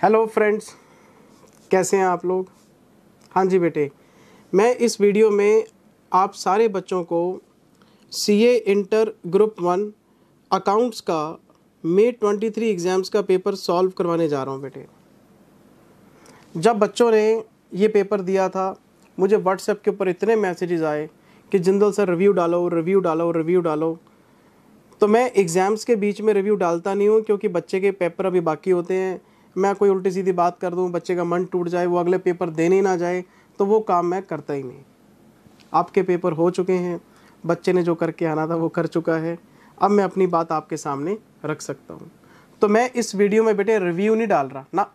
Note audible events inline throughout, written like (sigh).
Hello friends, कैसे हैं आप लोग? हाँ जी बेटे, मैं इस वीडियो में आप सारे बच्चों को C A inter group one accounts का मे 23 एग्ज़ाम्स का पेपर सॉल्व करवाने जा रहा हूँ बेटे। जब बच्चों ने ये पेपर दिया था, मुझे व्हाट्सएप के ऊपर इतने मैसेजेस आए कि जिंदल सर रिव्यू डालो रिव्यू डालो रिव्यू डालो। तो मैं एग्ज़ाम्स के बीच में रिव्यू डालता नहीं हूँ क्योंकि बच्चे के पेपर अभी बाकी होते हैं। मैं कोई उल्टी सीधी बात कर दूँ, बच्चे का मन टूट जाए, वो अगले पेपर देने ना जाए तो वो काम मैं करता ही नहीं। आपके पेपर हो चुके हैं, बच्चे ने जो करके आना था वो कर चुका है। अब मैं अपनी बात आपके सामने रख सकता हूँ। तो मैं इस वीडियो में बेटे रिव्यू नहीं डाल रहा, ना।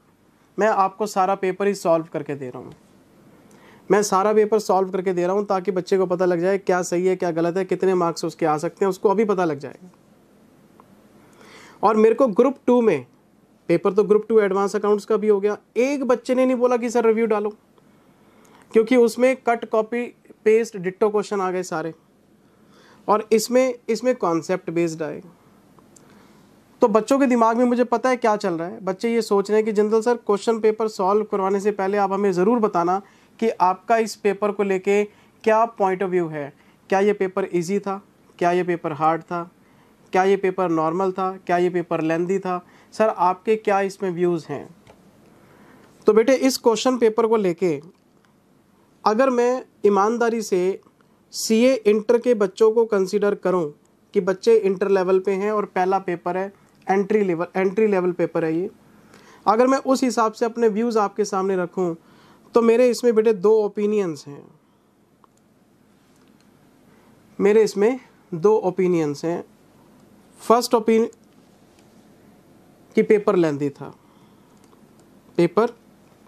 मैं आपको सारा पेपर ही सॉल्व करके दे रहा हूँ। मैं सारा पेपर सॉल्व करके दे रहा हूँ ताकि बच्चे को पता लग जाए क्या सही है, क्या गलत है, कितने मार्क्स उसके आ सकते हैं, उसको अभी पता लग जाएगा। और मेरे को ग्रुप टू में पेपर तो ग्रुप टू एडवांस अकाउंट्स का भी हो गया। एक बच्चे ने नहीं बोला कि सर रिव्यू डालो। क्योंकि उसमें cut copy paste ditto question आ गए सारे। और इसमें इसमें कॉन्सेप्ट बेस्ड आए। तो बच्चों के दिमाग में मुझे पता है क्या चल रहा है। बच्चे ये सोच रहे हैं कि Jindal sir question paper solve करवाने से पहले आप हमें ज़रूर बताना कि आपका इस पेपर को लेके क्या पॉइंट ऑफ़ व्यू है। क्या ये पेपर इजी था? क्या ये पेपर हार्ड था? क्या ये पेपर नॉर्मल था? क्या ये पेपर लेंदी था? सर, आपके क्या इसमें व्यूज़ हैं? तो बेटे, इस क्वेश्चन पेपर को लेके, अगर मैं ईमानदारी से सी ए इंटर के बच्चों को कंसिडर करूँ कि बच्चे इंटर लेवल पे हैं और पहला पेपर है entry level entry level paper है ये, अगर मैं उस हिसाब से अपने व्यूज़ आपके सामने रखूँ तो मेरे इसमें बेटे दो ओपिनियंस हैं। मेरे इसमें दो ओपिनियंस हैं। फ़र्स्ट ओपिन कि पेपर लेंदी था। पेपर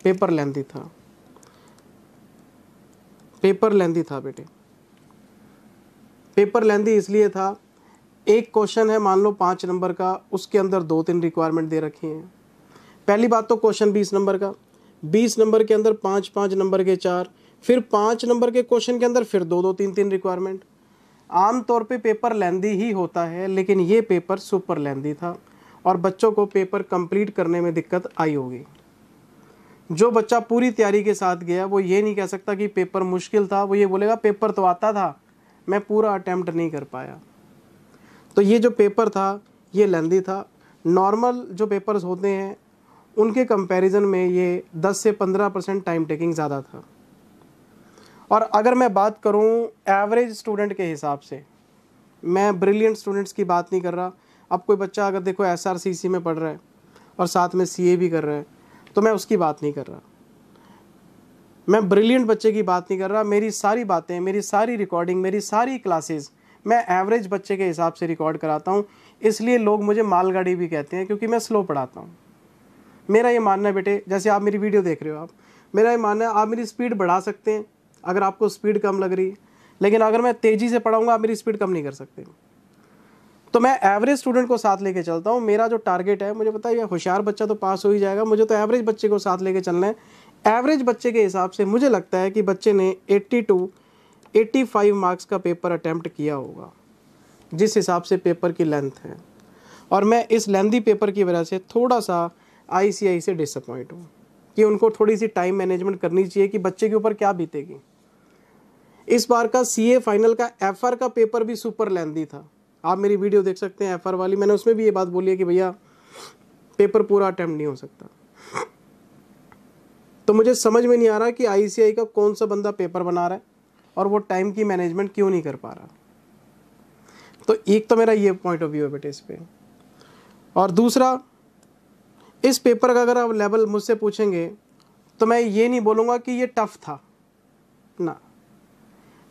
पेपर लेंदी था। पेपर लेंदी था बेटे। पेपर लेंदी इसलिए था, एक क्वेश्चन है, मान लो पाँच नंबर का, उसके अंदर दो तीन रिक्वायरमेंट दे रखी हैं। पहली बात तो क्वेश्चन बीस नंबर का। बीस नंबर के अंदर पाँच पाँच नंबर के चार, फिर पाँच नंबर के क्वेश्चन के अंदर फिर दो दो, तीन तीन रिक्वायरमेंट आम तौर पे पेपर लेंदी ही होता है, लेकिन ये पेपर सुपर लेंदी था। और बच्चों को पेपर कंप्लीट करने में दिक्कत आई होगी। जो बच्चा पूरी तैयारी के साथ गया, वो ये नहीं कह सकता कि पेपर मुश्किल था। वो ये बोलेगा, पेपर तो आता था, मैं पूरा अटैम्प्ट नहीं कर पाया। तो ये जो पेपर था, ये लेंदी था। नॉर्मल जो पेपर्स होते हैं, उनके कंपैरिजन में ये 10 से 15 परसेंट टाइम टेकिंग ज़्यादा था। और अगर मैं बात करूँ एवरेज स्टूडेंट के हिसाब से, मैं ब्रिलियंट स्टूडेंट्स की बात नहीं कर रहा अब कोई बच्चा अगर देखो एस आर सी सी में पढ़ रहा है और साथ में सी ए भी कर रहा है तो मैं उसकी बात नहीं कर रहा। मैं ब्रिलियंट बच्चे की बात नहीं कर रहा, मेरी सारी बातें, मेरी सारी रिकॉर्डिंग मेरी सारी क्लासेस मैं एवरेज बच्चे के हिसाब से रिकॉर्ड कराता हूँ। इसलिए लोग मुझे मालगाड़ी भी कहते हैं क्योंकि मैं स्लो पढ़ाता हूँ। मेरा ये मानना है बेटे, जैसे आप मेरी वीडियो देख रहे हो आप, मेरा ये मानना है आप मेरी स्पीड बढ़ा सकते हैं, अगर आपको स्पीड कम लग रही, लेकिन अगर मैं तेज़ी से पढ़ाऊँगा आप मेरी स्पीड कम नहीं कर सकते। तो मैं एवरेज स्टूडेंट को साथ लेके चलता हूँ। मेरा जो टारगेट है, मुझे पता है होशियार बच्चा तो पास हो ही जाएगा। मुझे तो एवरेज बच्चे को साथ लेके चलना है। एवरेज बच्चे के हिसाब से मुझे लगता है कि बच्चे ने 80 टू 85 मार्क्स का पेपर अटैम्प्ट किया होगा, जिस हिसाब से पेपर की लेंथ है। और मैं इस लेंदी पेपर की वजह से थोड़ा सा आईसीआई से डिसअपॉइंट हूँ कि उनको थोड़ी सी टाइम मैनेजमेंट करनी चाहिए कि बच्चे के ऊपर क्या बीतेगी। इस बार का सीए फाइनल का एफआर का पेपर भी सुपर लेंदी था। आप मेरी वीडियो देख सकते हैं एफआर वाली। मैंने उसमें भी ये बात बोली है कि भैया पेपर पूरा अटैम्प्ट नहीं हो सकता। तो मुझे समझ में नहीं आ रहा कि आईसीआई का कौन सा बंदा पेपर बना रहा है और वो टाइम की मैनेजमेंट क्यों नहीं कर पा रहा। तो एक तो मेरा ये पॉइंट ऑफ़ व्यू है बेटे इस पर और दूसरा, इस पेपर का अगर आप लेवल मुझसे पूछेंगे तो मैं ये नहीं बोलूँगा कि ये टफ था। ना।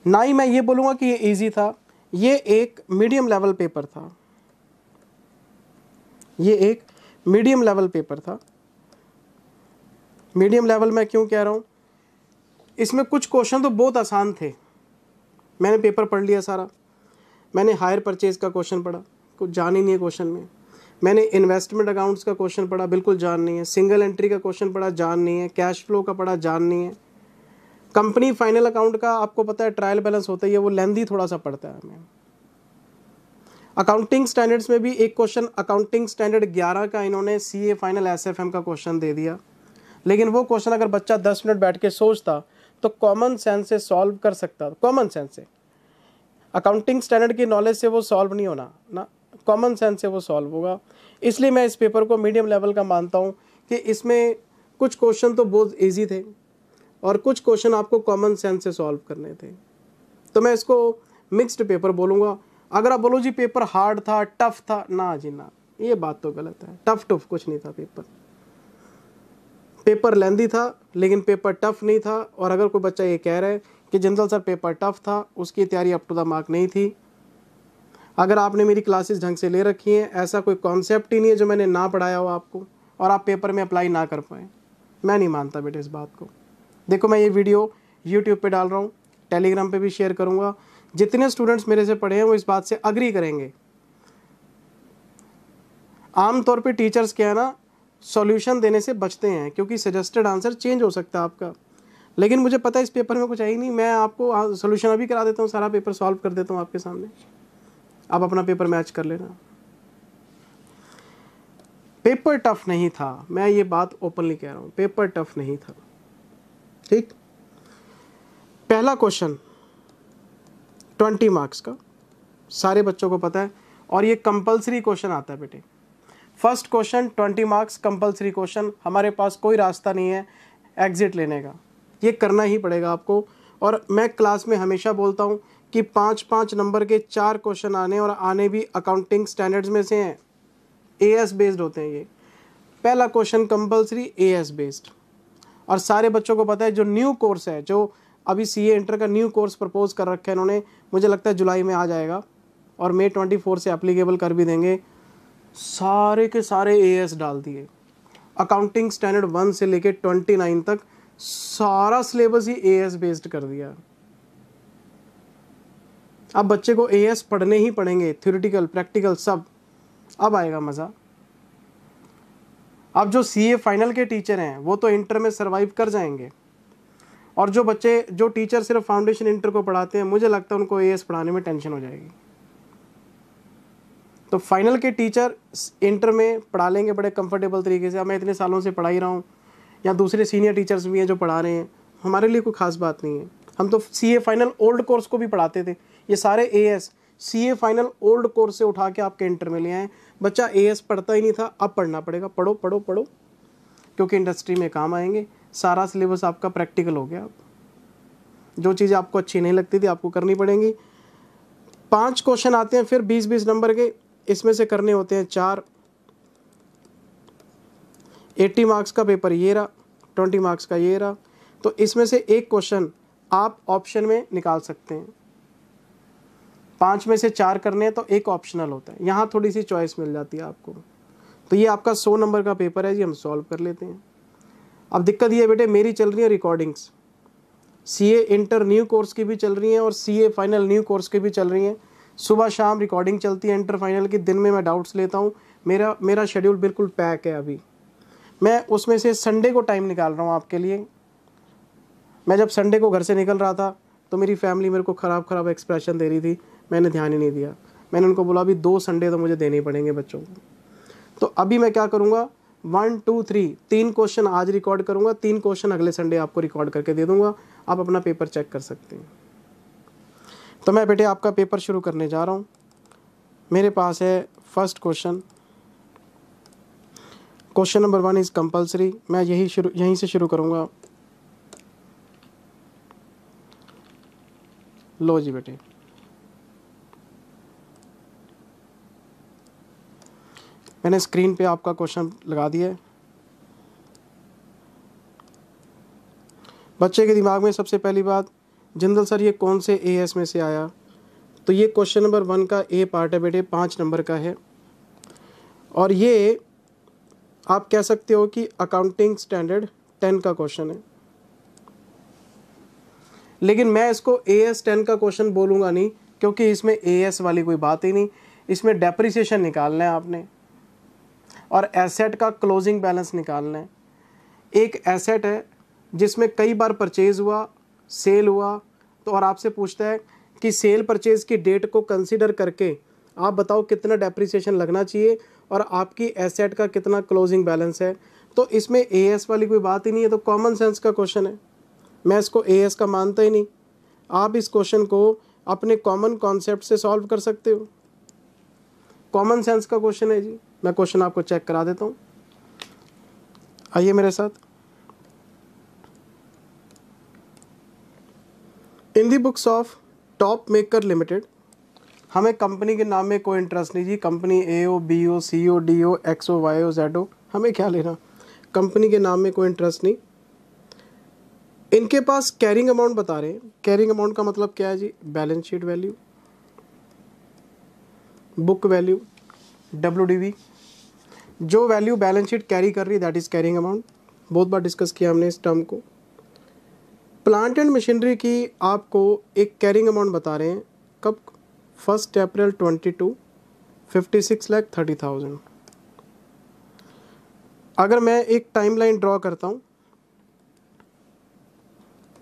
ना ही मैं ये बोलूँगा कि ये ईजी था। ये एक मीडियम लेवल पेपर था। ये एक मीडियम लेवल पेपर था। मीडियम लेवल मैं क्यों कह रहा हूँ? इसमें कुछ क्वेश्चन तो बहुत आसान थे। मैंने पेपर पढ़ लिया सारा। मैंने हायर परचेज का क्वेश्चन पढ़ा। कुछ जान ही नहीं है क्वेश्चन में। मैंने इन्वेस्टमेंट अकाउंट्स का क्वेश्चन पढ़ा। बिल्कुल जान नहीं है। सिंगल एंट्री का क्वेश्चन पढ़ा। जान नहीं है। कैश फ्लो का पढ़ा। जान नहीं है। कंपनी फाइनल अकाउंट का, आपको पता है ट्रायल बैलेंस होता ही है, वो लेंदी थोड़ा सा पड़ता है हमें। अकाउंटिंग स्टैंडर्ड्स में भी एक क्वेश्चन अकाउंटिंग स्टैंडर्ड 11 का इन्होंने C A final S F M का क्वेश्चन दे दिया। लेकिन वो क्वेश्चन अगर बच्चा 10 मिनट बैठ के सोचता तो कॉमन सेंस से सॉल्व कर सकता कॉमन सेंस से। अकाउंटिंग स्टैंडर्ड की नॉलेज से वो सॉल्व नहीं होना, ना। कॉमन सेंस से वो सॉल्व होगा। इसलिए मैं इस पेपर को मीडियम लेवल का मानता हूँ कि इसमें कुछ क्वेश्चन तो बहुत ईजी थे। और कुछ क्वेश्चन आपको कॉमन सेंस से सॉल्व करने थे। तो मैं इसको मिक्स्ड पेपर बोलूँगा। अगर आप बोलो जी पेपर हार्ड था टफ था, ना जी, ना। ये बात तो गलत है। टफ टफ कुछ नहीं था पेपर पेपर लेंदी था, लेकिन पेपर टफ नहीं था। और अगर कोई बच्चा ये कह रहा है कि जनरल सर पेपर टफ था, उसकी तैयारी अप टू द मार्क नहीं थी। अगर आपने मेरी क्लासेस ढंग से ले रखी हैं, ऐसा कोई कॉन्सेप्ट ही नहीं है जो मैंने ना पढ़ाया हो आपको और आप पेपर में अप्लाई ना कर पाए। मैं नहीं मानता बेटे इस बात को। देखो मैं ये वीडियो यूट्यूब पे डाल रहा हूँ टेलीग्राम पे भी शेयर करूँगा। जितने स्टूडेंट्स मेरे से पढ़े हैं, वो इस बात से अग्री करेंगे। आमतौर पे टीचर्स क्या है ना सॉल्यूशन देने से बचते हैं, क्योंकि सजेस्टेड आंसर चेंज हो सकता है आपका। लेकिन मुझे पता है इस पेपर में कुछ है ही नहीं। मैं आपको सोल्यूशन अभी करा देता हूँ, सारा पेपर सॉल्व कर देता हूँ आपके सामने। आप अपना पेपर मैच कर लेना। पेपर टफ नहीं था। मैं ये बात ओपनली कह रहा हूँ। पेपर टफ नहीं था। ठीक? पहला क्वेश्चन ट्वेंटी मार्क्स का। सारे बच्चों को पता है। और ये कंपलसरी क्वेश्चन आता है बेटे। First question twenty marks compulsory question हमारे पास कोई रास्ता नहीं है एग्जिट लेने का। ये करना ही पड़ेगा आपको। और मैं क्लास में हमेशा बोलता हूँ कि पाँच पाँच नंबर के चार क्वेश्चन आने और आने भी अकाउंटिंग स्टैंडर्ड्स में से हैं। ए बेस्ड होते हैं ये। पहला question compulsory A S based और सारे बच्चों को पता है जो न्यू कोर्स है, जो अभी सीए इंटर का न्यू कोर्स प्रपोज कर रखा है इन्होंने, मुझे लगता है जुलाई में आ जाएगा और मे ट्वेंटी फोर से अप्लीकेबल कर भी देंगे। सारे के सारे ए एस डाल दिए। अकाउंटिंग स्टैंडर्ड वन से लेके ट्वेंटी नाइन तक सारा सिलेबस ही ए एस बेस्ड कर दिया। अब बच्चे को ए पढ़ने ही पढ़ेंगे थ्योरेटिकल प्रैक्टिकल सब। अब आएगा मज़ा। अब जो सी ए फाइनल के टीचर हैं, वो तो इंटर में सर्वाइव कर जाएँगे। और जो बच्चे, जो टीचर सिर्फ़ फाउंडेशन इंटर को पढ़ाते हैं, मुझे लगता है उनको ए पढ़ाने में टेंशन हो जाएगी। तो फाइनल के टीचर इंटर में पढ़ा लेंगे बड़े कंफर्टेबल तरीके से। अब मैं इतने सालों से पढ़ा ही रहा हूँ, या दूसरे सीनियर टीचर्स भी हैं जो पढ़ा रहे हैं। हमारे लिए कोई खास बात नहीं है। हम तो C A final old course को भी पढ़ाते थे। ये सारे A S C A final old course से उठा के आपके इंटर में ले आए। बच्चा ए एस पढ़ता ही नहीं था, अब पढ़ना पड़ेगा। पढ़ो पढ़ो पढ़ो, क्योंकि इंडस्ट्री में काम आएँगे। सारा सिलेबस आपका प्रैक्टिकल हो गया। अब जो चीज़ें आपको अच्छी नहीं लगती थी, आपको करनी पड़ेंगी। पाँच क्वेश्चन आते हैं, फिर बीस बीस नंबर के। इसमें से करने होते हैं चार। एट्टी मार्क्स का पेपर ये रहा, ट्वेंटी मार्क्स का ये रहा। तो इसमें से एक क्वेश्चन आप ऑप्शन में निकाल सकते हैं। पाँच में से चार करने हैं तो एक ऑप्शनल होता है। यहाँ थोड़ी सी चॉइस मिल जाती है आपको। तो ये आपका सौ नंबर का पेपर है जी, हम सॉल्व कर लेते हैं। अब दिक्कत ये बेटे, मेरी चल रही है recordings C A inter new course की भी चल रही हैं और C A final new course की भी चल रही हैं। सुबह शाम रिकॉर्डिंग चलती है इंटर फाइनल की, दिन में मैं डाउट्स लेता हूँ। मेरा मेरा शेड्यूल बिल्कुल पैक है अभी। मैं उसमें से संडे को टाइम निकाल रहा हूँ आपके लिए। मैं जब संडे को घर से निकल रहा था तो मेरी फैमिली मेरे को ख़राब ख़राब एक्सप्रेशन दे रही थी। मैंने ध्यान ही नहीं दिया। मैंने उनको बोला, अभी दो संडे तो मुझे देने पड़ेंगे बच्चों को। तो अभी मैं क्या करूँगा? वन टू थ्री तीन क्वेश्चन आज रिकॉर्ड करूँगा, तीन क्वेश्चन अगले संडे आपको रिकॉर्ड करके दे दूँगा। आप अपना पेपर चेक कर सकते हैं। तो मैं बेटे आपका पेपर शुरू करने जा रहा हूँ। मेरे पास है first question question number one is compulsory मैं यही शुरू, यहीं से शुरू करूँगा। लो जी बेटे। मैंने स्क्रीन पे आपका क्वेश्चन लगा दिया है। बच्चे के दिमाग में सबसे पहली बात, जिंदल सर ये कौन से ए एस में से आया? तो ये क्वेश्चन नंबर वन का ए पार्ट है बेटे, पाँच नंबर का है। और ये आप कह सकते हो कि अकाउंटिंग स्टैंडर्ड टेन का क्वेश्चन है। लेकिन मैं इसको ए एस टेन का क्वेश्चन बोलूँगा नहीं, क्योंकि इसमें ए एस वाली कोई बात ही नहीं। इसमें डेप्रिसिएशन निकालना है आपने। और एसेट का क्लोजिंग बैलेंस निकालना है। एक एसेट है जिसमें कई बार परचेज हुआ सेल हुआ तो और आपसे पूछता है कि सेल परचेज की डेट को कंसिडर करके आप बताओ कितना डेप्रिसिएशन लगना चाहिए और आपकी एसेट का कितना क्लोजिंग बैलेंस है। तो इसमें ए वाली कोई बात ही नहीं है तो कॉमन सेंस का क्वेश्चन है। मैं इसको ए एस का मानता ही नहीं। आप इस क्वेश्चन को अपने कॉमन कॉन्सेप्ट से सॉल्व कर सकते हो। कॉमन सेंस का क्वेश्चन है जी। मैं क्वेश्चन आपको चेक करा देता हूँ। आइए मेरे साथ। In the books of top maker limited हमें कंपनी के नाम में कोई इंटरेस्ट नहीं जी। Company A O B O C O D O X O Y O Z O हमें क्या लेना? कंपनी के नाम में कोई इंटरेस्ट नहीं। इनके पास कैरिंग अमाउंट बता रहे हैं। कैरिंग अमाउंट का मतलब क्या है जी? Balance sheet value book value W जो वैल्यू बैलेंस शीट कैरी कर रही है दैट इज़ कैरिंग अमाउंट बहुत बार डिस्कस किया हमने इस टर्म को। प्लांट एंड मशीनरी की आपको एक कैरिंग अमाउंट बता रहे हैं, कब? First April twenty two fifty six lakh thirty thousand अगर मैं एक टाइम लाइन ड्रॉ करता हूँ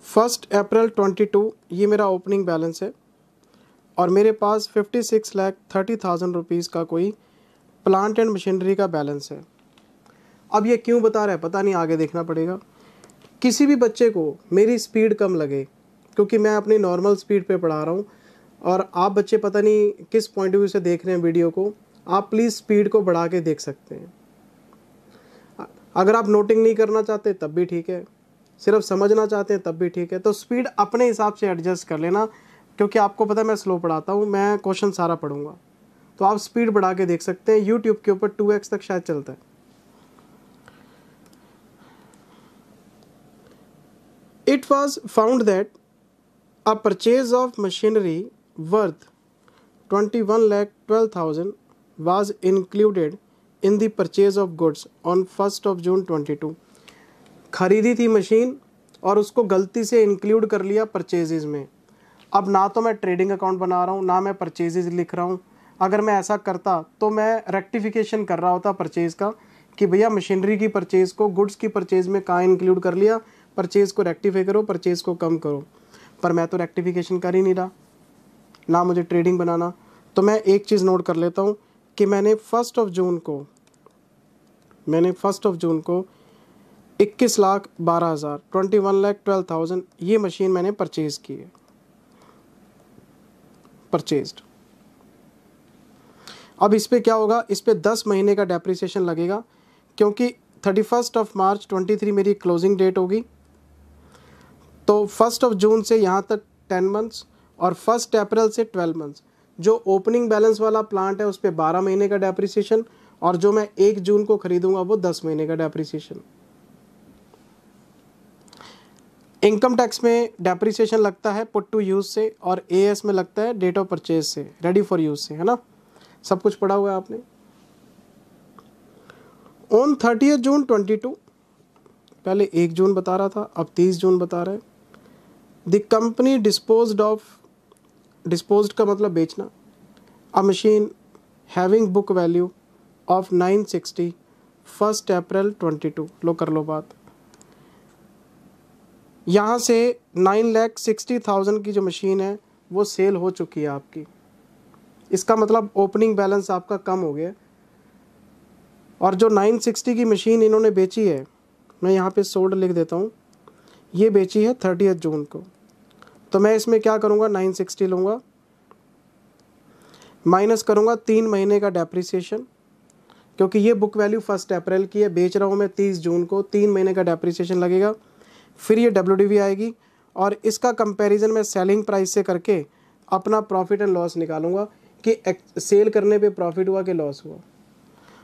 फ़र्स्ट अप्रैल ट्वेंटी टू ये मेरा ओपनिंग बैलेंस है, और मेरे पास fifty six lakh thirty thousand rupees का कोई प्लांट एंड मशीनरी का बैलेंस है। अब ये क्यों बता रहा है, पता नहीं, आगे देखना पड़ेगा। किसी भी बच्चे को मेरी स्पीड कम लगे, क्योंकि मैं अपनी नॉर्मल स्पीड पे पढ़ा रहा हूँ, और आप बच्चे पता नहीं किस पॉइंट ऑफ़ व्यू से देख रहे हैं वीडियो को, आप प्लीज़ स्पीड को बढ़ा के देख सकते हैं। अगर आप नोटिंग नहीं करना चाहते, तब भी ठीक है। सिर्फ़ समझना चाहते हैं, तब भी ठीक है। तो स्पीड अपने हिसाब से एडजस्ट कर लेना, क्योंकि आपको पता है मैं स्लो पढ़ाता हूँ, मैं क्वेश्चन सारा पढ़ूँगा। तो आप स्पीड बढ़ा के देख सकते हैं। यूट्यूब के ऊपर टू एक्स तक शायद चलता है। It was found that a purchase of machinery worth twenty one lakh twelve thousand was included in the purchase of goods on first of June twenty two खरीदी थी मशीन और उसको गलती से इंक्लूड कर लिया परचेजेज में। अब ना तो मैं ट्रेडिंग अकाउंट बना रहा हूँ, ना मैं परचेजेज लिख रहा हूँ अगर मैं ऐसा करता तो मैं रेक्टिफिकेशन कर रहा होता परचेज़ का कि भैया मशीनरी की परचेज़ को गुड्स की परचेज़ में कहाँ इंक्लूड कर लिया परचेज़ को रेक्टिफाई करो परचेज़ को कम करो। पर मैं तो रेक्टिफिकेशन कर ही नहीं रहा, ना मुझे ट्रेडिंग बनाना। तो मैं एक चीज़ नोट कर लेता हूँ कि मैंने फ़र्स्ट ऑफ़ जून को, मैंने फ़र्स्ट ऑफ़ जून को इक्कीस लाख बारह हज़ार twenty one lakh twelve thousand ये मशीन मैंने परचेज़ की है परचेज्ड अब इस पर क्या होगा? इस पर दस महीने का डेप्रिसिएशन लगेगा, क्योंकि thirty first of March twenty three मेरी क्लोजिंग डेट होगी। तो फ़र्स्ट ऑफ़ जून से यहाँ तक टेन मंथ्स और फ़र्स्ट अप्रैल से ट्वेल्व मंथ्स जो ओपनिंग बैलेंस वाला प्लांट है, उस पर बारह महीने का डेप्रिसिएशन और जो मैं एक जून को खरीदूँगा, वो दस महीने का डेप्रिसिएशन इनकम टैक्स में डेप्रिसिएशन लगता है पुट टू यूज़ से और ए एस में लगता है डेट ऑफ़ परचेज से रेडी फॉर यूज़ से, है ना? सब कुछ पढ़ा हुआ है आपने? On thirty June twenty two पहले एक जून बता रहा था, अब तीस जून बता रहा the company dispose of dispose का मतलब बेचना। A machine having book value of nine sixty first April twenty two लो कर लो बात। यहाँ से नाइन लैख सिक्सटी थाउज़ेंड की जो मशीन है, वो सेल हो चुकी है आपकी। इसका मतलब ओपनिंग बैलेंस आपका कम हो गया। और जो नाइन सिक्सटी की मशीन इन्होंने बेची है, मैं यहाँ पे सोल्ड लिख देता हूँ। ये बेची है थर्टी जून को। तो मैं इसमें क्या करूँगा? नाइन सिक्सटी लूँगा। माइनस करूँगा तीन महीने का डेप्रिसिएशन क्योंकि ये बुक वैल्यू फ़र्स्ट अप्रैल की है। बेच रहा हूँ मैं तीस जून को, तीन महीने का डेप्रिसिएशन लगेगा। फिर ये डब्ल्यू आएगी और इसका कंपैरिजन मैं सेलिंग प्राइस से करके अपना प्रॉफिट एंड लॉस निकालूँगा। कि सेल करने पे प्रॉफिट हुआ कि लॉस हुआ?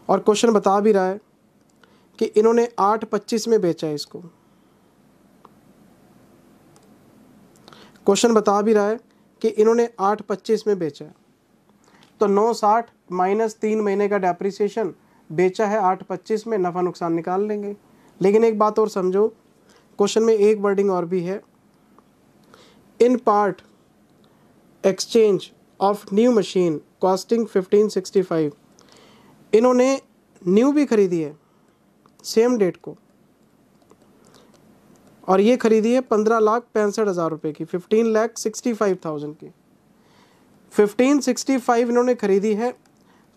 और क्वेश्चन बता भी रहा है कि इन्होंने आठ पच्चीस में बेचा है इसको। क्वेश्चन बता भी रहा है कि इन्होंने आठ पच्चीस में बेचा है। तो नौ साठ माइनस तीन महीने का डेप्रिसिएशन बेचा है आठ पच्चीस में, नफ़ा नुकसान निकाल लेंगे। लेकिन एक बात और समझो क्वेश्चन में एक वर्डिंग और भी है। In part exchange of new machine costing fifteen sixty five इन्होंने न्यू भी खरीदी है सेम डेट को। और ये खरीदी है पंद्रह लाख पैंसठ हज़ार रुपये की fifteen lakh sixty five thousand की। फिफ्टीन सिक्सटी फाइव इन्होंने खरीदी है,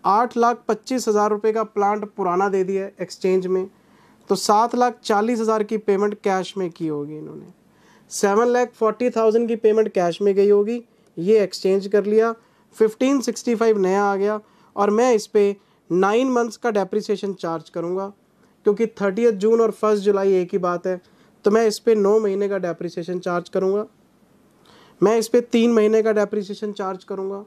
आठ लाख पच्चीस हज़ार रुपये का प्लांट पुराना दे दिया है एक्सचेंज में। तो सात लाख चालीस हज़ार की पेमेंट कैश में की होगी इन्होंने। सेवन लाख फोर्टी थाउज़ेंड की पेमेंट कैश में गई होगी। ये एक्सचेंज कर लिया। फिफ्टीन सिक्सटी फाइव नया आ गया और मैं इस पर नाइन मंथ्स का डेप्रिसिएशन चार्ज करूँगा, क्योंकि थर्टी जून और फ़र्स्ट जुलाई एक ही बात है तो मैं इस पर नौ महीने का डेप्रिसिएशन चार्ज करूँगा। मैं इस पर तीन महीने का डेप्रिसिएशन चार्ज करूँगा।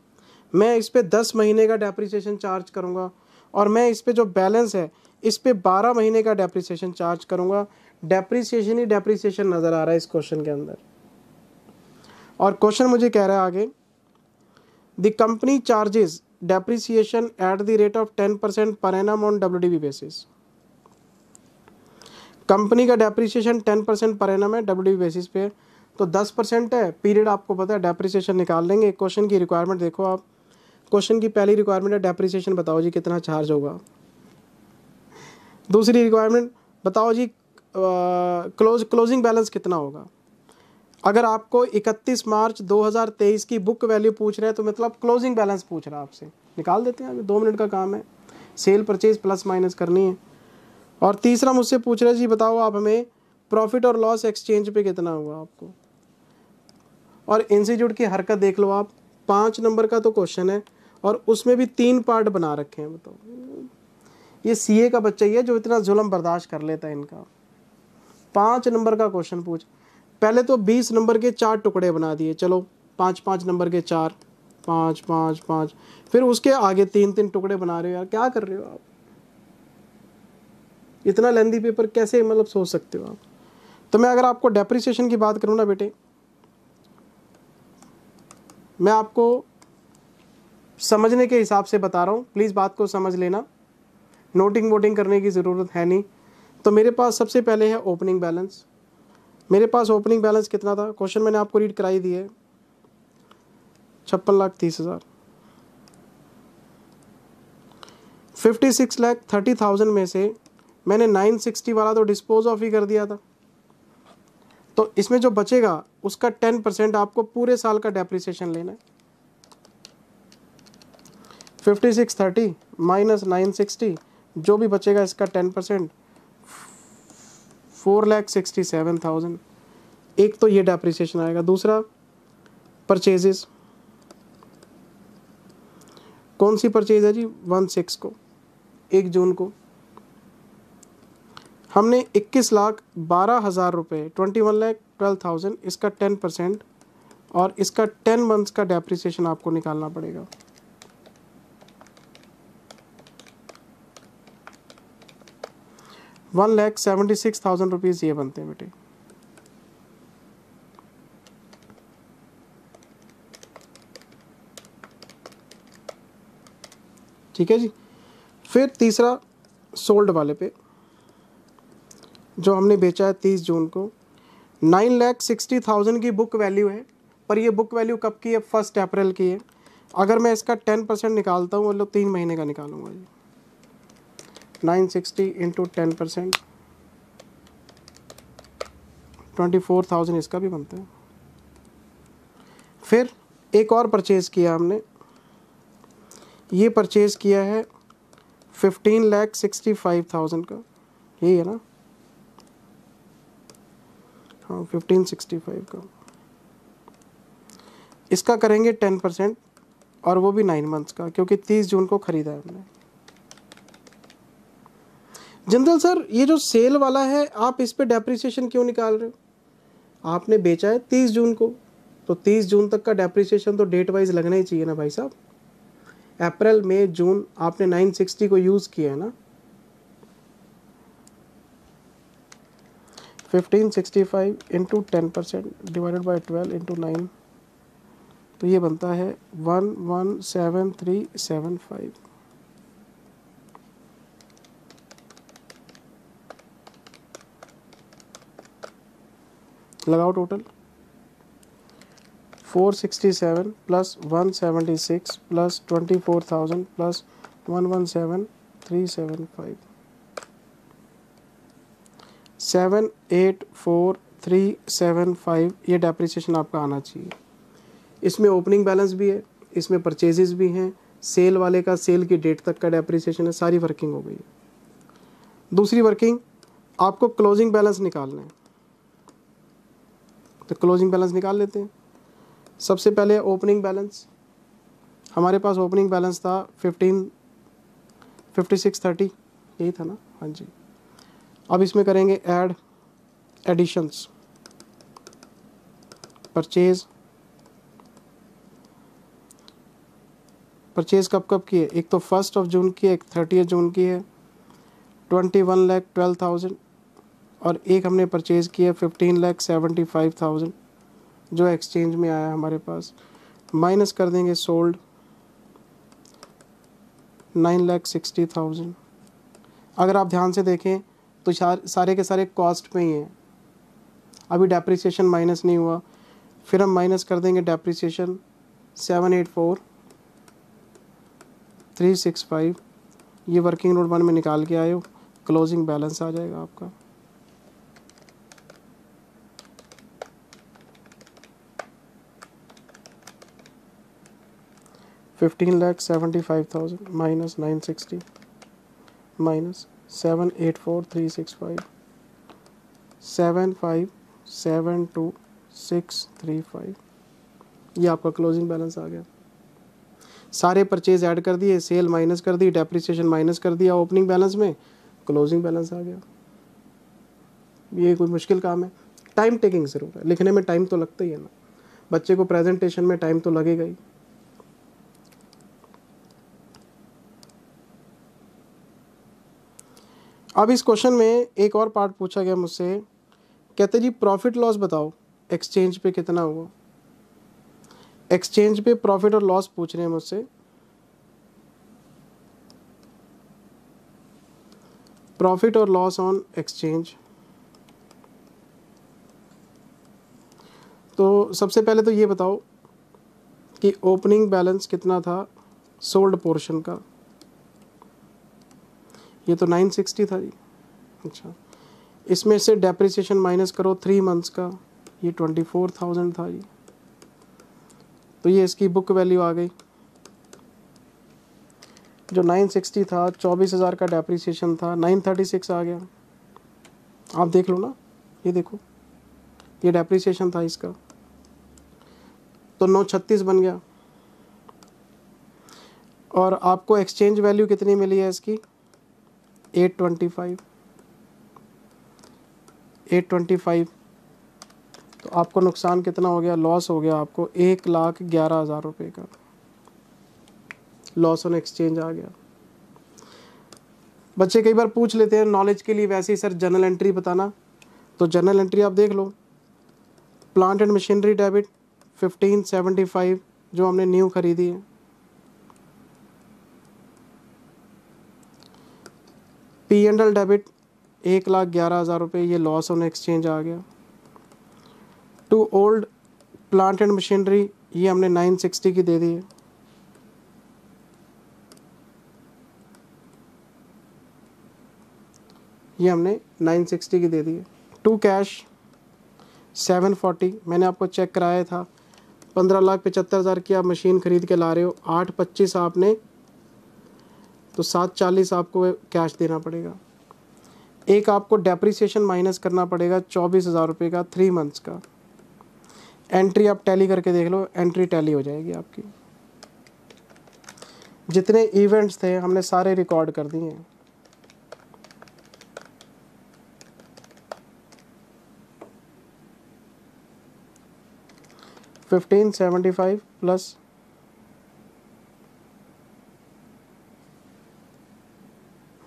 मैं इस पर दस महीने का डेप्रिसिएशन चार्ज करूँगा और मैं इस पर जो बैलेंस है, इस पर बारह महीने का डेप्रिसिएशन चार्ज करूँगा। डेप्रिसिएशन ही डेप्रिसिएशन नज़र आ रहा है इस क्वेश्चन के अंदर। और क्वेश्चन मुझे कह रहा है आगे। The company charges depreciation at the rate of ten percent per annum on W basis company का depreciation ten percent per annum है डब्ल्यू बेसिस पे। तो दस परसेंट है पीरियड आपको पता है डेप्रिसिएशन निकाल लेंगे। क्वेश्चन की रिक्वायरमेंट देखो आप। क्वेश्चन की पहली रिक्वायरमेंट है डेप्रिसिएशन बताओ जी कितना चार्ज होगा। दूसरी रिक्वायरमेंट बताओ जी क्लोज क्लोजिंग बैलेंस कितना होगा। अगर आपको 31 मार्च 2023 की बुक वैल्यू पूछ रहे हैं तो मतलब क्लोजिंग बैलेंस पूछ रहा है आपसे। निकाल देते हैं, अभी दो मिनट का काम है। सेल परचेज प्लस माइनस करनी है। और तीसरा मुझसे पूछ रहे जी बताओ आप हमें प्रॉफिट और लॉस एक्सचेंज पे कितना हुआ आपको? और इंस्टीट्यूट की हरकत देख लो आप, पाँच नंबर का तो क्वेश्चन है, और उसमें भी तीन पार्ट बना रखे हैं, बताओ। ये सीए का बच्चा ही है जो इतना जुल्म बर्दाश्त कर लेता है इनका। पाँच नंबर का क्वेश्चन पूछ पहले तो बीस नंबर के चार टुकड़े बना दिए, चलो, पाँच पाँच नंबर के चार, पाँच पाँच पाँच, फिर उसके आगे तीन तीन टुकड़े बना रहे हो यार, क्या कर रहे हो आप? इतना लेंदी पेपर कैसे मतलब सोच सकते हो आप? तो मैं अगर आपको डेप्रिसिएशन की बात करूँ ना बेटे, मैं आपको समझने के हिसाब से बता रहा हूँ प्लीज़ बात को समझ लेना नोटिंग वोटिंग करने की ज़रूरत है नहीं। तो मेरे पास सबसे पहले है ओपनिंग बैलेंस मेरे पास ओपनिंग बैलेंस कितना था? क्वेश्चन मैंने आपको रीड कराई दिए छप्पन लाख तीस हज़ार। Fifty six lakh thirty thousand में से मैंने नाइन सिक्सटी वाला तो डिस्पोज ऑफ़ ही कर दिया था। तो इसमें जो बचेगा, उसका टेन परसेंट आपको पूरे साल का डेप्रिसिएशन लेना है। Fifty six thirty minus nine sixty जो भी बचेगा इसका ten percent four lakh sixty seven thousand. एक तो ये डेप्रिसिएशन आएगा। दूसरा परचेजेस कौन सी परचेज है जी? वन सिक्स को। एक जून को। हमने इक्कीस लाख बारह हज़ार रुपये twenty one lakh twelve thousand इसका टेन परसेंट और इसका टेन मंथ्स का डेप्रिसिएशन आपको निकालना पड़ेगा। One lakh seventy six thousand rupees ये बनते हैं बेटे। ठीक है जी? फिर तीसरा सोल्ड वाले पे, जो हमने बेचा है तीस जून को, नाइन लैख सिक्सटी थाउज़ेंड की बुक वैल्यू है, पर ये बुक वैल्यू कब की है? फ़र्स्ट अप्रैल की है। अगर मैं इसका टेन परसेंट निकालता हूँ मतलब तीन महीने का निकालूँगा जी। Nine sixty into ten percent twenty four thousand इसका भी बनता है। फिर एक और परचेज़ किया हमने। ये परचेज़ किया है fifteen lakh sixty five thousand का। यही है ना? हाँ फिफ्टीन सिक्सटी फाइव का। इसका करेंगे टेन परसेंट और वो भी नाइन मंथ्स का, क्योंकि तीस जून को ख़रीदा है हमने। जनरल सर, ये जो सेल वाला है, आप इस पे डेप्रिसिएशन क्यों निकाल रहे हो? आपने बेचा है तीस जून को। तो तीस जून तक का डेप्रिसिएशन तो डेट वाइज लगना ही चाहिए ना भाई साहब। अप्रैल, मई, जून, आपने नाइन सिक्सटी को यूज़ किया है ना। Fifteen sixty five into ten percent divided by twelve into nine तो ये बनता है one one seven three seven five लगाओ total four sixty seven plus one seventy six plus twenty four thousand plus one one seven three seven five seven eight four three seven five ये depreciation आपका आना चाहिए। इसमें opening balance भी है, इसमें purchases भी हैं सेल वाले का सेल की डेट तक का डेप्रिसिएशन है, सारी वर्किंग हो गई दूसरी वर्किंग आपको क्लोजिंग बैलेंस निकालना है। तो क्लोजिंग बैलेंस निकाल लेते हैं। सबसे पहले ओपनिंग बैलेंस हमारे पास ओपनिंग बैलेंस था फिफ्टीन फिफ्टी सिक्स थर्टी यही था ना? हाँ जी। अब इसमें करेंगे ऐड एडिशंस परचेज परचेज कब कब की है एक तो फ़र्स्ट ऑफ़ जून की है, एक थर्टी जून की है। Twenty one lakh twelve thousand और एक हमने परचेज़ किया fifteen lakh seventy five thousand जो एक्सचेंज में आया हमारे पास। माइनस कर देंगे sold nine lakh sixty thousand अगर आप ध्यान से देखें तो सारे के सारे कॉस्ट में ही हैं। अभी डेप्रिसिएशन माइनस नहीं हुआ। फिर हम माइनस कर देंगे depreciation seven eight four three six five ये वर्किंग नोट वन में निकाल के आए हो। क्लोजिंग बैलेंस आ जाएगा आपका। Fifteen lakh seventy five thousand minus nine sixty minus seven eight four three six five seven five seven two six three five ये आपका क्लोजिंग बैलेंस आ गया। सारे परचेज ऐड कर दिए सेल माइनस कर दी डेप्रिसिएशन माइनस कर दिया ओपनिंग बैलेंस में क्लोजिंग बैलेंस आ गया। ये कोई मुश्किल काम है। टाइम टेकिंग ज़रूर है। लिखने में टाइम तो लगता ही है ना। बच्चे को प्रेजेंटेशन में टाइम तो लगेगा ही। अब इस क्वेश्चन में एक और पार्ट पूछा गया मुझसे। कहते जी प्रॉफिट लॉस बताओ एक्सचेंज पे कितना हुआ? एक्सचेंज पे प्रॉफिट और लॉस पूछ रहे हैं मुझसे। प्रॉफिट और लॉस ऑन एक्सचेंज तो सबसे पहले तो ये बताओ कि ओपनिंग बैलेंस कितना था सोल्ड पोर्शन का? ये तो 960 था जी। अच्छा। इसमें से डेप्रिसिएशन माइनस करो थ्री मंथ्स का ये 24,000 था जी। तो ये इसकी बुक वैल्यू आ गई। जो 960 था चौबीस हज़ार का डेप्रिसिएशन था 936 आ गया। आप देख लो ना ये देखो। ये डेप्रिसिएशन था इसका। तो नौ छत्तीस बन गया। और आपको एक्सचेंज वैल्यू कितनी मिली है इसकी? Eight twenty five, eight twenty five तो आपको नुकसान कितना हो गया? लॉस हो गया आपको एक लाख ग्यारह हज़ार रुपये का। लॉस ऑन एक्सचेंज आ गया। बच्चे कई बार पूछ लेते हैं नॉलेज के लिए वैसे ही सर जनरल एंट्री बताना। तो जनरल एंट्री आप देख लो। Plant and machinery debit fifteen seventy five जो हमने न्यू खरीदी है। पी एंड एल डेबिट एक लाख ग्यारह हज़ार रुपये ये लॉस ऑन एक्सचेंज आ गया। To old plant and machinery ये हमने नाइन सिक्सटी की दे दी है। ये हमने नाइन सिक्सटी की दे दी है। टू कैश सेवन फोर्टी मैंने आपको चेक कराया था। पंद्रह लाख पचहत्तर हज़ार की आप मशीन ख़रीद के ला रहे हो। आठ पच्चीस आपने तो सात चालीस आपको कैश देना पड़ेगा। एक आपको डेप्रिसिएशन माइनस करना पड़ेगा चौबीस हज़ार रुपये का थ्री मंथ्स का। एंट्री आप टैली करके देख लो एंट्री टैली हो जाएगी आपकी। जितने इवेंट्स थे, हमने सारे रिकॉर्ड कर दिए हैं। फिफ्टीन सेवेंटी फाइव प्लस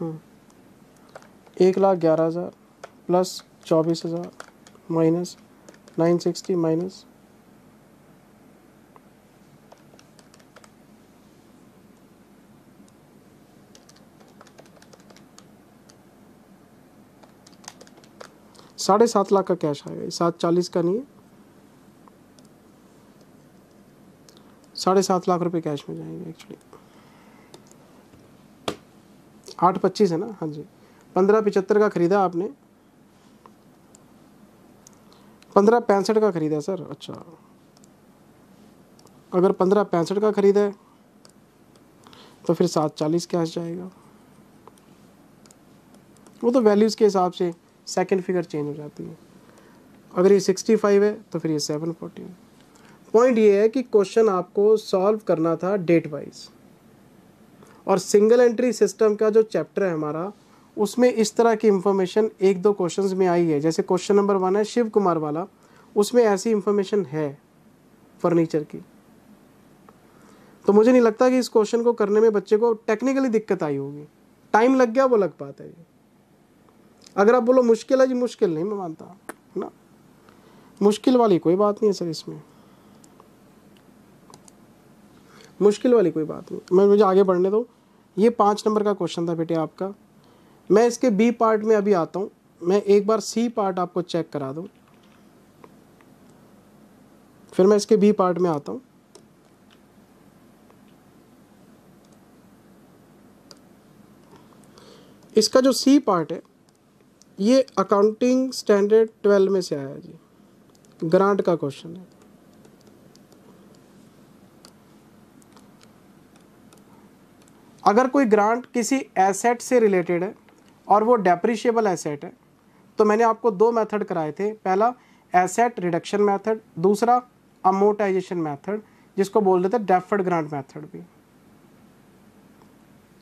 एक लाख ग्यारह हज़ार प्लस चौबीस हज़ार माइनस नाइन सिक्सटी माइनस साढ़े सात लाख का कैश आएगा। ये सात चालीस का नहीं है। साढ़े सात लाख रुपए कैश में जाएँगे एक्चुअली आठ पच्चीस है ना? हाँ जी। पंद्रह पिचहत्तर का ख़रीदा आपने। पंद्रह पैंसठ का ख़रीदा सर। अच्छा। अगर पंद्रह पैंसठ का ख़रीदा है तो फिर सात चालीस कैश जाएगा? वो तो वैल्यूज़ के हिसाब से सेकंड फिगर चेंज हो जाती है। अगर ये सिक्सटी फाइव है तो फिर ये सेवन फोर्टी है पॉइंट ये है कि क्वेश्चन आपको सॉल्व करना था डेट वाइज और सिंगल एंट्री सिस्टम का जो चैप्टर है हमारा, उसमें इस तरह की इंफॉर्मेशन एक दो क्वेश्चंस में आई है। जैसे क्वेश्चन नंबर वन है, शिव कुमार वाला, उसमें ऐसी इंफॉर्मेशन है फर्नीचर की। तो मुझे नहीं लगता कि इस क्वेश्चन को करने में बच्चे को टेक्निकली दिक्कत आई होगी। टाइम लग गया, वो लग पाता है। अगर आप बोलो मुश्किल है जी, मुश्किल नहीं, मैं मानता ना? मुश्किल वाली कोई बात नहीं है सर इसमें। मुश्किल वाली कोई बात नहीं। मैं मुझे आगे बढ़ने दो। ये पाँच नंबर का क्वेश्चन था बेटे आपका। मैं इसके बी पार्ट में अभी आता हूँ। मैं एक बार सी पार्ट आपको चेक करा दूँ। फिर मैं इसके बी पार्ट में आता हूँ। इसका जो सी पार्ट है, ये अकाउंटिंग स्टैंडर्ड ट्वेल्व में से आया जी। ग्रांट का क्वेश्चन है। अगर कोई ग्रांट किसी एसेट से रिलेटेड है और वो डेप्रिशिएबल एसेट है तो मैंने आपको दो मेथड कराए थे। पहला एसेट रिडक्शन मेथड दूसरा अमोटाइजेशन मेथड जिसको बोल देते डेफर्ड ग्रांट मेथड भी।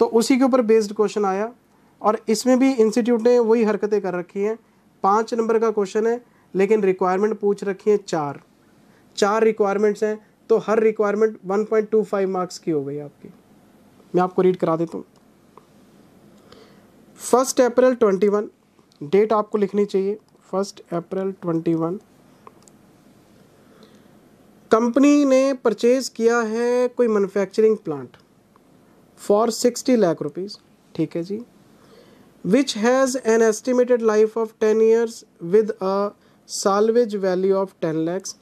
तो उसी के ऊपर बेस्ड क्वेश्चन आया और इसमें भी इंस्टीट्यूट ने वही हरकतें कर रखी हैं। पाँच नंबर का क्वेश्चन है, लेकिन रिक्वायरमेंट पूछ रखी है चार। चार रिक्वायरमेंट्स हैं तो हर रिक्वायरमेंट 1.25 मार्क्स की हो गई आपकी। मैं आपको रीड करा देता हूँ। फ़र्स्ट अप्रैल 21 डेट आपको लिखनी चाहिए। फ़र्स्ट अप्रैल 21 कंपनी ने परचेज किया है कोई manufacturing plant for 60 lakh rupees ठीक है जी। Which has an estimated life of 10 years with a salvage value of 10 lakhs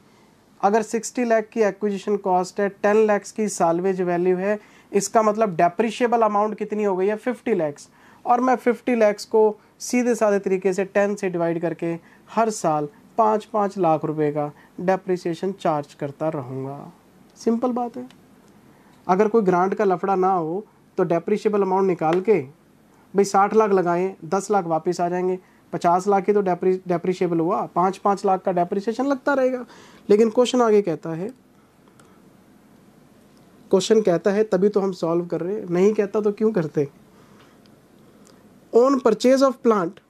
अगर 60 लाख की एक्विजिशन कॉस्ट है 10 लैक्स की सालवेज वैल्यू है इसका मतलब डेप्रिशिएबल अमाउंट कितनी हो गई है? 50 लैक्स और मैं 50 लैक्स को सीधे साधे तरीके से टेन से डिवाइड करके हर साल पाँच पाँच लाख रुपए का डेप्रिसिएशन चार्ज करता रहूँगा। सिंपल बात है। अगर कोई ग्रांट का लफड़ा ना हो तो डेप्रिशिएबल अमाउंट निकाल के भाई साठ लाख लगाएँ, दस लाख वापस आ जाएँगे। पचास लाख ही तो डेप्री डेप्रिशिएबल हुआ। पाँच पाँच लाख का डेप्रिसिएशन लगता रहेगा। लेकिन क्वेश्चन आगे कहता है क्वेश्चन कहता है, तभी तो हम सॉल्व कर रहे हैं। नहीं कहता तो क्यों करते? On purchase of plant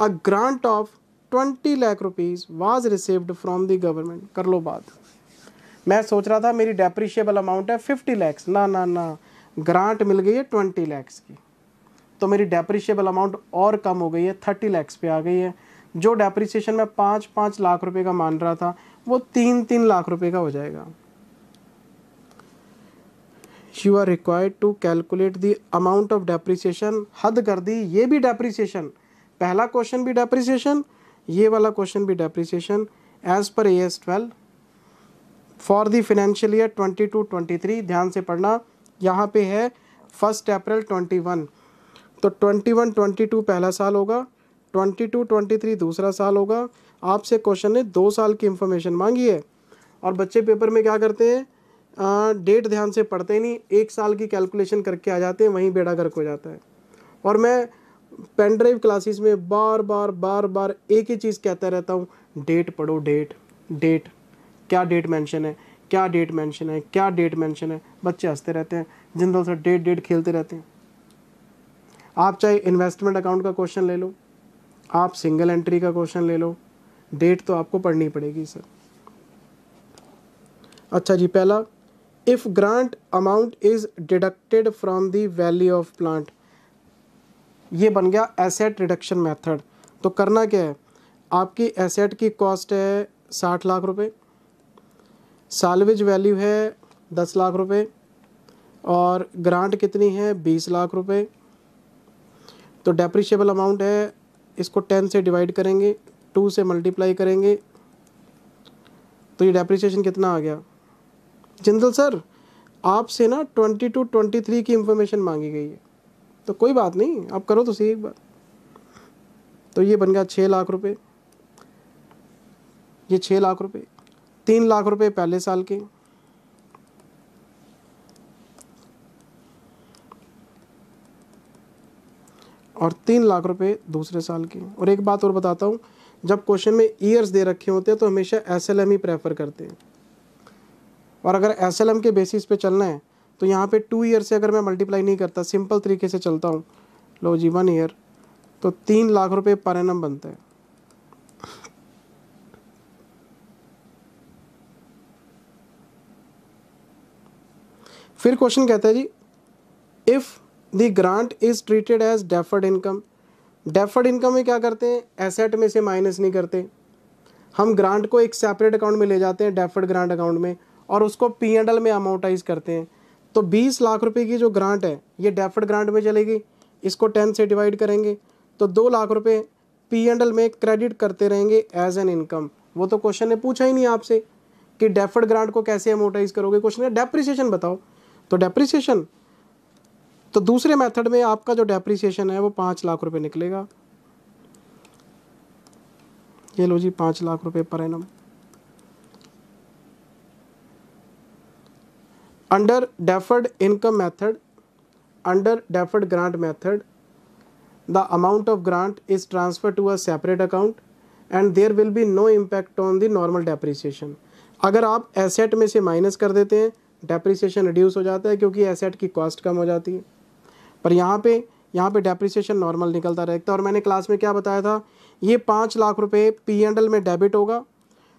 a grant of twenty lakh rupees was received from the government कर लो बात। मैं सोच रहा था मेरी डेप्रिशिएबल अमाउंट है फिफ्टी लैक्स ना ना ना। ग्रांट मिल गई है ट्वेंटी लैक्स की। तो मेरी डेप्रिशिएबल अमाउंट और कम हो गई है थर्टी लैक्स पे आ गई है। जो डेप्रिसिएशन मैं पाँच पाँच लाख रुपए का मान रहा था, वो तीन तीन लाख रुपए का हो जाएगा। You are required to calculate the amount of depreciation हद कर दी, ये भी डेप्रिसिएशन पहला क्वेश्चन भी डेप्रिसिएशन ये वाला क्वेश्चन भी depreciation as per A S twelve for the financial year twenty two twenty three ध्यान से पढ़ना, यहाँ पे है फ़र्स्ट अप्रैल ट्वेंटी वन तो ट्वेंटी वन ट्वेंटी टू पहला साल होगा ट्वेंटी टू ट्वेंटी थ्री दूसरा साल होगा. आपसे क्वेश्चन ने दो साल की इन्फॉर्मेशन मांगी है. और बच्चे पेपर में क्या करते हैं? डेट ध्यान से पढ़ते नहीं, एक साल की कैलकुलेशन करके आ जाते हैं, वहीं बेड़ा गर्क हो जाता है। और मैं पेन ड्राइव क्लासेस में बार बार बार बार एक ही चीज़ कहता रहता हूँ डेट पढ़ो डेट डेट क्या डेट मेंशन है, क्या डेट मेंशन है, क्या डेट मेंशन है? बच्चे हँसते रहते हैं जिंदल से डेट डेट खेलते रहते हैं। आप चाहे इन्वेस्टमेंट अकाउंट का क्वेश्चन ले लो, आप सिंगल एंट्री का क्वेश्चन ले लो डेट तो आपको पढ़नी पड़ेगी सर अच्छा जी, पहला if grant amount is deducted from the value of plant ये बन गया एसेट रिडक्शन मेथड तो करना क्या है? आपकी एसेट की कॉस्ट है साठ लाख रुपए सालवेज वैल्यू है दस लाख रुपए, और ग्रांट कितनी है? बीस लाख रुपए। तो डेप्रिशिएबल अमाउंट है, इसको टेन से डिवाइड करेंगे टू से मल्टीप्लाई करेंगे तो ये डेप्रिसिएशन कितना आ गया? जिंदल सर, आपसे ना ट्वेंटी टू ट्वेंटी थ्री की इन्फॉर्मेशन मांगी गई है। तो कोई बात नहीं, आप करो तो सही एक बार। तो ये बन गया छः लाख रुपए। ये छः लाख रुपए। तीन लाख रुपए पहले साल के। और तीन लाख रुपए दूसरे साल के। और एक बात और बताता हूँ, जब क्वेश्चन में ईयर्स दे रखे होते हैं तो हमेशा एस एल एम ही प्रेफर करते हैं। और अगर एसएलएम के बेसिस पे चलना है तो यहाँ पे टू ईयर से अगर मैं मल्टीप्लाई नहीं करता सिंपल तरीके से चलता हूँ। लो जी वन ईयर तो तीन लाख रुपए पर एनम बनता है। फिर क्वेश्चन कहता है जी if the grant is treated as deferred income deferred income में क्या करते हैं? एसेट में से माइनस नहीं करते। हम ग्रांट को एक सेपरेट अकाउंट में ले जाते हैं डेफर्ड ग्रांट अकाउंट में। और उसको पी एंड एल में अमाउंटाइज करते हैं। तो 20 लाख रुपए की जो ग्रांट है, ये डेफर्ड ग्रांट में चलेगी। इसको 10 से डिवाइड करेंगे तो दो लाख रुपए पी एंड एल में क्रेडिट करते रहेंगे एज एन इनकम वो तो क्वेश्चन ने पूछा ही नहीं आपसे कि डेफर्ड ग्रांट को कैसे अमोटाइज करोगे। क्वेश्चन है डेप्रिसिएशन बताओ। तो डेप्रिसिएशन तो दूसरे मेथड में आपका जो डेप्रिसिएशन है, वो पाँच लाख रुपए निकलेगा। ये लो जी, पाँच लाख रुपए per annum under deferred income method under deferred grant method the amount of grant is transfer to a separate account and there will be no impact on the normal depreciation अगर आप एसेट में से minus कर देते हैं depreciation reduce हो जाता है क्योंकि एसेट की कॉस्ट कम हो जाती है। पर यहाँ पे यहाँ पे डेप्रिसिएशन नॉर्मल निकलता रहता है और मैंने क्लास में क्या बताया था? ये पाँच लाख रुपए पी एंड एल में डेबिट होगा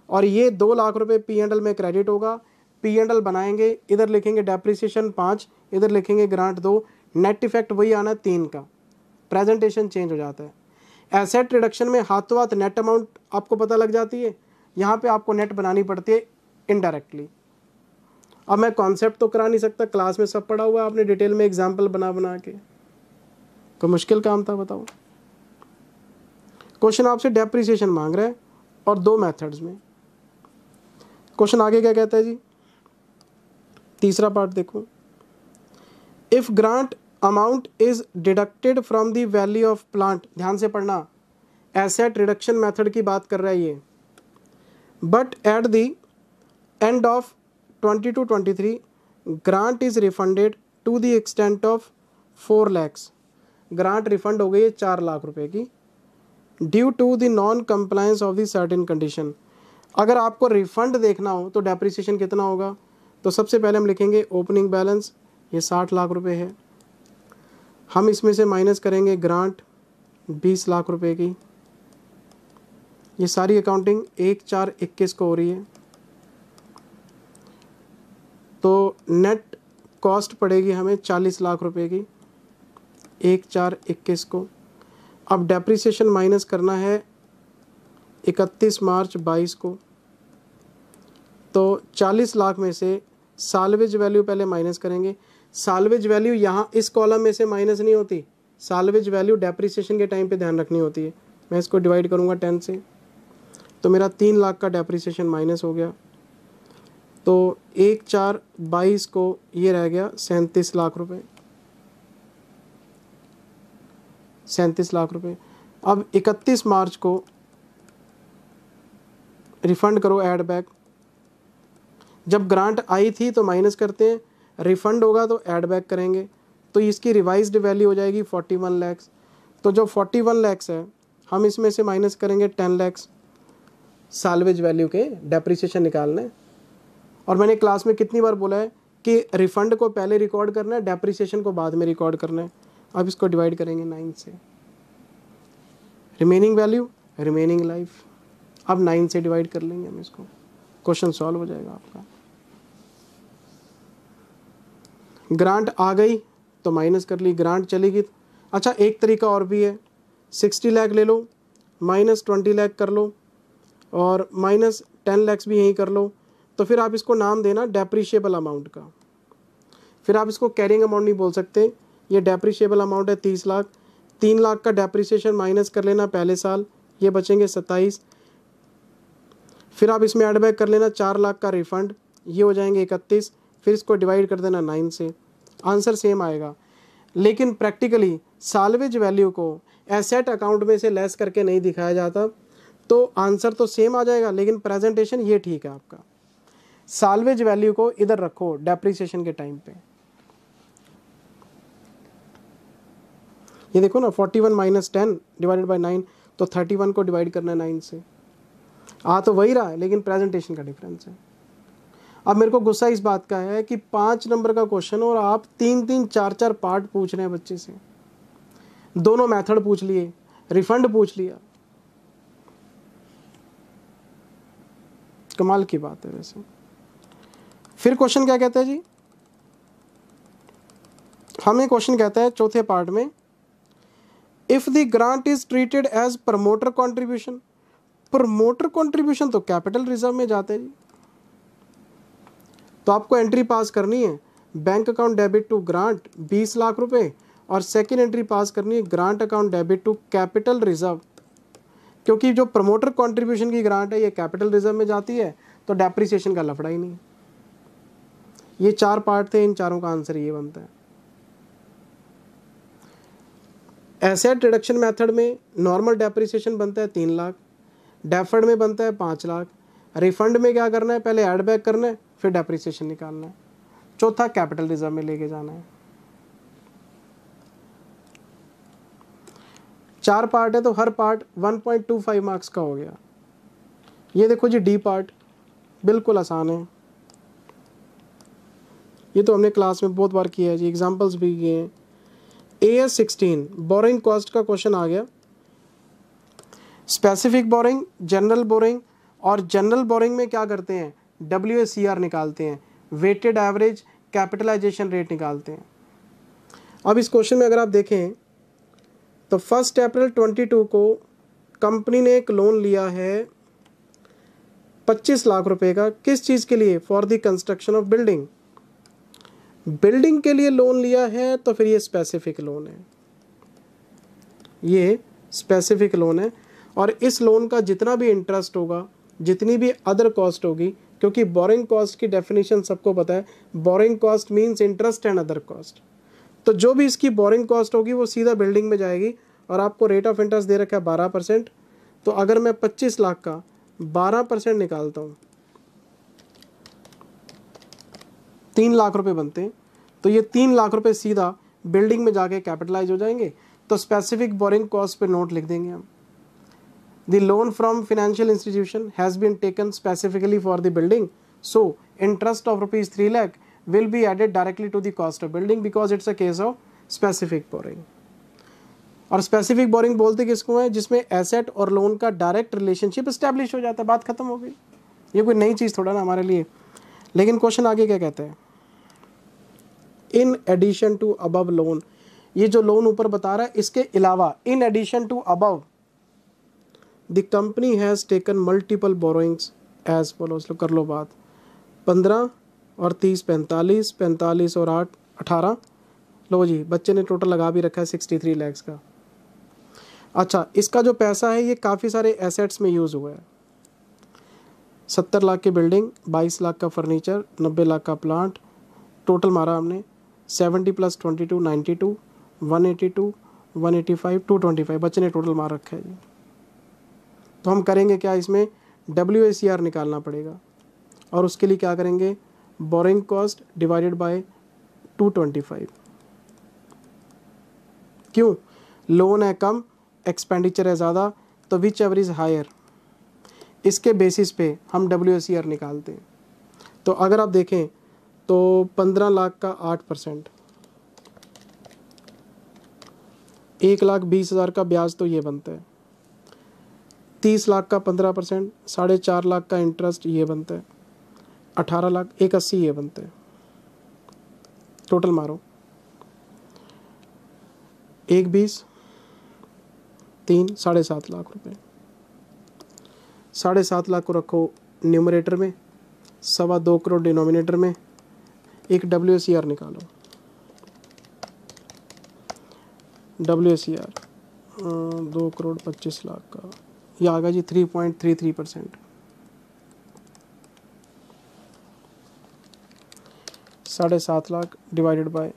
और ये दो लाख रुपए पी एंड एल में क्रेडिट होगा पी एंड एल बनाएँगे, इधर लिखेंगे डेप्रिसिएशन पाँच, इधर लिखेंगे ग्रांट दो नेट इफ़ेक्ट वही आना है तीन का। प्रेजेंटेशन चेंज हो जाता है। एसेट रिडक्शन में हाथों हाथ नेट अमाउंट आपको पता लग जाती है। यहाँ पे आपको नेट बनानी पड़ती है इनडायरेक्टली अब मैं कॉन्सेप्ट तो करा नहीं सकता क्लास में सब पढ़ा हुआ आपने डिटेल में एग्ज़ाम्पल बना बना के। कोई मुश्किल काम था बताओ। क्वेश्चन आपसे डेप्रिसिएशन मांग रहा है और दो मेथड्स में। क्वेश्चन आगे क्या कहता है जी? तीसरा पार्ट देखो। If grant amount is deducted from the value of plant ध्यान से पढ़ना एसेट रिडक्शन मेथड की बात कर रहा है ये। But at the end of 20 to 23 grant is refunded to the extent of 4 lakhs grant refund हो गई है चार लाख रुपए की due to the non compliance of the certain condition अगर आपको रिफंड देखना हो तो डेप्रिसिएशन कितना होगा? तो सबसे पहले हम लिखेंगे ओपनिंग बैलेंस ये साठ लाख रुपए है। हम इसमें से माइनस करेंगे ग्रांट बीस लाख रुपए की। ये सारी अकाउंटिंग एक चार इक्कीस को हो रही है। तो नेट कॉस्ट पड़ेगी हमें चालीस लाख रुपए की, एक चार इक्कीस को। अब डेप्रिसिएशन माइनस करना है इकतीस मार्च बाईस को। तो चालीस लाख में से सालवेज वैल्यू पहले माइनस करेंगे। सालवेज वैल्यू यहाँ इस कॉलम में से माइनस नहीं होती। सालवेज वैल्यू डेप्रिसिएशन के टाइम पे ध्यान रखनी होती है। मैं इसको डिवाइड करूँगा टेन से। तो मेरा तीन लाख का डेप्रिसिएशन माइनस हो गया। तो एक चार बाईस को ये रह गया सैंतीस लाख रुपए। सैंतीस लाख रुपए। अब इकतीस मार्च को रिफंड करो, ऐड बैक। जब ग्रांट आई थी तो माइनस करते हैं रिफंड होगा तो ऐड बैक करेंगे। तो इसकी रिवाइज्ड वैल्यू हो जाएगी फोर्टी वन लैक्स तो जो फोर्टी वन लैक्स है, हम इसमें से माइनस करेंगे टेन लैक्स सालवेज वैल्यू के डेप्रिसिएशन निकालने। और मैंने क्लास में कितनी बार बोला है कि रिफंड को पहले रिकॉर्ड करना है डेप्रिसिएशन को बाद में रिकॉर्ड करना है। अब इसको डिवाइड करेंगे नाइन से। रिमेनिंग वैल्यू रिमेनिंग लाइफ अब नाइन से डिवाइड कर लेंगे हम इसको। क्वेश्चन सॉल्व हो जाएगा आपका। ग्रांट आ गई तो माइनस कर ली, ग्रांट चलेगी अच्छा एक तरीका और भी है। सिक्सटी लैख ले लो, माइनस ट्वेंटी लैख कर लो, और माइनस टेन लैक्स भी यहीं कर लो। तो फिर आप इसको नाम देना डेप्रीशिएबल अमाउंट का। फिर आप इसको कैरिंग अमाउंट नहीं बोल सकते। ये डेप्रीशिएबल अमाउंट है तीस लाख। तीन लाख का डेप्रीसिएशन माइनस कर लेना पहले साल, ये बचेंगे सत्ताईस। फिर आप इसमें एडबैक कर लेना चार लाख का रिफंड ये हो जाएँगे इकतीस। फिर इसको डिवाइड कर देना नाइन से। आंसर सेम आएगा। लेकिन प्रैक्टिकली सालवेज वैल्यू को एसेट अकाउंट में से लेस करके नहीं दिखाया जाता तो आंसर तो सेम आ जाएगा, लेकिन प्रेजेंटेशन ये ठीक है आपका। सालवेज वैल्यू को इधर रखो डेप्रिसिएशन के टाइम पे। ये देखो ना forty one minus ten divided by nine तो थर्टी वन को डिवाइड करना है नाइन से। आ तो वही रहा है लेकिन प्रेजेंटेशन का डिफरेंस है। अब मेरे को गुस्सा इस बात का है कि पाँच नंबर का क्वेश्चन और आप तीन तीन, चार चार पार्ट पूछ रहे हैं बच्चे से। दोनों मेथड पूछ लिए रिफंड पूछ लिया। कमाल की बात है वैसे। फिर क्वेश्चन क्या कहता है जी? हमें क्वेश्चन कहता है चौथे पार्ट में if the grant is treated as promoter contribution promoter contribution तो कैपिटल रिज़र्व में जाते हैं जी। तो आपको एंट्री पास करनी है। Bank account debit to grant 20 lakh रुपए। और सेकेंड एंट्री पास करनी है grant account debit to capital reserve क्योंकि जो प्रमोटर कंट्रीब्यूशन की ग्रांट है, ये कैपिटल रिज़र्व में जाती है तो डेप्रिसिएशन का लफड़ा ही नहीं ये चार पार्ट थे, इन चारों का आंसर ये बनता है। एसेट रिडक्शन मेथड में नॉर्मल डेप्रिसिएशन बनता है तीन लाख। डेफर्ड में बनता है पाँच लाख। रिफंड में क्या करना है? पहले एड बैक करना है। फिर डेप्रिसिएशन निकालना है। चौथा कैपिटल रिज़र्व में लेके जाना है। चार पार्ट है तो हर पार्ट 1.25 मार्क्स का हो गया। ये देखो जी डी पार्ट बिल्कुल आसान है। ये तो हमने क्लास में बहुत बार किया है जी एग्जांपल्स भी किए हैं। A S sixteen borrowing cost का क्वेश्चन आ गया। स्पेसिफिक बोरिंग जनरल बोरिंग और जनरल बोरिंग में क्या करते हैं? डब्ल्यू निकालते हैं वेटेड एवरेज कैपिटलाइजेशन रेट निकालते हैं। अब इस क्वेश्चन में अगर आप देखें तो फ़र्स्ट अप्रैल 22 को कंपनी ने एक लोन लिया है 25 लाख रुपए का। किस चीज़ के लिए? For the construction of building building के लिए लोन लिया है तो फिर ये स्पेसिफिक लोन है। ये स्पेसिफिक लोन है, और इस लोन का जितना भी इंटरेस्ट होगा, जितनी भी अदर कॉस्ट होगी क्योंकि बोरिंग कॉस्ट की डेफिनेशन सबको पता है। Borrowing cost means interest and other cost तो जो भी इसकी बोरिंग कॉस्ट होगी, वो सीधा बिल्डिंग में जाएगी और आपको रेट ऑफ़ इंटरेस्ट दे रखा है बारह परसेंट। तो अगर मैं पच्चीस लाख का बारह परसेंट निकालता हूँ, तीन लाख रुपए बनते हैं तो ये तीन लाख रुपए सीधा बिल्डिंग में जाके कैपिटलाइज हो जाएँगे। तो स्पेसिफिक बोरिंग कॉस्ट पे नोट लिख देंगे हम। The loan from financial institution has been taken specifically for the building so interest of rupees three lakh will be added directly to the cost of building because it's a case of specific borrowing. और specific borrowing बोलते किसको है? जिसमें asset और loan का direct relationship establish हो जाता है। बात खत्म हो गई। ये कोई नई चीज़ थोड़ा ना हमारे लिए। लेकिन क्वेश्चन आगे क्या कहते हैं? In addition to above loan ये जो लोन ऊपर बता रहा है, इसके अलावा in addition to above the company has taken multiple borrowings as follows कर लो बात पंद्रह और तीस पैंतालीस पैंतालीस और आठ अठारह लो जी बच्चे ने टोटल लगा भी रखा है सिक्सटी थ्री लैक्स का अच्छा इसका जो पैसा है ये काफ़ी सारे एसेट्स में यूज़ हुआ है सत्तर लाख की बिल्डिंग बाईस लाख का फर्नीचर नब्बे लाख का प्लांट टोटल मारा हमने seventy plus twenty two ninety two one eighty two one eighty five two twenty five बच्चे ने टोटल मार रखा है जी तो हम करेंगे क्या? इसमें डब्ल्यू ए सी आर निकालना पड़ेगा। और उसके लिए क्या करेंगे? बोरिंग कॉस्ट डिवाइडेड बाय 225 क्यों? लोन है कम एक्सपेंडिचर है ज़्यादा तो विच एवर इज़ हायर इसके बेसिस पे हम डब्ल्यू एस आर निकालते हैं। तो अगर आप देखें तो पंद्रह लाख का आठ परसेंट। एक लाख बीस हज़ार का ब्याज तो ये बनता है। तीस लाख का पंद्रह परसेंट, साढ़े चार लाख का इंटरेस्ट ये बनता है। अठारह लाख, एक अस्सी ये बनते हैं। टोटल मारो। एक बीस, तीन, साढ़े सात लाख रुपए। साढ़े सात लाख को रखो न्यूमरेटर में, सवा दो करोड़ डिनोमिनेटर में, एक डब्ल्यू एस सी आर निकालो। डब्ल्यू एस आर दो करोड़ पच्चीस लाख का। ये आ गया जी three point three three percent साढ़े सात लाख डिवाइडेड बाय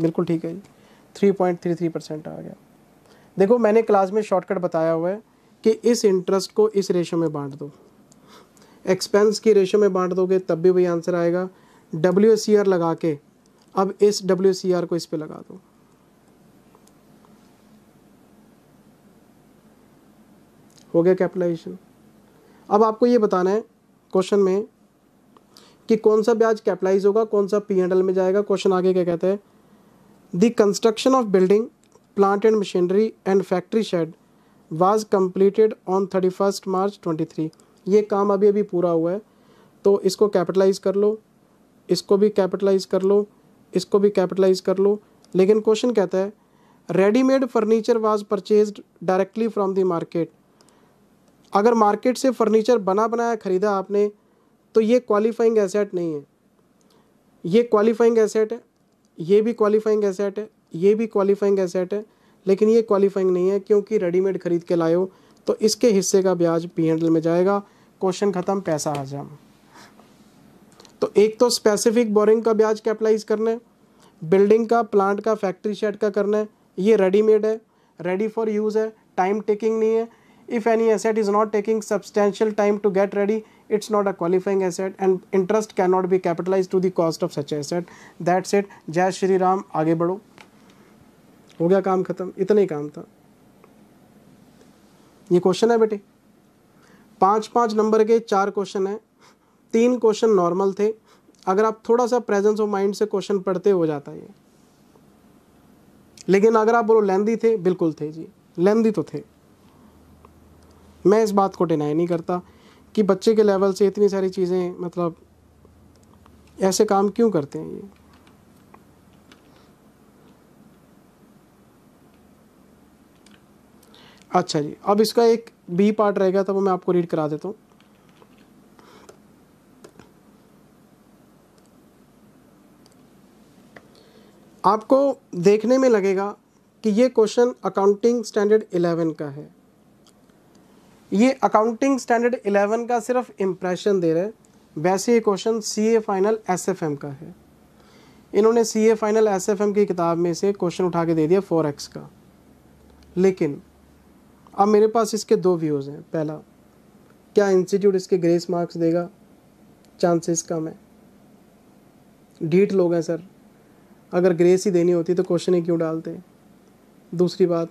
बिल्कुल ठीक है जी three point three three percent आ गया। देखो, मैंने क्लास में शॉर्टकट बताया हुआ है कि इस इंटरेस्ट को इस रेशो में बांट दो। एक्सपेंस की रेशो में बांट दोगे, तब भी वही आंसर आएगा। डब्ल्यू सी आर लगा के अब इस डब्ल्यू सी आर को इस पे लगा दो। हो गया कैपिटलाइजेशन अब आपको ये बताना है क्वेश्चन में, कि कौन सा ब्याज कैपिटलाइज होगा, कौन सा पी एंड एल में जाएगा? क्वेश्चन आगे क्या कहता है? The construction of building plant and machinery and factory shed was completed on thirty first March twenty three ये काम अभी अभी पूरा हुआ है तो इसको कैपिटलाइज कर लो, इसको भी कैपिटलाइज कर लो, इसको भी कैपिटलाइज कर लो। लेकिन क्वेश्चन कहता है readymade furniture was purchase directly from the market अगर मार्केट से फर्नीचर बना बनाया ख़रीदा आपने तो ये क्वालिफाइंग एसेट नहीं है। ये क्वालिफाइंग एसेट है, ये भी क्वालिफाइंग एसेट है, ये भी क्वालिफाइंग एसेट है, लेकिन ये क्वालिफाइंग नहीं है क्योंकि रेडीमेड खरीद के लाए हो तो इसके हिस्से का ब्याज पी एंडल में जाएगा। क्वेश्चन ख़त्म, पैसा हजम तो एक तो स्पेसिफिक बोरिंग का ब्याज कैपिटलाइज करना है बिल्डिंग का प्लांट का फैक्ट्री शेड का करना है, ये रेडीमेड है रेडी फॉर यूज़ है टाइम टेकिंग नहीं है if any asset is not taking substantial time to get ready it's not a qualifying asset and interest cannot be capitalized to the cost of such asset that's it जय श्री राम आगे बढ़ो हो गया काम खत्म इतना ही काम था ये क्वेश्चन है बेटे पाँच पाँच नंबर के चार क्वेश्चन है तीन क्वेश्चन नॉर्मल थे अगर आप थोड़ा सा प्रेजेंस ऑफ़ माइंड से क्वेश्चन पढ़ते हो जाता ये लेकिन अगर आप बोलो लेंदी थे बिल्कुल थे जी लेंदी तो थे मैं इस बात को डिनाई नहीं करता कि बच्चे के लेवल से इतनी सारी चीज़ें मतलब ऐसे काम क्यों करते हैं ये? अच्छा जी, अब इसका एक बी पार्ट रहेगा तो वो मैं आपको रीड करा देता हूँ। आपको देखने में लगेगा कि ये क्वेश्चन अकाउंटिंग स्टैंडर्ड 11 का है। ये अकाउंटिंग स्टैंडर्ड 11 का सिर्फ़ इम्प्रेशन दे रहे हैं। वैसे ये question C A final S F M का है। इन्होंने C A final S F M की किताब में से क्वेश्चन उठा के दे दिया फोर एक्स का। लेकिन, अब मेरे पास इसके दो व्यूज़ हैं। पहला, क्या इंस्टीट्यूट इसके ग्रेस मार्क्स देगा? चांसेस कम है। ढीठ लोग हैं सर अगर ग्रेस ही देनी होती तो क्वेश्चन ही क्यों डालते? दूसरी बात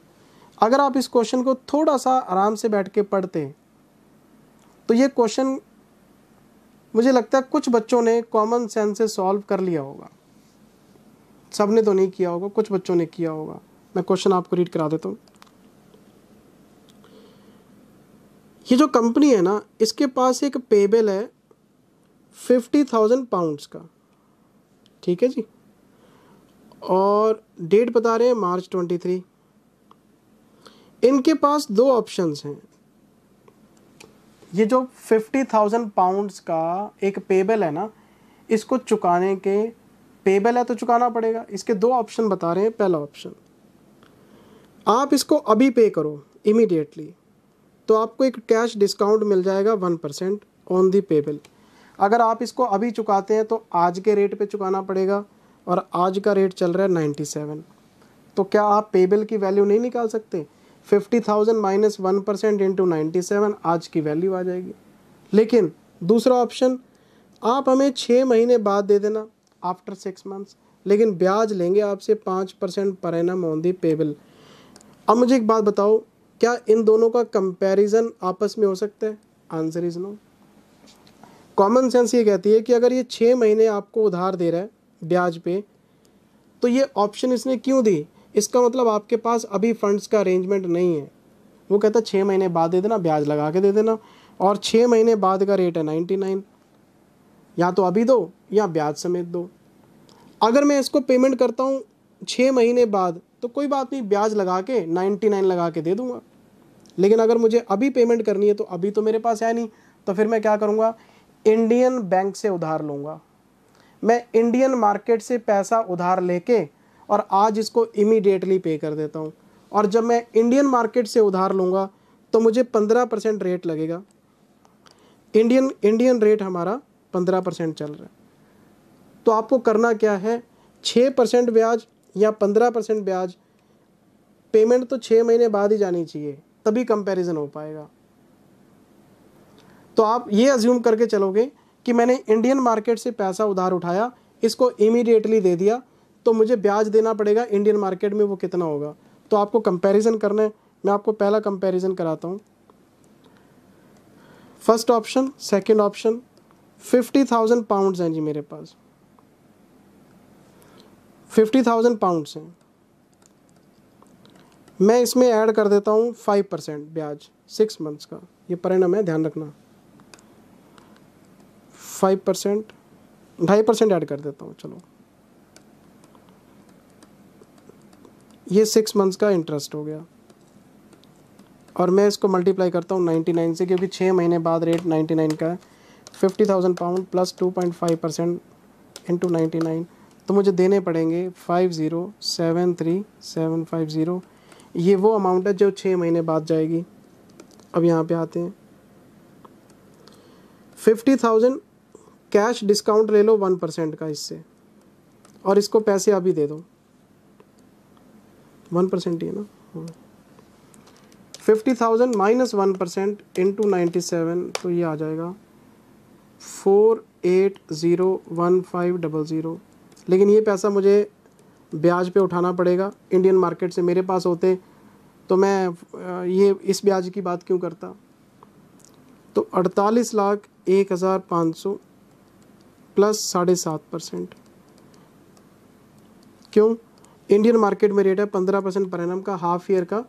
अगर आप इस क्वेश्चन को थोड़ा सा आराम से बैठ के पढ़ते तो ये क्वेश्चन मुझे लगता है कुछ बच्चों ने कॉमन सेंस से सॉल्व कर लिया होगा। सबने तो नहीं किया होगा, कुछ बच्चों ने किया होगा। मैं क्वेश्चन आपको रीड करा देता हूँ। ये जो कंपनी है ना, इसके पास एक पेबल है फिफ्टी थाउज़ेंड पाउंड्स का। ठीक है जी? और डेट बता रहे हैं मार्च ट्वेंटी थ्री इनके पास दो ऑप्शंस हैं। ये जो फिफ्टी थाउज़ेंड पाउंड्स का एक पेबल है ना, इसको चुकाने के पेबल है तो चुकाना पड़ेगा। इसके दो ऑप्शन बता रहे हैं। पहला ऑप्शन आप इसको अभी पे करो इमीडिएटली तो आपको एक कैश डिस्काउंट मिल जाएगा one percent on the payable अगर आप इसको अभी चुकाते हैं तो आज के रेट पे चुकाना पड़ेगा और आज का रेट चल रहा है नाइन्टी सेवन तो क्या आप पेबल की वैल्यू नहीं निकाल सकते? Fifty thousand minus one percent into ninety seven, आज की वैल्यू आ जाएगी। लेकिन दूसरा ऑप्शन आप हमें छः महीने बाद दे देना आफ्टर सिक्स मंथ्स लेकिन ब्याज लेंगे आपसे पाँच percent per annum on the payable अब मुझे एक बात बताओ, क्या इन दोनों का कंपैरिजन आपस में हो सकता है? Answer is no common sense ये कहती है कि अगर ये छः महीने आपको उधार दे रहा है ब्याज पे तो ये ऑप्शन इसने क्यों दी? इसका मतलब आपके पास अभी फंड्स का अरेंजमेंट नहीं है। वो कहता छः महीने बाद दे देना, ब्याज लगा के दे देना। और छः महीने बाद का रेट है नाइन्टी नाइन या तो अभी दो, या ब्याज समेत दो। अगर मैं इसको पेमेंट करता हूँ छः महीने बाद तो कोई बात नहीं, ब्याज लगा के नाइन्टी नाइन लगा के दे दूँगा। लेकिन अगर मुझे अभी पेमेंट करनी है तो अभी तो मेरे पास है नहीं। तो फिर मैं क्या करूँगा? इंडियन बैंक से उधार लूँगा। मैं इंडियन मार्केट से पैसा उधार लेके और आज इसको इमीडिएटली पे कर देता हूँ। और जब मैं इंडियन मार्केट से उधार लूँगा तो मुझे पंद्रह परसेंट रेट लगेगा। इंडियन इंडियन रेट हमारा पंद्रह परसेंट चल रहा है। तो आपको करना क्या है? छः परसेंट ब्याज या पंद्रह परसेंट ब्याज? पेमेंट तो छः महीने बाद ही जानी चाहिए, तभी कंपैरिजन हो पाएगा। तो आप ये अज्यूम करके चलोगे कि मैंने इंडियन मार्केट से पैसा उधार उठाया, इसको इमीडिएटली दे दिया तो मुझे ब्याज देना पड़ेगा इंडियन मार्केट में वो कितना होगा? तो आपको कंपैरिजन करना है। मैं आपको पहला कंपैरिजन कराता हूँ। First option second option fifty thousand pounds हैं जी मेरे पास। फिफ्टी थाउज़ेंड पाउंड्स हैं। मैं इसमें ऐड कर देता हूँ फाइव परसेंट ब्याज सिक्स मंथ्स का। ये परिणाम है, ध्यान रखना। फाइव परसेंट ढाई परसेंट ऐड कर देता हूँ, चलो। ये सिक्स मंथ्स का इंटरेस्ट हो गया। और मैं इसको मल्टीप्लाई करता हूँ नाइन्टी नाइन से, क्योंकि छः महीने बाद रेट नाइन्टी नाइन का है। Fifty thousand pound plus two point five percent into ninety nine तो मुझे देने पड़ेंगे five zero seven three seven five zero ये वो अमाउंट है जो छः महीने बाद जाएगी। अब यहाँ पे आते हैं। फिफ्टी थाउज़ेंड कैश डिस्काउंट ले लो वन परसेंट का इससे। और इसको पैसे अभी दे दो। वन परसेंट ही है ना। Fifty thousand minus one percent into ninety seven तो ये आ जाएगा four eight zero one five double zero लेकिन ये पैसा मुझे ब्याज पे उठाना पड़ेगा इंडियन मार्केट से मेरे पास होते तो मैं ये इस ब्याज की बात क्यों करता? तो अड़तालीस लाख एक हज़ार पाँच सौ प्लस साढ़े सात परसेंट क्यों? इंडियन मार्केट में रेट है पंद्रह परसेंट पर का हाफ़ ईयर का।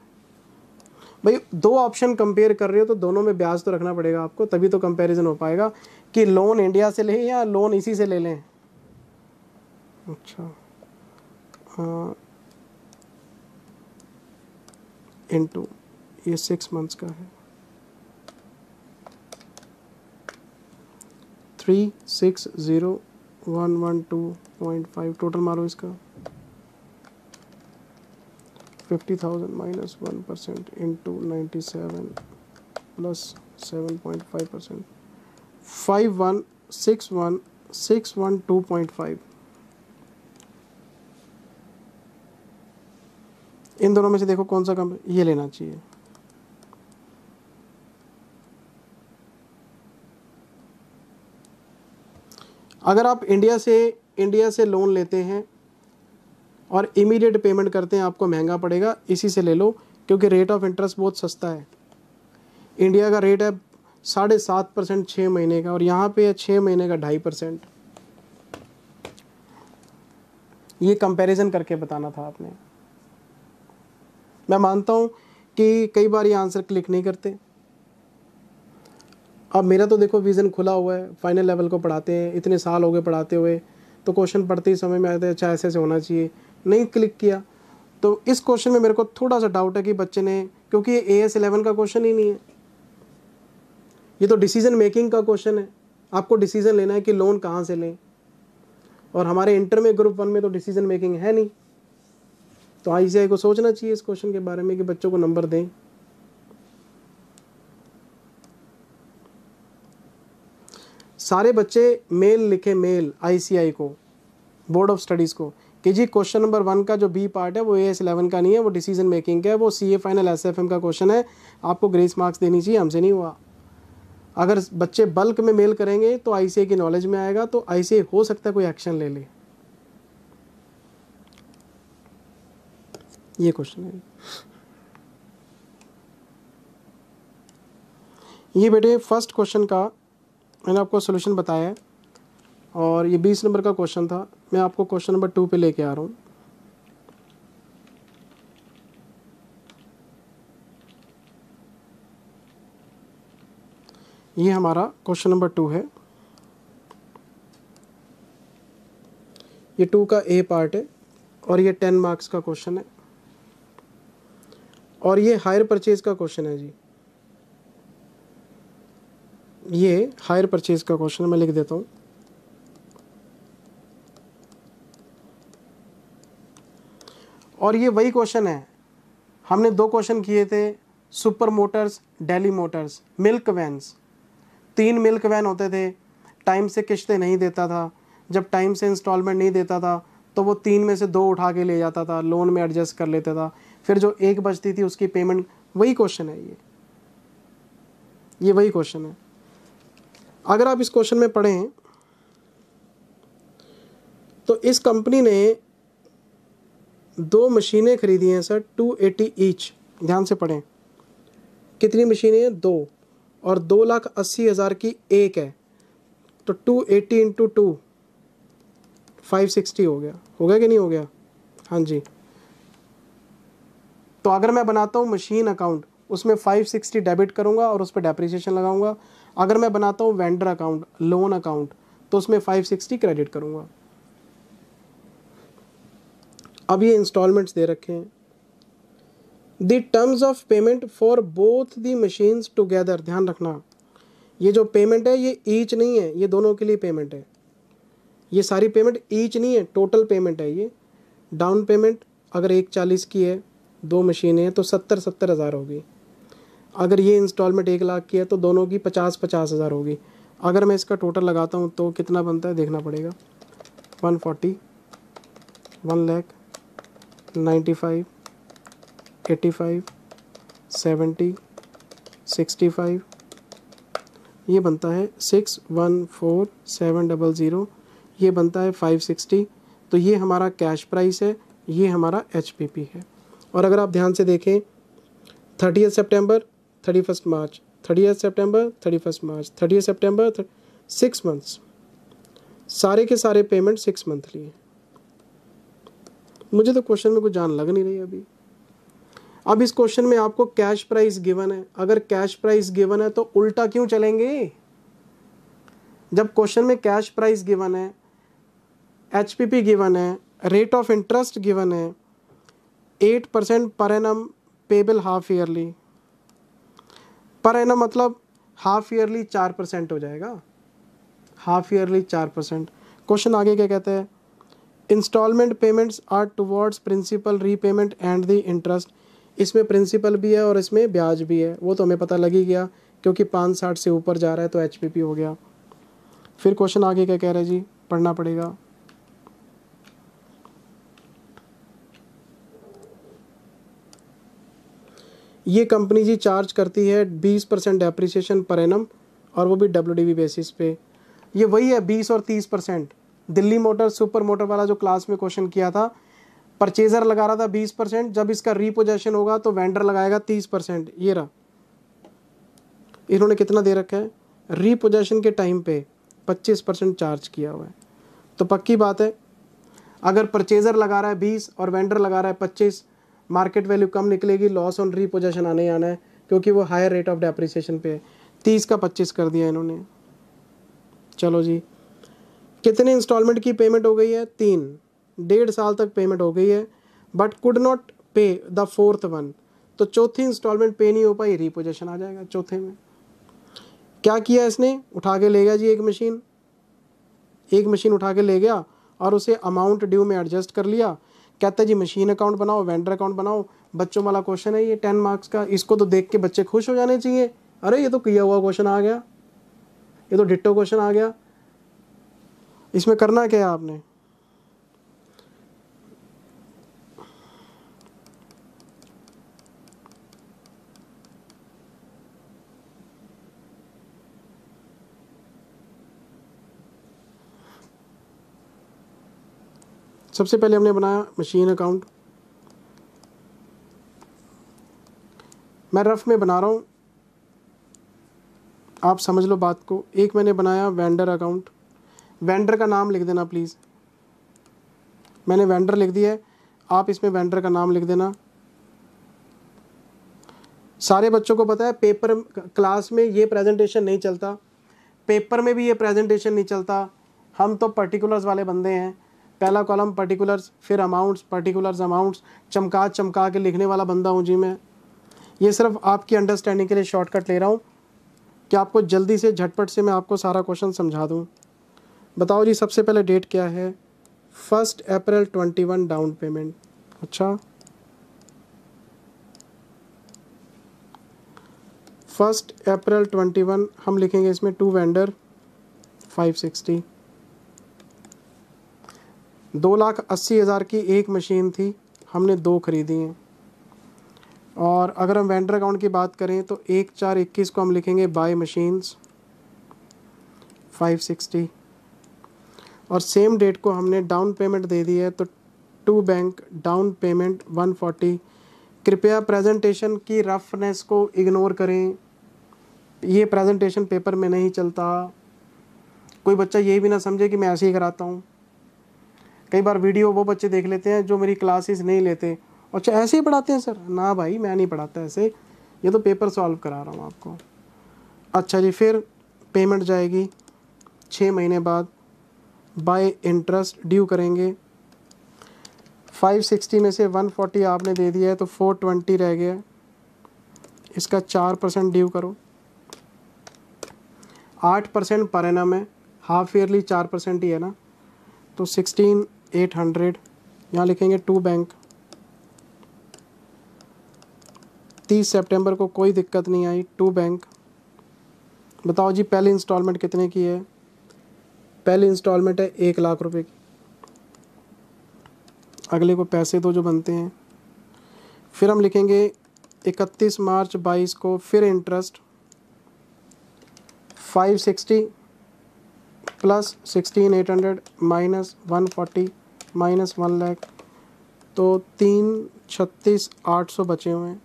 भाई, दो ऑप्शन कंपेयर कर रहे हो तो दोनों में ब्याज तो रखना पड़ेगा आपको, तभी तो कंपैरिजन हो पाएगा कि लोन इंडिया से लें या लोन इसी से ले लें। अच्छा। इनटू ये सिक्स मंथ्स का है। Three six zero one one two point five total मारो इसका। Fifty thousand minus one percent into ninety seven plus seven point five percent five one six one six one two point five इन दोनों में से देखो कौन सा कम, ये लेना चाहिए। अगर आप इंडिया से इंडिया से लोन लेते हैं और इमीडिएट पेमेंट करते हैं, आपको महँगा पड़ेगा, इसी से ले लो, क्योंकि रेट ऑफ़ इंटरेस्ट बहुत सस्ता है। इंडिया का रेट है साढ़े सात परसेंट छः महीने का, और यहाँ पे है छः महीने का ढाई परसेंट। ये कंपैरिजन करके बताना था आपने। मैं मानता हूँ कि कई बार ये आंसर क्लिक नहीं करते। अब मेरा तो देखो विज़न खुला हुआ है फाइनल लेवल को पढ़ाते हैं, इतने साल हो गए पढ़ाते हुए तो क्वेश्चन पढ़ते ही समय में आते हैं अच्छा ऐसे ऐसे होना चाहिए। नहीं क्लिक किया। तो इस क्वेश्चन में मेरे को थोड़ा सा डाउट है कि बच्चे ने क्योंकि ये ए एस इलेवन का क्वेश्चन ही नहीं है। ये तो डिसीज़न मेकिंग का क्वेश्चन है। आपको डिसीज़न लेना है कि लोन कहाँ से लें। और हमारे इंटर में ग्रुप वन में तो डिसीज़न मेकिंग है नहीं। तो आई को सोचना चाहिए इस क्वेश्चन के बारे में कि बच्चों को नंबर दें। सारे बच्चे मेल लिखे मेल आईसीआई को बोर्ड ऑफ़ स्टडीज़ को। कि जी क्वेश्चन नंबर वन का जो बी पार्ट है, वो ए एस इलेवन का नहीं है, वो डिसीज़न मेकिंग का है, वो C A final S F M का क्वेश्चन है। आपको ग्रेस मार्क्स देनी चाहिए, हमसे नहीं हुआ। अगर बच्चे बल्क में मेल करेंगे तो आई की नॉलेज में आएगा तो आईसीए हो सकता है कोई एक्शन ले ले। ये क्वेश्चन है। ये बेटे फ़र्स्ट क्वेश्चन का मैंने आपको सोल्यूशन बताया है। और ये बीस नंबर का क्वेश्चन था। मैं आपको क्वेश्चन नंबर टू पे लेके आ रहा हूँ। ये हमारा क्वेश्चन नंबर टू है। ये टू का ए पार्ट है और ये टेन मार्क्स का क्वेश्चन है। और ये हायर परचेज का क्वेश्चन है जी। ये हायर परचेज का क्वेश्चन मैं लिख देता हूँ। और ये वही क्वेश्चन है। हमने दो क्वेश्चन किए थे super motors daily motors milk vans तीन मिल्क वैन होते थे। टाइम से किश्तें नहीं देता था। जब टाइम से इंस्टॉलमेंट नहीं देता था तो वो तीन में से दो उठा के ले जाता था लोन में एडजस्ट कर लेता था। फिर जो एक बचती थी, उसकी पेमेंट वही क्वेश्चन है ये। ये वही क्वेश्चन है। अगर आप इस क्वेश्चन में पढ़ें तो इस कंपनी ने दो मशीनें खरीदी हैं, सर टू एटी ईच ध्यान से पढ़ें। कितनी मशीनें हैं? दो। और दो लाख अस्सी हज़ार की एक है। तो two eighty into two five sixty हो गया। हो गया कि नहीं हो गया? हाँ जी। तो अगर मैं बनाता हूँ मशीन अकाउंट, उसमें फाइव सिक्सटी डेबिट करूँगा और उस पर डेप्रिसिएशन लगाऊँगा। अगर मैं बनाता हूँ वेंडर अकाउंट लोन अकाउंट तो उसमें फाइव सिक्सटी क्रेडिट करूँगा। अब ये इंस्टॉलमेंट्स दे रखे हैं। The terms of payment for both the machines together ध्यान रखना। ये जो पेमेंट है, ये ईच नहीं है, ये दोनों के लिए पेमेंट है। ये सारी पेमेंट ईच नहीं है टोटल पेमेंट है ये। डाउन पेमेंट अगर एक चालीस की है, दो मशीनें हैं तो सत्तर सत्तर हज़ार होगी। अगर ये इंस्टॉलमेंट एक लाख की है तो दोनों की पचास पचास हज़ार होगी। अगर मैं इसका टोटल लगाता हूँ तो कितना बनता है, देखना पड़ेगा। One forty, one lakh ninety five eighty five seventy sixty five ये बनता है six one four seven double zero ये बनता है फाइव सिक्सटी तो ये हमारा कैश प्राइस है, ये हमारा एच पी पी है। और अगर आप ध्यान से देखें thirty September thirty first March thirty September thirty first March thirty September six months सारे के सारे पेमेंट सिक्स मंथली हैं। मुझे तो क्वेश्चन में कुछ जान लग नहीं रही अभी। अब इस क्वेश्चन में आपको कैश प्राइस गिवन है। अगर कैश प्राइस गिवन है तो उल्टा क्यों चलेंगे? जब क्वेश्चन में कैश प्राइस गिवन है एच पी पी गिवन है रेट ऑफ़ इंटरेस्ट गिवन है eight percent per annum payable half yearly per annum मतलब हाफ़ ईयरली चार परसेंट हो जाएगा। हाफ़ ईयरली चार परसेंट क्वेश्चन आगे क्या कहते हैं? Installment payments are towards principal repayment and the interest इसमें प्रिंसिपल भी है और इसमें ब्याज भी है। वो तो हमें पता लग ही गया, क्योंकि पाँच साठ से ऊपर जा रहा है तो एच हो गया। फिर क्वेश्चन आगे क्या कह रहे जी? पढ़ना पड़ेगा। ये कंपनी जी चार्ज करती है बीस परसेंट डेप्रिसिएशन पर एनम और वो भी डब्ल्यूडीवी बेसिस पे। ये वही है, बीस और तीस percent. Delhi motor, super motor वाला जो क्लास में क्वेश्चन किया था परचेजर लगा रहा था बीस परसेंट, जब इसका रीपोजेशन होगा तो वेंडर लगाएगा तीस परसेंट, ये रहा। इन्होंने कितना दे रखा है? रीपोजेशन के टाइम पे पच्चीस परसेंट चार्ज किया हुआ है। तो पक्की बात है, अगर परचेजर लगा रहा है बीस और वेंडर लगा रहा है पच्चीस मार्केट वैल्यू कम निकलेगी लॉस ऑन रीपोजेशन आने आना है, क्योंकि वो हायर रेट ऑफ़ डेप्रिसिएशन पे है। तीस का पच्चीस कर दिया इन्होंने। चलो जी कितने इंस्टॉलमेंट की पेमेंट हो गई है? तीन। डेढ़ साल तक पेमेंट हो गई है but could not pay the fourth one तो चौथी इंस्टॉलमेंट पे नहीं हो पाई रीपोजेशन आ जाएगा चौथे में। क्या किया इसने? उठा के ले गया जी एक मशीन एक मशीन उठा के ले गया और उसे अमाउंट ड्यू में एडजस्ट कर लिया। कहता है, जी मशीन अकाउंट बनाओ वेंडर अकाउंट बनाओ। बच्चों वाला क्वेश्चन है ये टेन मार्क्स का। इसको तो देख के बच्चे खुश हो जाने चाहिए। अरे, ये तो किया हुआ क्वेश्चन आ गया। ये तो डिट्टो क्वेश्चन आ गया। इसमें करना क्या है आपने? सबसे पहले हमने बनाया मशीन अकाउंट मैं रफ में बना रहा हूँ। आप समझ लो बात को। एक मैंने बनाया वेंडर अकाउंट वेंडर का नाम लिख देना प्लीज़ मैंने वेंडर लिख दिया है। आप इसमें वेंडर का नाम लिख देना। सारे बच्चों को पता है पेपर क्लास में ये प्रेजेंटेशन नहीं चलता। पेपर में भी ये प्रेजेंटेशन नहीं चलता। हम तो पर्टिकुलर्स वाले बंदे हैं। पहला कॉलम पर्टिकुलर्स फिर अमाउंट्स पर्टिकुलर्स अमाउंट्स चमका चमका के लिखने वाला बंदा हूँ जी मैं। ये सिर्फ़ आपकी अंडरस्टैंडिंग के लिए शॉर्टकट ले रहा हूँ। कि आपको जल्दी से, झटपट से मैं आपको सारा क्वेश्चन समझा दूँ। बताओ जी, सबसे पहले डेट क्या है? First April twenty one down payment अच्छा? फ़र्स्ट अप्रैल ट्वेंटी वन हम लिखेंगे इसमें टू वेंडर फाइव सिक्सटी दो लाख अस्सी हज़ार की एक मशीन थी, हमने दो ख़रीदी हैं। और अगर हम वेंडर अकाउंट की बात करें तो एक चार इक्कीस को हम लिखेंगे बाय मशीन्स फाइव सिक्सटी और सेम डेट को हमने डाउन पेमेंट दे दी है तो to bank down payment one forty कृपया प्रेजेंटेशन की रफनेस को इग्नोर करें। ये प्रेजेंटेशन पेपर में नहीं चलता। कोई बच्चा ये भी ना समझे कि मैं ऐसे ही कराता हूँ। कई बार वीडियो वो बच्चे देख लेते हैं जो मेरी क्लासेस नहीं लेते। अच्छा ऐसे ही पढ़ाते हैं, सर? ना भाई, मैं नहीं पढ़ाता ऐसे। ये तो पेपर सॉल्व करा रहा हूँ आपको। अच्छा जी, फिर पेमेंट जाएगी। छः महीने बाद। बाय इंटरेस्ट ड्यू करेंगे। 560 में से 140 आपने दे दिया है तो 420 रह गया। इसका चार परसेंट ड्यू करो। आठ परसेंट पर है हाफ़ ईयरली चार परसेंट ही है ना। तो सिक्सटीन एट हंड्रेड यहाँ लिखेंगे टू बैंक तीस सितंबर को कोई दिक्कत नहीं आई टू बैंक बताओ जी, पहली इंस्टॉलमेंट कितने की है? पहली इंस्टॉलमेंट है एक लाख रुपए की। अगले को पैसे दो जो बनते हैं। फिर हम लिखेंगे इकतीस मार्च बाईस को फिर interest five sixty plus sixteen eight hundred minus one forty minus one lakh. तो तीन छत्तीस आठ सौ बचे हुए हैं।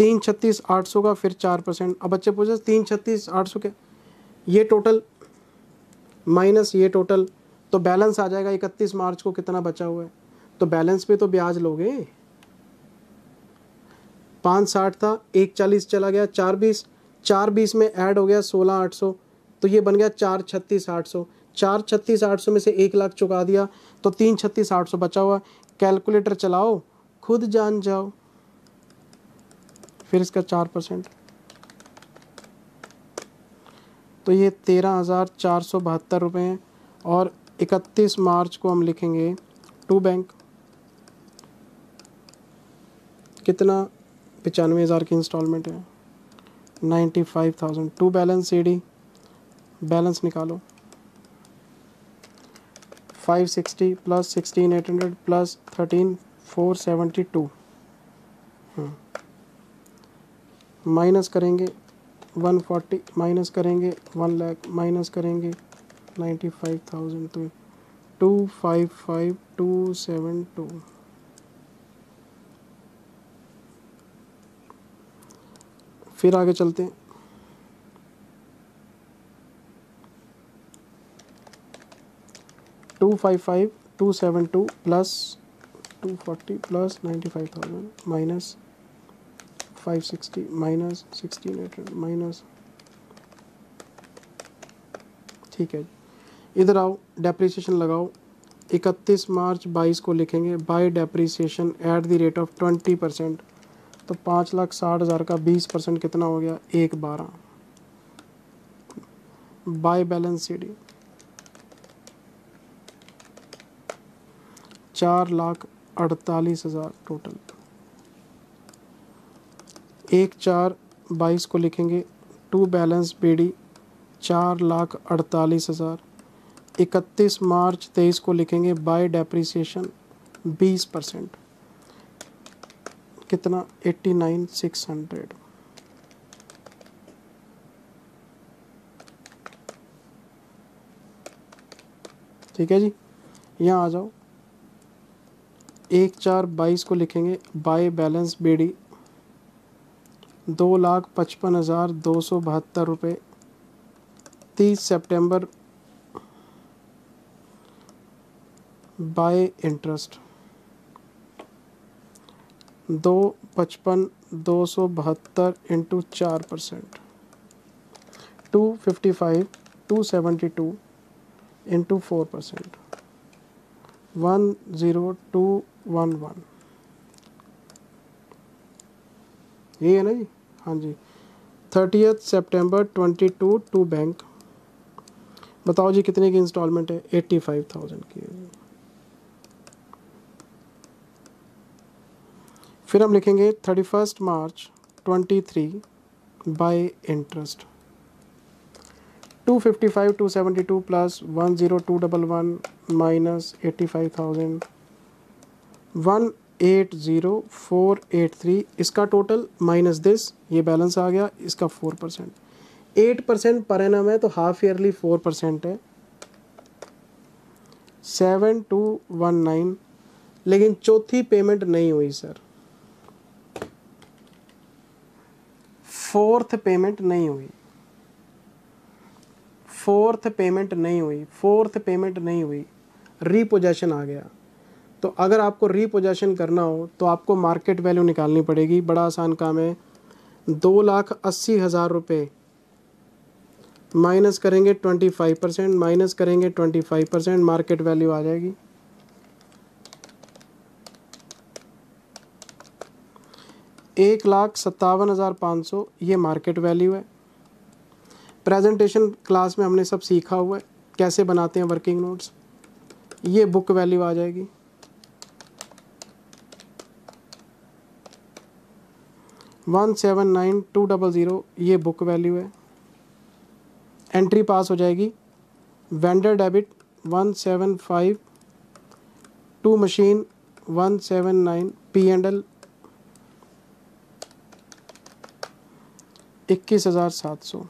तीन छत्तीस आठ सौ का, फिर चार परसेंट। अब बच्चे पूछे तीन छत्तीस आठ सौ के ये टोटल माइनस ये टोटल तो बैलेंस आ जाएगा इकतीस मार्च को कितना बचा हुआ है? तो बैलेंस पे तो ब्याज लोगे। पाँच साठ था, एक चालीस चला गया, चार बीस चार बीस में ऐड हो गया सोलह आठ सौ। तो ये बन गया चार छत्तीस आठ सौ। चार छत्तीस आठ सौ में से एक लाख चुका दिया तो तीन छत्तीस आठ सौ बचा हुआ। कैलकुलेटर चलाओ, खुद जान जाओ। फिर इसका चार परसेंट। तो ये तेरह हज़ार चार सौ बहत्तर रुपये हैं और इकतीस मार्च को हम लिखेंगे टू बैंक। कितना? पचानवे हज़ार की इंस्टॉलमेंट है। Ninety five thousand. To balance C D balance निकालो। Five sixty plus sixteen eight hundred plus thirteen four seventy two. Minus करेंगे, वन फोर्टी माइनस करेंगे, वन लाख माइनस करेंगे नाइन्टी फाइव थाउज़ेंड तो two five five two seven two. फिर आगे चलते हैं। Two five five two seven two plus two forty plus ninety five thousand minus five sixty minus sixteen minus ठीक है इधर आओ डेप्रीसिएशन लगाओ। इकतीस मार्च बाईस को लिखेंगे by depreciation at the rate of twenty percent तो पाँच लाख साठ हज़ार का बीस परसेंट कितना हो गया? एक बारह। बाय बैलेंस सी डी चार लाख अड़तालीस हज़ार टोटल एक चार बाईस को लिखेंगे। टू बैलेंस बीडी, चार लाख अड़तालीस हज़ार। इकतीस मार्च तेईस को लिखेंगे बाय डेप्रीसिएशन बीस परसेंट। कितना? Eighty nine six hundred. ठीक है जी? यहाँ आ जाओ। एक चार बाईस को लिखेंगे बाय बैलेंस बेडी दो लाख पचपन हज़ार दो सौ बहत्तर रुपये तीस सितंबर, बाय इंटरेस्ट। दो पचपन, दो सौ बहत्तर इंटू चार percent. Two fifty five, two seventy two into four percent. One zero two one one. ये है ना जी? हाँ जी। Thirtieth September twenty two to bank बताओ जी, कितने की इंस्टॉलमेंट है? एट्टी फाइव थाउज़ेंड की फिर हम लिखेंगे thirty first March twenty three by interest two fifty five two seventy two plus one zero two double one minus eighty five thousand one eight zero four eight three, इसका total minus this ये balance आ गया, इसका four percent eight percent per annum है तो half yearly four percent है। Seven two one nine लेकिन चौथी पेमेंट नहीं हुई सर फोर्थ पेमेंट नहीं हुई। फोर्थ पेमेंट नहीं हुई फोर्थ पेमेंट नहीं हुई। रीपोजेशन आ गया। तो अगर आपको रीपोजेशन करना हो तो आपको मार्केट वैल्यू निकालनी पड़ेगी। बड़ा आसान काम है। दो लाख अस्सी हज़ार रुपये माइनस करेंगे ट्वेंटी फाइव परसेंट माइनस करेंगे twenty five percent market value आ जाएगी। एक लाख सत्तावन हज़ार पाँच सौ, ये मार्केट वैल्यू है। प्रेजेंटेशन क्लास में हमने सब सीखा हुआ है, कैसे बनाते हैं वर्किंग नोट्स ये बुक वैल्यू आ जाएगी। One seven nine two double zero ये बुक वैल्यू है। एंट्री पास हो जाएगी। Vendor debit one seven five two machine one seven nine P and L इक्कीस हज़ार सात सौ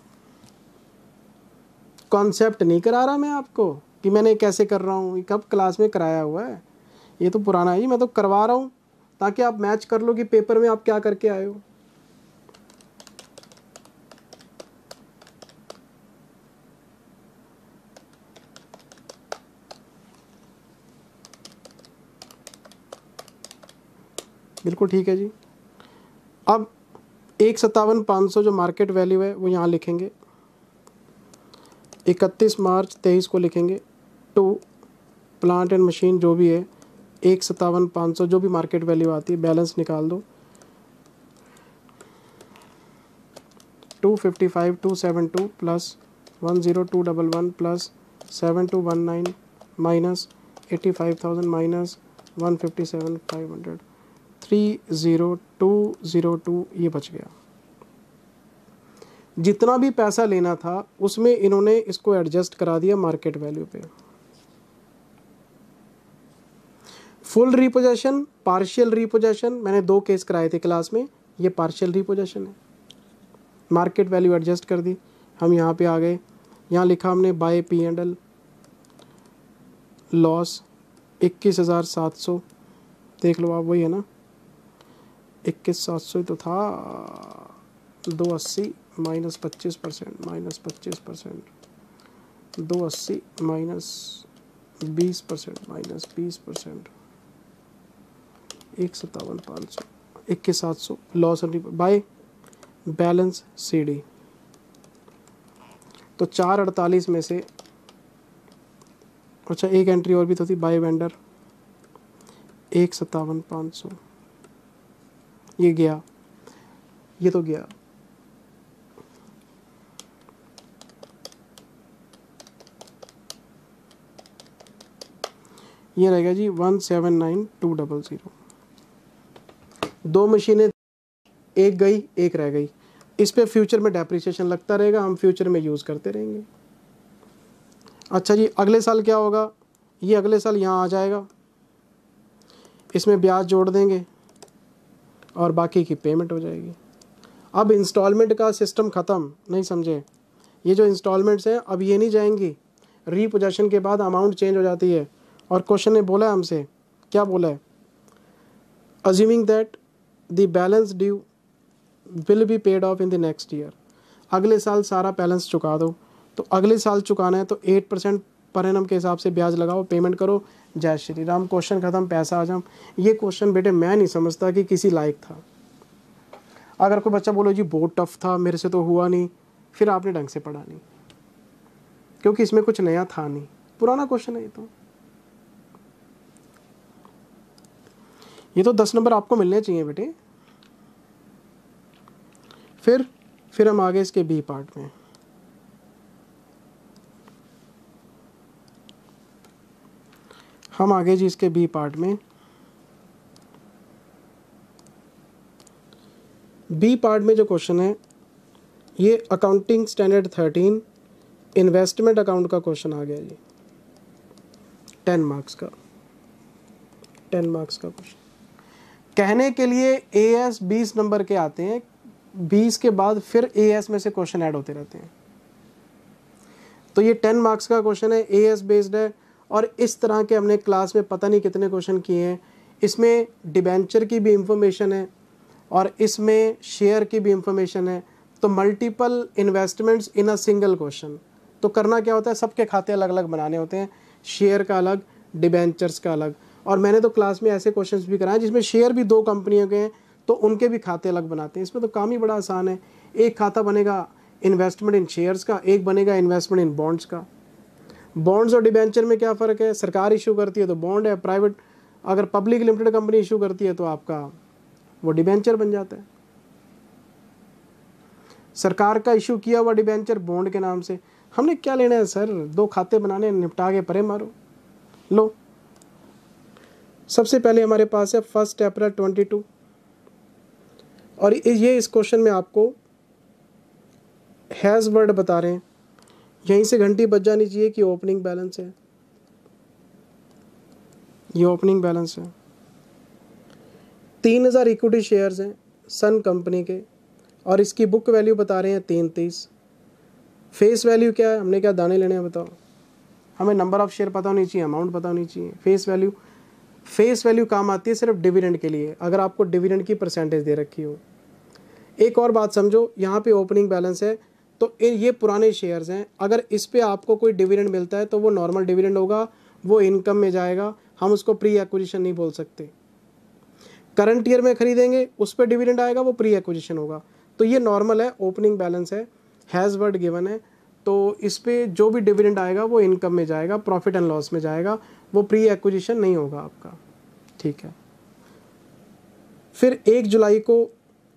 कॉन्सेप्ट नहीं करा रहा मैं आपको कि मैंने कैसे कर रहा हूँ कब क्लास में कराया हुआ है। ये तो पुराना ही मैं तो करवा रहा हूँ, ताकि आप मैच कर लो कि पेपर में आप क्या करके आए हो। बिल्कुल ठीक है जी। अब एक सत्तावन पाँच सौ जो मार्केट वैल्यू है, वो यहाँ लिखेंगे। इकतीस मार्च तेईस को लिखेंगे। टू प्लांट एंड मशीन जो भी है, एक सत्तावन पाँच सौ जो भी मार्केट वैल्यू आती है बैलेंस निकाल दो। Two fifty five, two seven two plus one zero two double one plus seven two one nine minus eighty five thousand minus one fifty seven, five hundred. Three zero two zero two ये बच गया। जितना भी पैसा लेना था, उसमें इन्होंने इसको एडजस्ट करा दिया मार्केट वैल्यू पे। फुल रिपोजेशन पार्शियल रिपोजेशन मैंने दो केस कराए थे क्लास में, ये पार्शियल रिपोजेशन है। मार्केट वैल्यू एडजस्ट कर दी। हम यहाँ पे आ गए। यहाँ लिखा हमने by P and L loss इक्कीस हज़ार सात सौ। देख लो आप, वही है ना? इक्कीस सात सौ तो था। दो अस्सी माइनस पच्चीस परसेंट, माइनस पच्चीस परसेंट। दो अस्सी माइनस बीस परसेंट, माइनस बीस परसेंट। एक सत्तावन पाँच सौ। इक्कीस सात सौ loss by balance C D तो चार अड़तालीस में से अच्छा एक एंट्री और भी तो थी बाय वेंडर एक सत्तावन पाँच सौ। ये गया। ये तो गया। ये रहेगा जी one seven nine two double zero. दो मशीनें एक गई, एक रह गई। इस पे फ्यूचर में डेप्रिसिएशन लगता रहेगा, हम फ्यूचर में यूज़ करते रहेंगे। अच्छा जी, अगले साल क्या होगा? ये अगले साल यहाँ आ जाएगा। इसमें ब्याज जोड़ देंगे। और बाकी की पेमेंट हो जाएगी। अब इंस्टॉलमेंट का सिस्टम ख़त्म, नहीं समझे। ये जो इंस्टॉलमेंट्स हैं, अब ये नहीं जाएँगी। रीपोजेशन के बाद अमाउंट चेंज हो जाती है। और क्वेश्चन ने बोला हमसे, क्या बोला है? Assuming that the balance due will be paid off in the next year अगले साल सारा बैलेंस चुका दो। तो अगले साल चुकाना है तो एट परसेंट पर एनम के हिसाब से ब्याज लगाओ पेमेंट करो। जय श्री राम क्वेश्चन ख़त्म, पैसा आ जाम ये क्वेश्चन बेटे मैं नहीं समझता कि किसी लायक था। अगर कोई बच्चा बोलो, जी, बहुत टफ था, मेरे से तो हुआ नहीं। फिर आपने ढंग से पढ़ा नहीं। क्योंकि इसमें कुछ नया था नहीं। पुराना क्वेश्चन है ये तो। ये तो दस नंबर आपको मिलने चाहिए बेटे। फिर फिर हम आगे इसके बी पार्ट में। हम आगे जी इसके बी पार्ट में। बी पार्ट में जो क्वेश्चन है, ये accounting standard thirteen investment account का क्वेश्चन आ गया जी। टेन मार्क्स का। टेन मार्क्स का क्वेश्चन। कहने के लिए ए एस बीस नंबर के आते हैं, बीस के बाद फिर ए एस में से क्वेश्चन ऐड होते रहते हैं। तो ये टेन मार्क्स का क्वेश्चन है ए एस बेस्ड है और इस तरह के हमने क्लास में पता नहीं कितने क्वेश्चन किए हैं। इसमें डिबेंचर की भी इंफॉर्मेशन है और इसमें शेयर की भी इंफॉर्मेशन है। तो multiple investments in a single question तो करना क्या होता है? सबके खाते अलग अलग बनाने होते हैं। शेयर का अलग डिबेंचर्स का अलग। और मैंने तो क्लास में ऐसे क्वेश्चंस भी कराए जिसमें शेयर भी दो कंपनियों के हैं तो उनके भी खाते अलग बनाते हैं। इसमें तो काम ही बड़ा आसान है। एक खाता बनेगा इन्वेस्टमेंट इन शेयर्स का, एक बनेगा इन्वेस्टमेंट इन बॉन्ड्स का। बॉन्ड्स और डिबेंचर में क्या फ़र्क है? सरकार इशू करती है तो बॉन्ड है प्राइवेट अगर पब्लिक लिमिटेड कंपनी इशू करती है तो आपका वो डिबेंचर बन जाता है। सरकार का इशू किया हुआ डिबेंचर बॉन्ड के नाम से। हमने क्या लेना है सर? दो खाते बनाने निपटा के परे मारो। लो। सबसे पहले हमारे पास है फ़र्स्ट अप्रैल ट्वेंटी टू और ये इस क्वेश्चन में आपको हैज़ वर्ड बता रहे हैं। यहीं से घंटी बज जानी चाहिए कि ओपनिंग बैलेंस है। ये ओपनिंग बैलेंस है। तीन हज़ार इक्विटी शेयर्स हैं सन कंपनी के, और इसकी बुक वैल्यू बता रहे हैं तीन तीस फेस वैल्यू क्या है? हमने क्या दाने लेने हैं बताओ। हमें नंबर ऑफ़ शेयर पता होनी चाहिए अमाउंट पता होनी चाहिए। फेस वैल्यू फेस वैल्यू काम आती है सिर्फ़ डिविडेंड के लिए, अगर आपको डिविडेंड की परसेंटेज दे रखी हो। एक और बात समझो, यहाँ पे ओपनिंग बैलेंस है। तो ये पुराने शेयर्स हैं। अगर इस पर आपको कोई डिविडेंड मिलता है तो वो नॉर्मल डिविडेंड होगा, वो इनकम में जाएगा। हम उसको प्री एक्विजिशन नहीं बोल सकते। करंट ईयर में खरीदेंगे, उस पर डिविडेंड आएगा, वो प्री एक्विजिशन होगा। तो ये नॉर्मल है ओपनिंग बैलेंस है हैज़ वर्ड गिवन है। तो इस पर जो भी डिविडेंड आएगा, वो इनकम में जाएगा प्रॉफिट एंड लॉस में जाएगा, वो प्री एक्विजिशन नहीं होगा आपका। ठीक है। फिर एक जुलाई को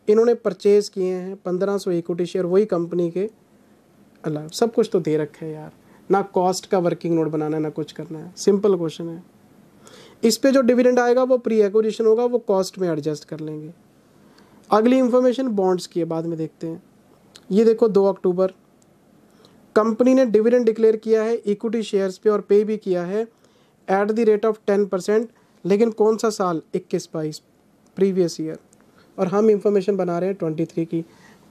इन्होंने परचेज़ किए हैं, पंद्रह सौ इक्विटी शेयर वही कंपनी के। अलग सब कुछ तो दे रखे हैं यार। ना कॉस्ट का वर्किंग नोट बनाना है, ना कुछ करना है। सिंपल क्वेश्चन है। इस पे जो डिविडेंड आएगा, वो प्री एक्विजिशन होगा, वो कॉस्ट में एडजस्ट कर लेंगे। अगली इंफॉर्मेशन बॉन्ड्स की है, बाद में देखते हैं। ये देखो, दो अक्टूबर। कंपनी ने डिविडेंड डिक्लेयर किया है इक्विटी शेयर्स पे और पे भी किया है at the rate of ten percent लेकिन कौन सा साल? इक्कीस बाईस प्रीवियस ईयर और हम इंफॉर्मेशन बना रहे हैं ट्वेंटी थ्री की।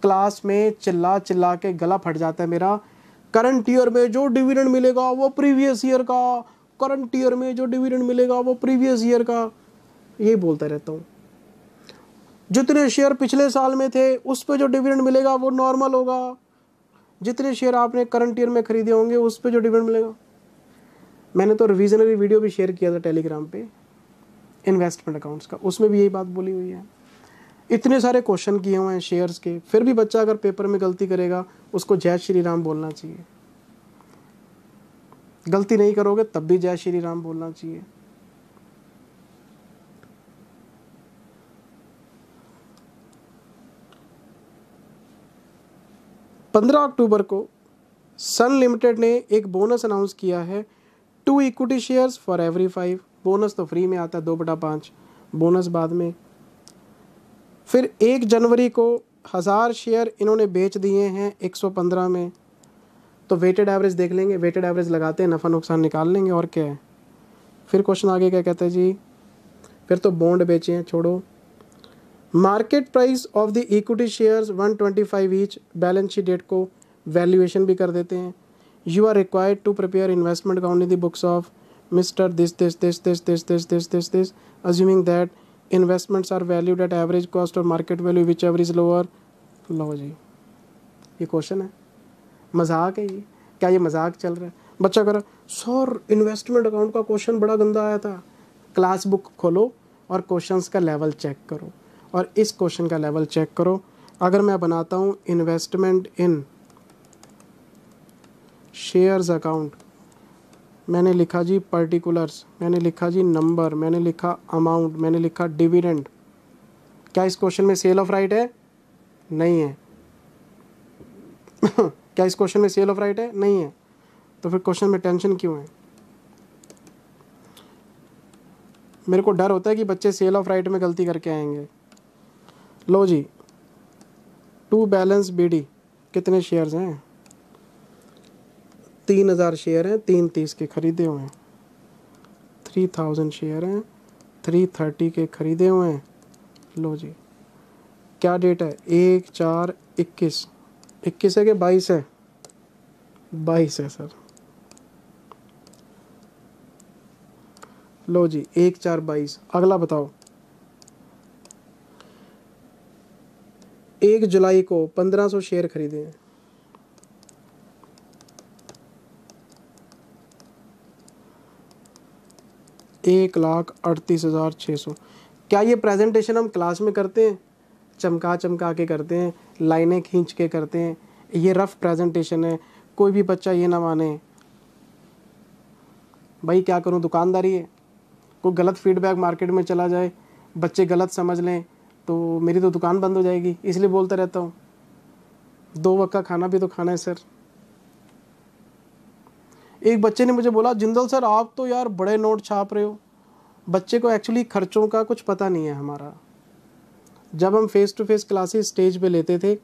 क्लास में चिल्ला चिल्ला के गला फट जाता है मेरा। करंट ईयर में जो डिविडेंड मिलेगा वो प्रीवियस ईयर का। करंट ईयर में जो डिविडेंड मिलेगा वो प्रीवियस ईयर का। यही बोलता रहता हूँ। जितने शेयर पिछले साल में थे, उस पर जो डिविडेंड मिलेगा वो नॉर्मल होगा। जितने शेयर आपने करंट ईयर में खरीदे होंगे, उस पर जो डिविडेंड मिलेगा। मैंने तो रिविजनरी वीडियो भी शेयर किया था टेलीग्राम पे। इन्वेस्टमेंट अकाउंट्स का। उसमें भी यही बात बोली हुई है। इतने सारे क्वेश्चन किए हुए हैं शेयर्स के। फिर भी बच्चा अगर पेपर में गलती करेगा, उसको जय श्री राम बोलना चाहिए। गलती नहीं करोगे, तब भी जय श्री राम बोलना चाहिए। पंद्रह अक्टूबर को सन लिमिटेड ने एक बोनस अनाउंस किया है two equity shares for every five bonus तो फ्री में आता है, दो बटा पाँच। बोनस बाद में फिर एक जनवरी को हज़ार शेयर इन्होंने बेच दिए हैं एक सौ पंद्रह में तो वेटेड एवरेज देख लेंगे वेटेड एवरेज लगाते हैं नफ़ा नुकसान निकाल लेंगे और क्या है फिर क्वेश्चन आगे क्या कहते हैं जी फिर तो बॉन्ड बेचे हैं छोड़ो market price of the equity shares 125 each balance sheet date को वैल्यूएशन भी कर देते हैं you are required to prepare investment account in the books of mister this this this this this this this this this assuming that investments are valued at average cost और market value whichever is lower लो जी। ये question है। मज़ाक है ये। क्या ये मज़ाक चल रहा है? बच्चा कर सर इन्वेस्टमेंट अकाउंट का क्वेश्चन बड़ा गंदा आया था। क्लास बुक खोलो और क्वेश्चंस का लेवल चेक करो। और इस क्वेश्चन का लेवल चेक करो। अगर मैं बनाता हूँ इन्वेस्टमेंट इन शेयर्स अकाउंट मैंने लिखा जी पर्टिकुलर्स मैंने लिखा जी नंबर मैंने लिखा अमाउंट मैंने लिखा डिविडेंड क्या इस क्वेश्चन में सेल ऑफ़ राइट है? नहीं है। (laughs) क्या इस क्वेश्चन में सेल ऑफ़ राइट है? नहीं है। तो फिर क्वेश्चन में टेंशन क्यों है? मेरे को डर होता है कि बच्चे सेल ऑफ़ राइट में गलती करके आएँगे। लो जी टू बैलेंस बीडी कितने शेयर्स हैं? तीन हज़ार शेयर हैं, तीन तीस के ख़रीदे हुए हैं। थ्री थाउज़ेंड शेयर हैं, थ्री थर्टी के ख़रीदे हुए हैं। लो जी। क्या डेट है? एक चार इक्कीस। इक्कीस है कि बाईस है? बाईस है सर। लो जी, एक चार बाईस। अगला बताओ। एक जुलाई को पंद्रह सौ शेयर खरीदे हैं। एक लाख अड़तीस हज़ार छः सौ। क्या ये प्रेजेंटेशन हम क्लास में करते हैं? चमका चमका के करते हैं, लाइनें खींच के करते हैं। ये रफ प्रेजेंटेशन है, कोई भी बच्चा ये ना माने। भाई, क्या करूँ, दुकानदारी है। कोई गलत फीडबैक मार्केट में चला जाए, बच्चे गलत समझ लें तो मेरी तो दुकान बंद हो जाएगी, इसलिए बोलता रहता हूँ। दो वक्त का खाना भी तो खाना है, सर। एक बच्चे ने मुझे बोला, जिंदल सर, आप तो यार बड़े नोट छाप रहे हो। बच्चे को एक्चुअली खर्चों का कुछ पता नहीं है हमारा। जब हम face to face classes stage पे लेते थे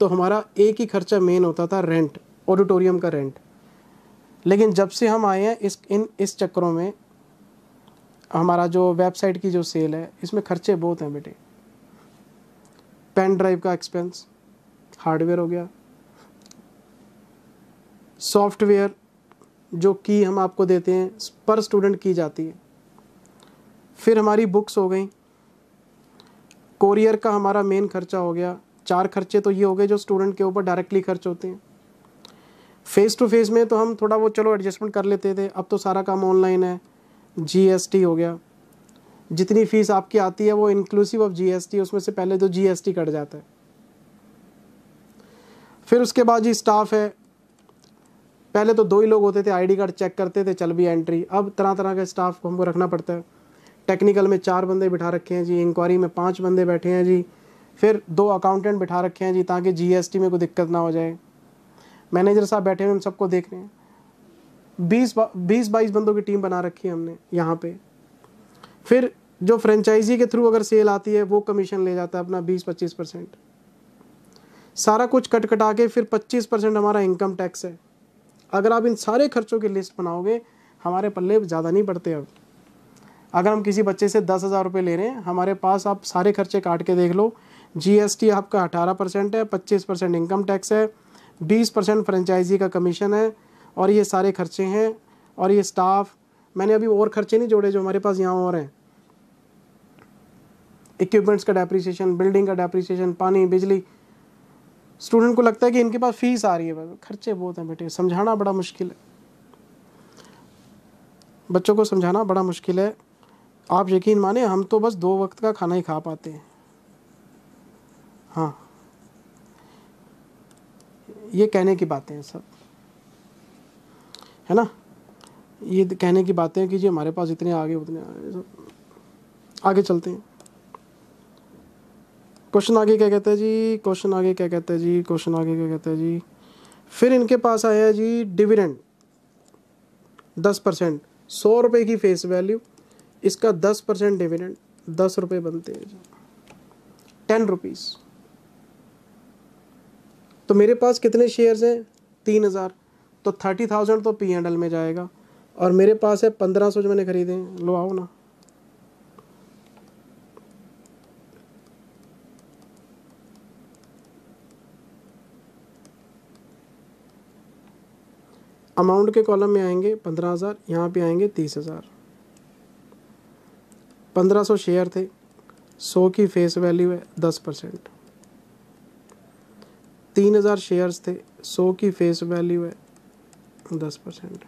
तो हमारा एक ही खर्चा मेन होता था रेंट ऑडिटोरियम का रेंट लेकिन जब से हम आए हैं इस, इन, इस चक्करों में, हमारा जो वेबसाइट की जो सेल है, इसमें खर्चे बहुत हैं बेटे। पेन ड्राइव का एक्सपेंस हार्डवेयर हो गया। सॉफ्टवेयर जो की हम आपको देते हैं, पर स्टूडेंट की जाती है। फिर हमारी बुक्स हो गई। कोरियर का हमारा मेन खर्चा हो गया। चार खर्चे तो ये हो गए जो स्टूडेंट के ऊपर डायरेक्टली खर्च होते हैं। फेस टू फेस में तो हम थोड़ा वो चलो एडजस्टमेंट कर लेते थे। अब तो सारा काम ऑनलाइन है। जीएसटी हो गया। जितनी फ़ीस आपकी आती है वो इंक्लूसिव ऑफ़ जीएसटी उसमें से पहले तो जीएसटी कट जाता है। फिर उसके बाद जी स्टाफ है। पहले तो दो ही लोग होते थे आईडी कार्ड चेक करते थे, चल भी एंट्री अब तरह तरह के स्टाफ को हमको रखना पड़ता है। टेक्निकल में चार बंदे बिठा रखे हैं जी इंक्वायरी में पाँच बंदे बैठे हैं जी। फिर दो अकाउंटेंट बिठा रखे हैं जी, ताकि जीएसटी में कोई दिक्कत ना हो जाए। मैनेजर साहब बैठे हुए उन सबको देख रहे हैं। बीस बीस बाईस बंदों की टीम बना रखी है हमने यहाँ पे। फिर जो फ्रेंचाइजी के थ्रू अगर सेल आती है, वो कमीशन ले जाता है अपना बीस पच्चीस परसेंट। सारा कुछ कट कटा के फिर पच्चीस परसेंट हमारा इनकम टैक्स है। अगर आप इन सारे खर्चों की लिस्ट बनाओगे, हमारे पल्ले ज़्यादा नहीं पड़ते अब। अगर हम किसी बच्चे से दस हज़ार रुपये ले रहे हैं, हमारे पास आप सारे खर्चे काट के देख लो। जीएसटी आपका अठारह परसेंट है, पच्चीस परसेंट इनकम टैक्स है, बीस परसेंट फ्रेंचाइजी का कमीशन है, और ये सारे खर्चे हैं, और ये स्टाफ मैंने अभी और खर्चे नहीं जोड़े जो हमारे पास यहाँ और हैं। इक्विपमेंट्स का डेप्रीसिएशन बिल्डिंग का डेप्रीसिएशन पानी, बिजली स्टूडेंट को लगता है कि इनके पास फ़ीस आ रही है खर्चे बहुत हैं बेटे, समझाना बड़ा मुश्किल है। बच्चों को समझाना बड़ा मुश्किल है। आप यकीन माने, हम तो बस दो वक्त का खाना ही खा पाते हैं। हाँ। ये कहने की बातें हैं सब। है ना? ये कहने की बातें हैं कि जी हमारे पास इतने आगे उतने आगे सब। आगे चलते हैं। क्वेश्चन आगे क्या कहते हैं जी? क्वेश्चन आगे क्या कहते हैं जी? क्वेश्चन आगे क्या कहते हैं जी? फिर इनके पास आया जी डिविडेंड। दस परसेंट। सौ रुपये की फेस वैल्यू। इसका दस परसेंट डिविडेंड। दस रुपये बनते हैं जी। टेन रुपीज़ तो मेरे पास कितने शेयर्स हैं? तीन हज़ार। तो थर्टी थाउज़ेंड तो पी एंड एल में जाएगा। और मेरे पास है पंद्रह सौ जो मैंने खरीदे हैं। लो आओ ना। अमाउंट के कॉलम में आएँगे पंद्रह हज़ार, यहाँ पर आएँगे तीस हज़ार। पंद्रह सौ शेयर थे, सौ की फेस वैल्यू है दस परसेंट। तीन हज़ार शेयर्स थे, सौ की फेस वैल्यू है दस परसेंट।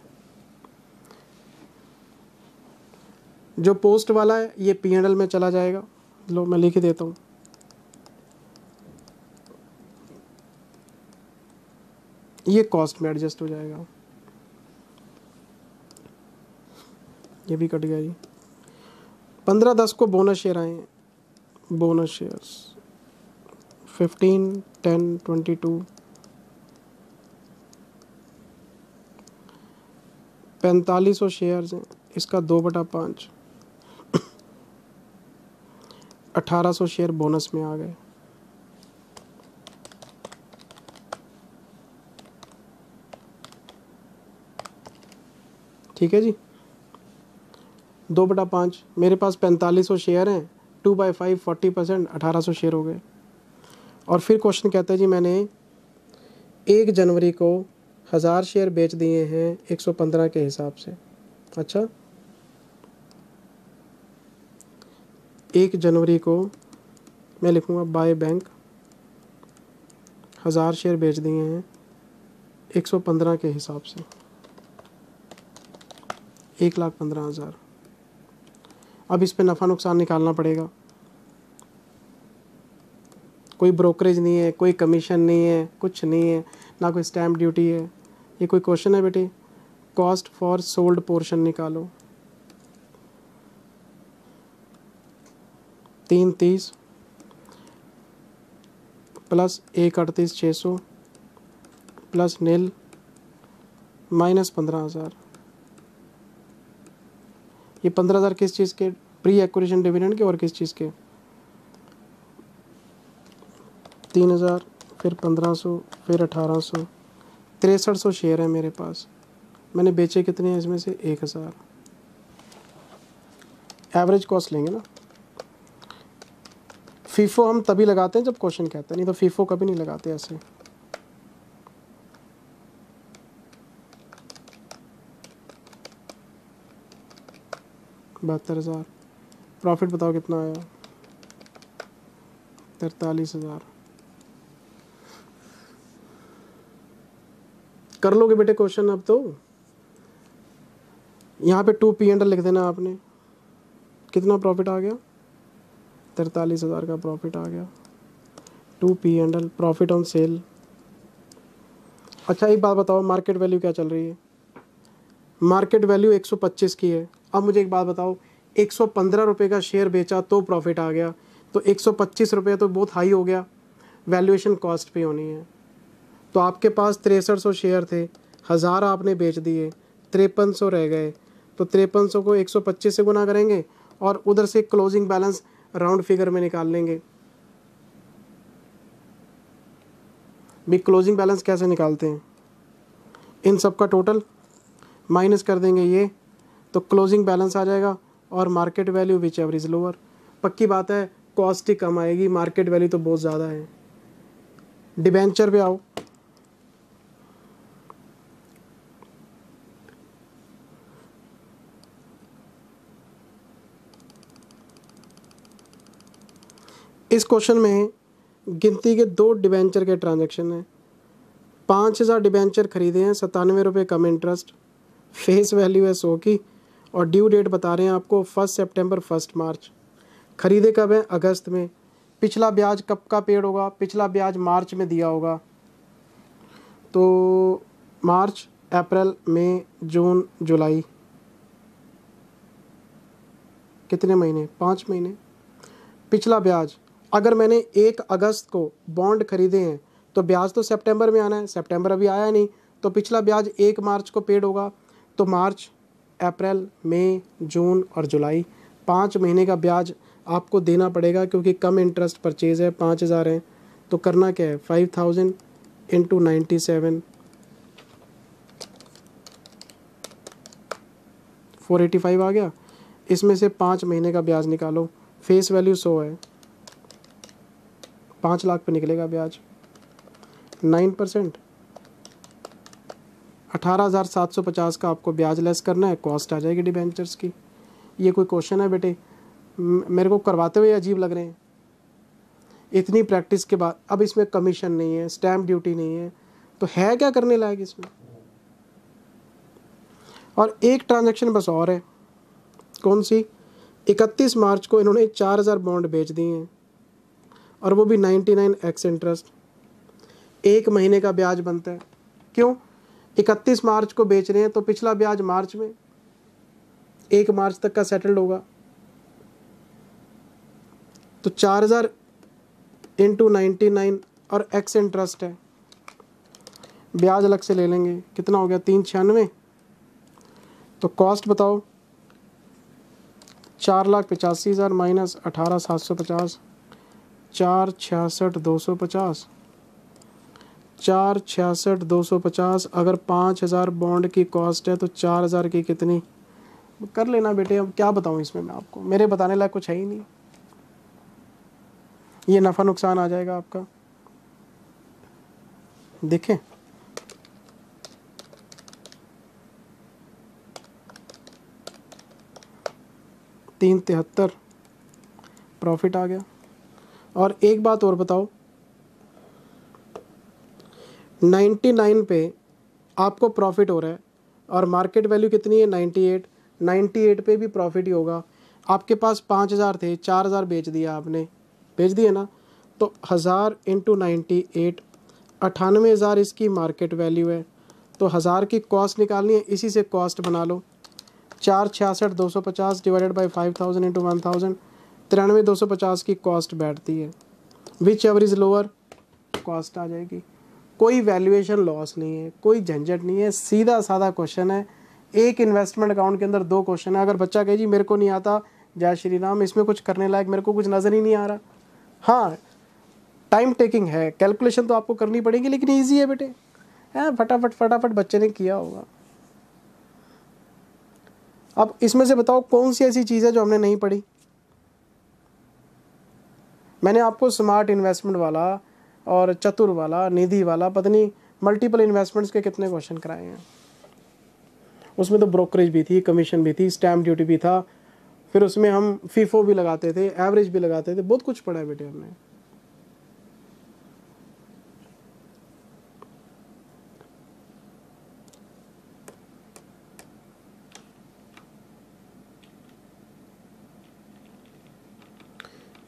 जो पोस्ट वाला है, ये पी एंड एल में चला जाएगा। लो, मैं लिख देता हूँ। ये कॉस्ट में एडजस्ट हो जाएगा। ये भी कट गया जी। पंद्रह दस को बोनस शेयर आए bonus shares fifteen ten twenty two पैंतालीस सौ शेयर्स हैं। इसका दो बटा पाँच। अठारह सौ शेयर बोनस में आ गए। ठीक है जी? दो बटा पाँच। मेरे पास पैंतालीस सौ शेयर हैं। Two by five, forty percent, अठारह सौ शेयर हो गए। और फिर क्वेश्चन कहता है, जी, मैंने एक जनवरी को हज़ार शेयर बेच दिए हैं एक सौ पंद्रह के हिसाब से। अच्छा। एक जनवरी को मैं लिखूँगा, बाय बैंक हज़ार शेयर बेच दिए हैं एक सौ पंद्रह के हिसाब से। एक लाख पंद्रह हज़ार। अब इस पर नफ़ा नुकसान निकालना पड़ेगा। कोई ब्रोकरेज नहीं है, कोई कमीशन नहीं है, कुछ नहीं है, ना कोई स्टैम्प ड्यूटी है। ये कोई क्वेश्चन है बेटे? कॉस्ट फॉर सोल्ड पोर्शन निकालो। तीन तीस प्लस एक अड़तीस छः सौ प्लस नील माइनस पंद्रह हज़ार। ये पंद्रह हज़ार किस चीज़ के? प्री एक्विजिशन डिविडेंड के और किस चीज़ के? तीन हज़ार, फिर पंद्रह सौ, फिर अठारह सौ, तिरसठ सौ शेयर है मेरे पास। मैंने बेचे कितने हैं इसमें से? एक हज़ार। एवरेज कॉस्ट लेंगे ना? फीफो हम तभी लगाते हैं जब क्वेश्चन कहते हैं, नहीं तो फीफो कभी नहीं लगाते ऐसे। बहत्तर हज़ार। प्रॉफिट बताओ कितना आया? तरतालीस हज़ार। कर लोगे बेटे क्वेश्चन अब तो? यहाँ पे टू पी एंडल लिख देना आपने। कितना प्रॉफिट आ गया? तरतालीस हज़ार का प्रॉफिट आ गया। To P and L profit on sale. अच्छा एक बात बताओ, मार्केट वैल्यू क्या चल रही है? मार्केट वैल्यू 125 की है। अब मुझे एक बात बताओ 115 रुपए का शेयर बेचा तो प्रॉफिट आ गया तो 125 रुपए तो बहुत हाई हो गया वैल्यूएशन कॉस्ट पे होनी है। तो आपके पास तिरसठ सौ शेयर थे, हज़ार आपने बेच दिए, तिरपन सौ रह गए तो तिरपन सौ को 125 से गुना करेंगे और उधर से क्लोजिंग बैलेंस राउंड फिगर में निकाल लेंगे। भी क्लोजिंग बैलेंस कैसे निकालते हैं? इन सब का टोटल माइनस कर देंगे ये तो क्लोजिंग बैलेंस आ जाएगा और market value which average lower पक्की बात है कॉस्ट ही कम आएगी मार्केट वैल्यू तो बहुत ज़्यादा है। डिबेंचर पे आओ। इस क्वेश्चन में गिनती के दो डिबेंचर के ट्रांजैक्शन हैं। पाँच हज़ार डिबेंचर खरीदे हैं सतानवे रुपये कम इंटरेस्ट फेस वैल्यू है सौ की। और ड्यू डेट बता रहे हैं आपको फ़र्स्ट सितंबर फ़र्स्ट मार्च खरीदे कब हैं? अगस्त में। पिछला ब्याज कब का पेड होगा? पिछला ब्याज मार्च में दिया होगा। तो मार्च, अप्रैल, मई, जून, जुलाई। कितने महीने? पाँच महीने। पिछला ब्याज। अगर मैंने एक अगस्त को बॉन्ड खरीदे हैं तो ब्याज तो सितंबर में आना है। सितंबर अभी आया नहीं तो पिछला ब्याज एक मार्च को पेड होगा। तो मार्च अप्रैल, मई, जून और जुलाई। पाँच महीने का ब्याज आपको देना पड़ेगा क्योंकि कम इंटरेस्ट परचेज़ है, पाँच हज़ार है। तो करना क्या है? Five thousand into ninety seven four eighty five आ गया। इसमें से पाँच महीने का ब्याज निकालो। फेस वैल्यू सौ है। पाँच लाख पे निकलेगा ब्याज। नाइन परसेंट अठारह हज़ार सात सौ पचास का आपको ब्याज लेस करना है कॉस्ट आ जाएगी डिबेंचर्स की। ये कोई क्वेश्चन है बेटे? मेरे को करवाते हुए अजीब लग रहे हैं? इतनी प्रैक्टिस के बाद, अब इसमें कमीशन नहीं है स्टैम्प ड्यूटी नहीं है तो है क्या करने लायक इसमें? और एक ट्रांजैक्शन बस और है। कौन सी? इकतीस मार्च को इन्होंने चार हज़ार बॉन्ड बेच दिए हैं, और वो भी नाइन्टी नाइन एक्स इंटरेस्ट एक महीने का ब्याज बनता है। क्यों? इकतीस मार्च को बेच रहे हैं तो पिछला ब्याज मार्च में एक मार्च तक का सेटल्ड होगा। तो चार हज़ार इंटू नाइन्टी नाइन और एक्स इंटरेस्ट है। ब्याज अलग से ले लेंगे। कितना हो गया? तीन छियानवे। तो कॉस्ट बताओ। चार लाख पचासी हज़ार माइनस अठारह, सात सौ पचास। चार, छियासठ, दो सौ पचास। चार छियासठ दो सौ पचास, अगर पाँच हज़ार बॉन्ड की कॉस्ट है तो चार हज़ार की कितनी? कर लेना बेटे, अब क्या बताऊँ इसमें मैं आपको? मेरे बताने लायक कुछ है ही नहीं। ये नफ़ा नुकसान आ जाएगा आपका। देखें। तीन तिहत्तर। प्रॉफिट आ गया। और एक बात और बताओ नाइन्टी नाइन पे आपको प्रॉफिट हो रहा है और मार्केट वैल्यू कितनी है? Ninety eight. नाइन्टी एट पे भी प्रॉफिट ही होगा। आपके पास पाँच हज़ार थे, चार हज़ार बेच दिया आपने। बेच दिए ना? तो हज़ार इंटू नाइन्टी एट, अठानवे हज़ार इसकी मार्केट वैल्यू है। तो हज़ार की कॉस्ट निकालनी है, इसी से कॉस्ट बना लो। चार छियासठ, दो सौ पचास divided by five thousand into one thousand तिरानवे, दो सौ पचास की कॉस्ट बैठती है। Whichever is lower cost आ जाएगी। कोई वैल्यूएशन लॉस नहीं है, कोई झंझट नहीं है, सीधा साधा क्वेश्चन है। एक इन्वेस्टमेंट अकाउंट के अंदर दो क्वेश्चन है। अगर बच्चा कहे, जी, मेरे को नहीं आता, जय श्री राम, इसमें कुछ करने लायक मेरे को कुछ नज़र ही नहीं आ रहा। हाँ टाइम टेकिंग है। कैलकुलेशन तो आपको करनी पड़ेगी, लेकिन ईजी है बेटे। है, फटाफट फटाफट बच्चे ने किया होगा। अब इसमें से बताओ, कौन सी ऐसी चीज़ है जो हमने नहीं पढ़ी? मैंने आपको स्मार्ट इन्वेस्टमेंट वाला और चतुर वाला, निधि वाला पत्नी मल्टीपल इन्वेस्टमेंट्स के कितने क्वेश्चन कराए हैं। उसमें तो ब्रोकरेज भी थी कमीशन भी थी स्टैम्प ड्यूटी भी था। फिर उसमें हम फीफो भी लगाते थे एवरेज भी लगाते थे, बहुत कुछ पढ़ा है बेटे हमने।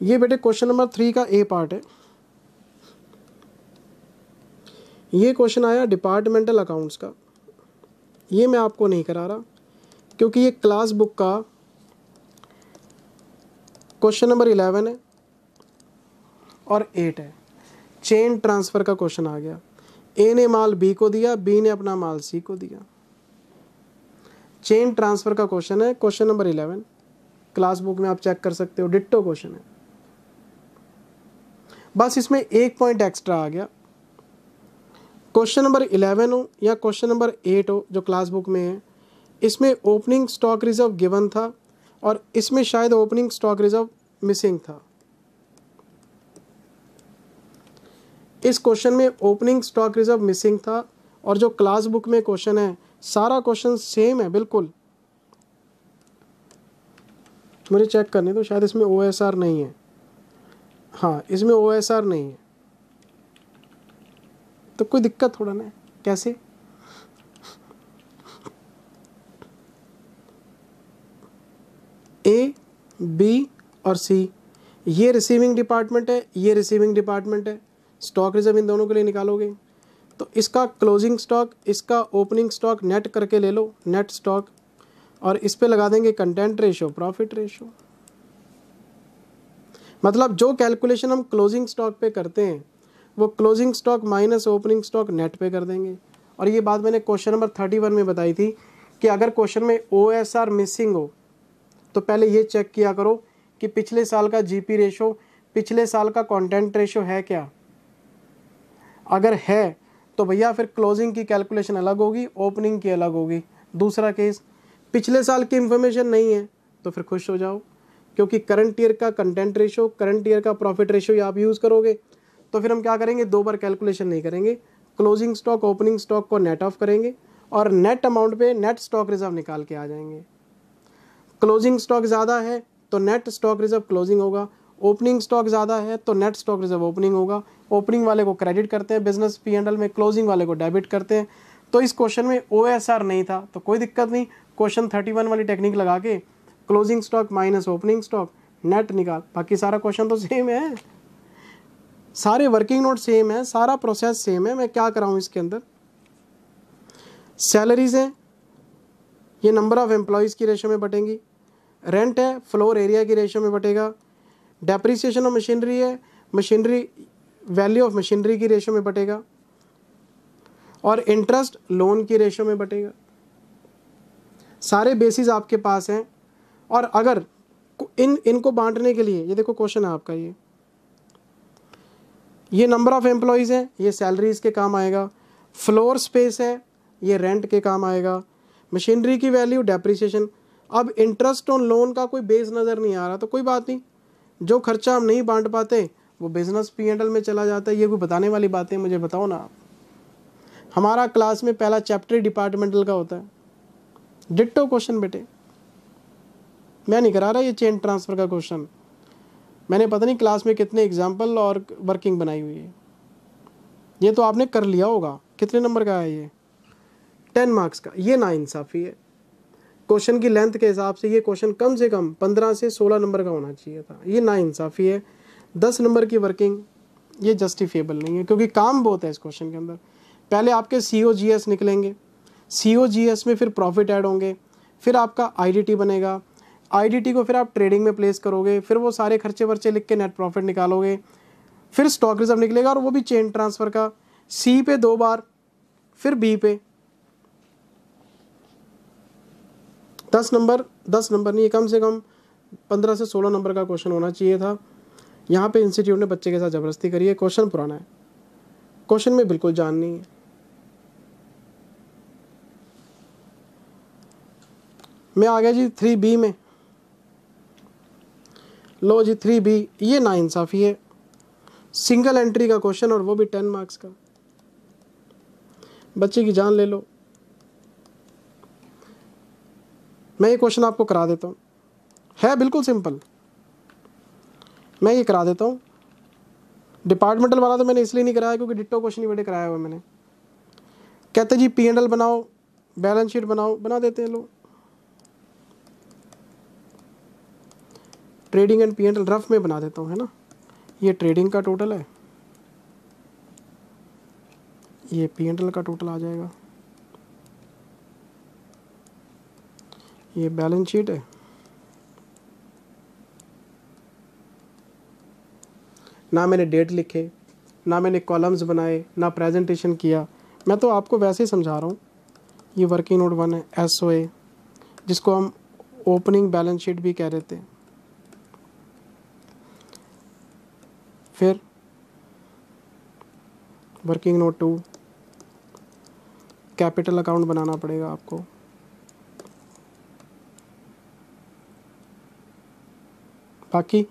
ये बेटे क्वेश्चन नंबर थ्री का ए पार्ट है। ये क्वेश्चन आया डिपार्टमेंटल अकाउंट्स का। ये मैं आपको नहीं करा रहा, क्योंकि ये क्लास बुक का क्वेश्चन नंबर इलेवन है और एट है। चेन ट्रांसफ़र का क्वेश्चन आ गया। ए ने माल बी को दिया बी ने अपना माल सी को दिया। चेन ट्रांसफ़र का क्वेश्चन है, question number eleven class book में आप चेक कर सकते हो डिट्टो क्वेश्चन है। बस इसमें एक पॉइंट एक्स्ट्रा आ गया। क्वेश्चन नंबर इलेवन हो या क्वेश्चन नंबर एट हो, जो क्लास बुक में है, इसमें ओपनिंग स्टॉक रिज़र्व गिवन था और इसमें शायद ओपनिंग स्टॉक रिज़र्व मिसिंग था। इस क्वेश्चन में ओपनिंग स्टॉक रिज़र्व मिसिंग था और जो क्लास बुक में क्वेश्चन है, सारा क्वेश्चन सेम है, बिल्कुल। मुझे चेक करने तो शायद इसमें ओएसआर नहीं है। हाँ इसमें ओएसआर नहीं है। तो कोई दिक्कत थोड़ा ना कैसे? ए बी और सी ये रिसीविंग डिपार्टमेंट है, ये रिसीविंग डिपार्टमेंट है। स्टॉक रिज़र्व इन दोनों के लिए निकालोगे। तो इसका क्लोजिंग स्टॉक इसका ओपनिंग स्टॉक नेट करके ले लो नेट स्टॉक और इस पे लगा देंगे कंटेंट रेशो प्रॉफिट रेशो मतलब जो कैलकुलेशन हम क्लोजिंग स्टॉक पे करते हैं वो closing stock minus opening stock net पे कर देंगे। और ये बात मैंने क्वेश्चन नंबर थर्टी वन में बताई थी कि अगर क्वेश्चन में ओ एस आर मिसिंग हो तो पहले ये चेक किया करो कि पिछले साल का जी पी रेशो पिछले साल का कॉन्टेंट रेशो है क्या? अगर है तो भैया फिर क्लोजिंग की कैलकुलेशन अलग होगी ओपनिंग की अलग होगी। दूसरा केस पिछले साल की इंफॉर्मेशन नहीं है तो फिर खुश हो जाओ। क्योंकि करंट ईयर का कंटेंट रेशो करंट ईयर का प्रॉफिट रेशो आप यूज़ करोगे। तो फिर हम क्या करेंगे? दो बार कैलकुलेशन नहीं करेंगे। क्लोजिंग स्टॉक ओपनिंग स्टॉक को नेट ऑफ़ करेंगे और नेट अमाउंट पे नेट स्टॉक रिज़र्व निकाल के आ जाएँगे। क्लोजिंग स्टॉक ज़्यादा है तो नेट स्टॉक रिज़र्व क्लोजिंग होगा। ओपनिंग स्टॉक ज़्यादा है तो नेट स्टॉक रिज़र्व ओपनिंग होगा। ओपनिंग वाले को क्रेडिट करते हैं बिज़नेस पी एंडल में क्लोजिंग वाले को डेबिट करते हैं। तो इस क्वेश्चन में ओएसआर नहीं था तो कोई दिक्कत नहीं। क्वेश्चन थर्टी वन वाली टेक्निक लगा के closing stock minus opening stock net निकाल। बाकी सारा क्वेश्चन तो सेम है। सारे वर्किंग नोट सेम है, सारा प्रोसेस सेम है, मैं क्या कराऊँ इसके अंदर? सैलरीज हैं, ये नंबर ऑफ़ एम्प्लॉयज़ की रेशो में बटेंगी। रेंट है फ्लोर एरिया की रेशो में बटेगा। डेप्रीसिएशन ऑफ़ मशीनरी है मशीनरी वैल्यू ऑफ़ मशीनरी की रेशो में बटेगा। और इंटरेस्ट लोन की रेशो में बटेगा। सारे बेसिस आपके पास हैं। और अगर इन, इनको बांटने के लिए, ये देखो क्वेश्चन है आपका ये। ये नंबर ऑफ़ एम्प्लॉयज़ हैं, ये सैलरीज के काम आएगा फ्लोर स्पेस है, ये रेंट के काम आएगा मशीनरी की वैल्यू डेप्रिसिएशन अब इंटरेस्ट ऑन लोन का कोई बेस नज़र नहीं आ रहा तो कोई बात नहीं। जो खर्चा हम नहीं बांट पाते, वो बिज़नेस पी एंडल में चला जाता है, ये कोई बताने वाली बातें मुझे बताओ ना आप। हमारा क्लास में पहला चैप्टर डिपार्टमेंटल का होता है। डिट्टो क्वेश्चन बेटे। मैं नहीं करा रहा ये चेन ट्रांसफ़र का क्वेश्चन मैंने पता नहीं क्लास में कितने एग्ज़ाम्पल और वर्किंग बनाई हुई है। ये तो आपने कर लिया होगा। कितने नंबर का है ये? टेन मार्क्स का। ये ना इंसाफ़ी है। क्वेश्चन की लेंथ के हिसाब से ये क्वेश्चन कम से कम पंद्रह से सोलह नंबर का होना चाहिए था। ये ना इंसाफ़ी है। दस नंबर की वर्किंग ये जस्टिफिएबल नहीं है, क्योंकि काम बहुत है इस क्वेश्चन के अंदर। पहले आपके सी ओ जी एस निकलेंगे। सी ओ जी एस में फिर प्रॉफिट ऐड होंगे। फिर आपका आई डी टी बनेगा। आई डी टी को फिर आप ट्रेडिंग में प्लेस करोगे, फिर वो सारे खर्चे वर्चे लिख के नेट प्रॉफिट निकालोगे, फिर स्टॉक रिज़र्व निकलेगा और वो भी चेन ट्रांसफ़र का। सी पे दो बार, फिर बी पे। दस नंबर दस नंबर नहीं, कम से कम पंद्रह से सोलह नंबर का क्वेश्चन होना चाहिए था। यहाँ पे इंस्टीट्यूट ने बच्चे के साथ ज़बरदस्ती करी है क्वेश्चन पुराना है। क्वेश्चन में बिल्कुल जान नहीं है। मैं आ गया जी थ्री बी में। लो जी थ्री बी ये ना इंसाफ़ी है। सिंगल एंट्री का क्वेश्चन और वो भी टेन मार्क्स का। बच्चे की जान ले लो। मैं ये क्वेश्चन आपको करा देता हूँ। है बिल्कुल सिंपल मैं ये करा देता हूँ। डिपार्टमेंटल वाला तो मैंने इसलिए नहीं कराया क्योंकि डिट्टो क्वेश्चन ही बड़े कराया हुआ मैंने। कहते जी पी एंड एल बनाओ बैलेंस शीट बनाओ, बना देते हैं लोग। Trading and P and rough में बना देता हूँ, है ना? ये ट्रेडिंग का टोटल है। ये पी एंड का टोटल आ जाएगा। ये बैलेंस शीट है। ना मैंने डेट लिखे, ना मैंने कॉलम्स बनाए, ना प्रेजेंटेशन किया। मैं तो आपको वैसे ही समझा रहा हूँ। ये वर्किंग नोट वन है एस ओ ए जिसको हम ओपनिंग बैलेंस शीट भी कह रहे थे फिर working note two capital account बनाना पड़ेगा आपको। बाकी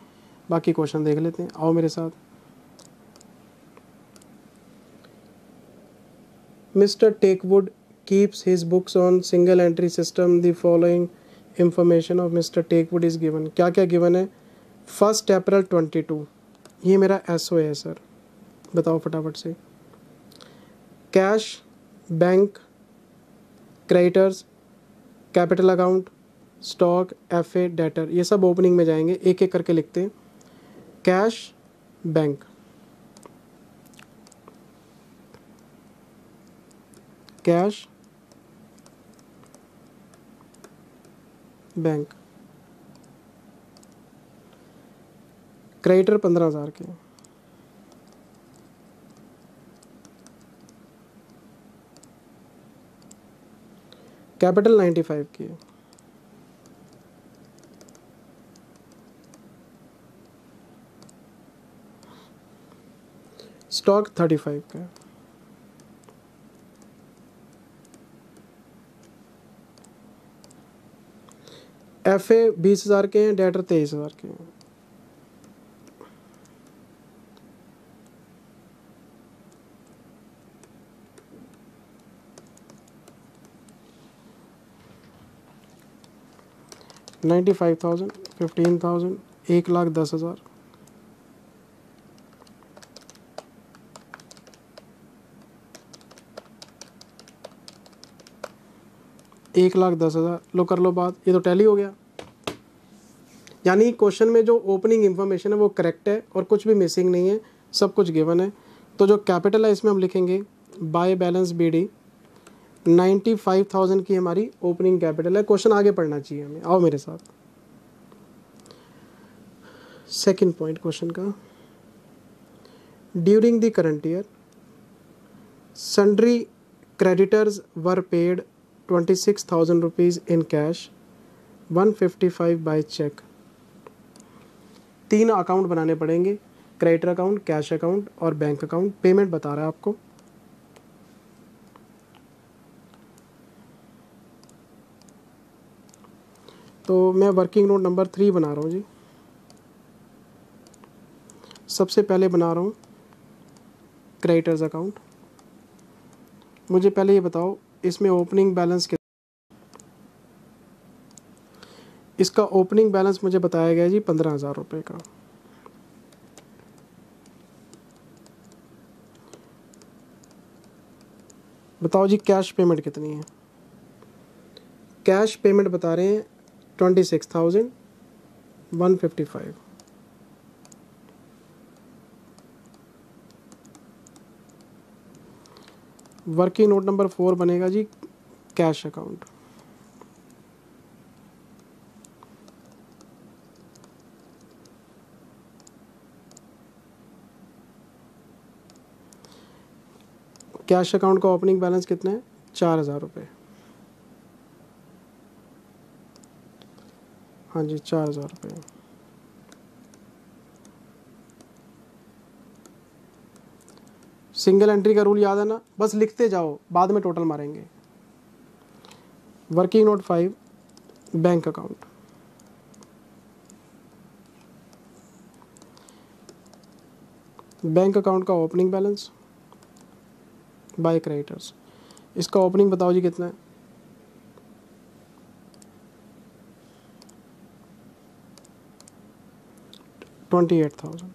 बाकी क्वेश्चन देख लेते हैं। आओ मेरे साथ। Mister Teakwood keeps his books on single entry system. The following information of mister Teakwood is given. क्या क्या गिवन है? First April twenty two. ये मेरा एस ओ है सर बताओ फटाफट से. Cash bank creditors capital account stock F A debtor ये सब ओपनिंग में जाएँगे. एक एक करके लिखते हैं. Cash bank cash bank creditor पंद्रह हज़ार के। कैपिटल नाइन्टी फाइव की। स्टॉक थर्टी फाइव का। एफ़ ए बीस हज़ार के हैं डेटर तेईस हज़ार के हैं। Ninety five thousand fifteen thousand एक लाख दस हज़ार। एक लाख दस हज़ार। लो, कर लो बात। ये तो टैली हो गया। यानी क्वेश्चन में जो ओपनिंग इन्फॉर्मेशन है, वो करेक्ट है और कुछ भी मिसिंग नहीं है। सब कुछ गिवन है। तो जो कैपिटल है इसमें हम लिखेंगे by balance B D ninety five thousand की हमारी ओपनिंग कैपिटल है। क्वेश्चन आगे पढ़ना चाहिए हमें। आओ मेरे साथ। सेकंड पॉइंट क्वेश्चन का। During the current year sundry creditors were paid twenty six thousand rupees in cash one fifty five by cheque तीन अकाउंट बनाने पड़ेंगे। क्रेडिटर अकाउंट कैश अकाउंट और बैंक अकाउंट पेमेंट बता रहा है आपको। तो मैं वर्किंग नोट नंबर थ्री बना रहा हूँ जी। सबसे पहले बना रहा हूँ क्रेडिटर्स अकाउंट मुझे पहले ये बताओ, इसमें ओपनिंग बैलेंस कितना इसका ओपनिंग बैलेंस मुझे बताया गया जी पंद्रह हज़ार रुपये का। बताओ जी कैश पेमेंट कितनी है? कैश पेमेंट बता रहे हैं twenty six thousand one fifty five working note number four बनेगा जी कैश अकाउंट कैश अकाउंट का ओपनिंग बैलेंस कितना है? चार हज़ार रुपये हाँ जी, चार हज़ार रुपये सिंगल एंट्री का रूल याद है ना? बस लिखते जाओ, बाद में टोटल मारेंगे। Working note five bank account bank account का ओपनिंग बैलेंस बाय क्रेडिटर्स इसका ओपनिंग बताओ जी कितना है? ट्वेंटी एट थाउज़ेंड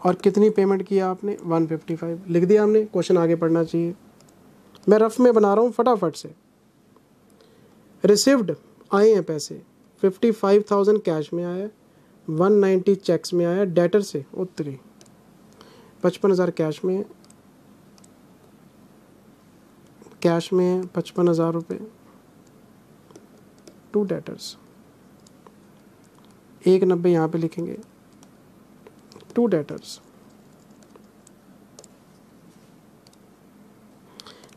और कितनी पेमेंट किया आपने? वन फिफ्टी फाइव लिख दिया हमने क्वेश्चन आगे पढ़ना चाहिए। मैं रफ में बना रहा हूँ फटाफट से। रिसिव्ड आए हैं पैसे। फिफ्टी फाइव थाउज़ेंड कैश में आया वन नाइन्टी चेक्स में आया डेटर से उत्तरी पचपन हज़ार कैश में कैश में पचपन हज़ार रुपये टू डेटर्स एक नब्बे यहाँ पे लिखेंगे। टू डेटर्स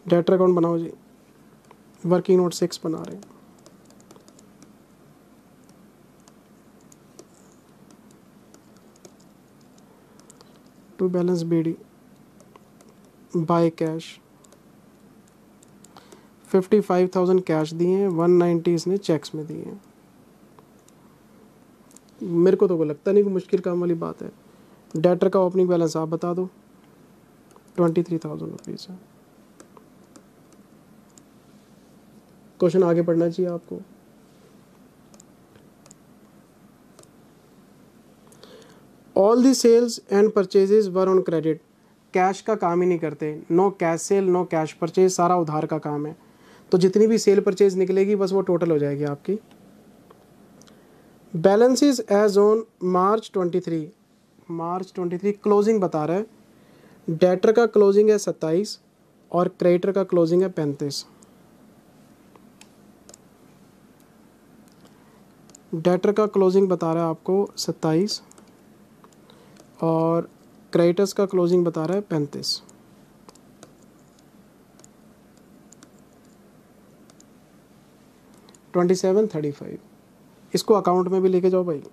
डेटर अकाउंट बनाओ जी। वर्किंग नोट सिक्स बना रहे to balance BD by cash fifty five thousand cash दिए हैं। वन नाइन्टी इसने चेक्स में दिए हैं। मेरे को तो लगता नहीं कि मुश्किल काम वाली बात है। डेटर का ओपनिंग बैलेंस आप बता दो। ट्वेंटी थ्री थाउज़ेंड रुपीज़ है। क्वेश्चन आगे पढ़ना चाहिए आपको। All the sales and purchases were on credit cash का काम ही नहीं करते। No cash sale no cash purchase सारा उधार का काम है। तो जितनी भी सेल परचेज निकलेगी, बस वो टोटल हो जाएगी आपकी। Balance is as on March twenty three, March twenty three closing बता रहा है। डेटर का क्लोजिंग है सत्ताईस और क्रेडिटर का क्लोजिंग है पैंतीस। डेटर का क्लोजिंग बता रहा है आपको सत्ताईस और क्रेडिटर्स का क्लोजिंग बता रहा है पैंतीस। Twenty seven, thirty five. इसको अकाउंट में भी लेके जाओ भाई।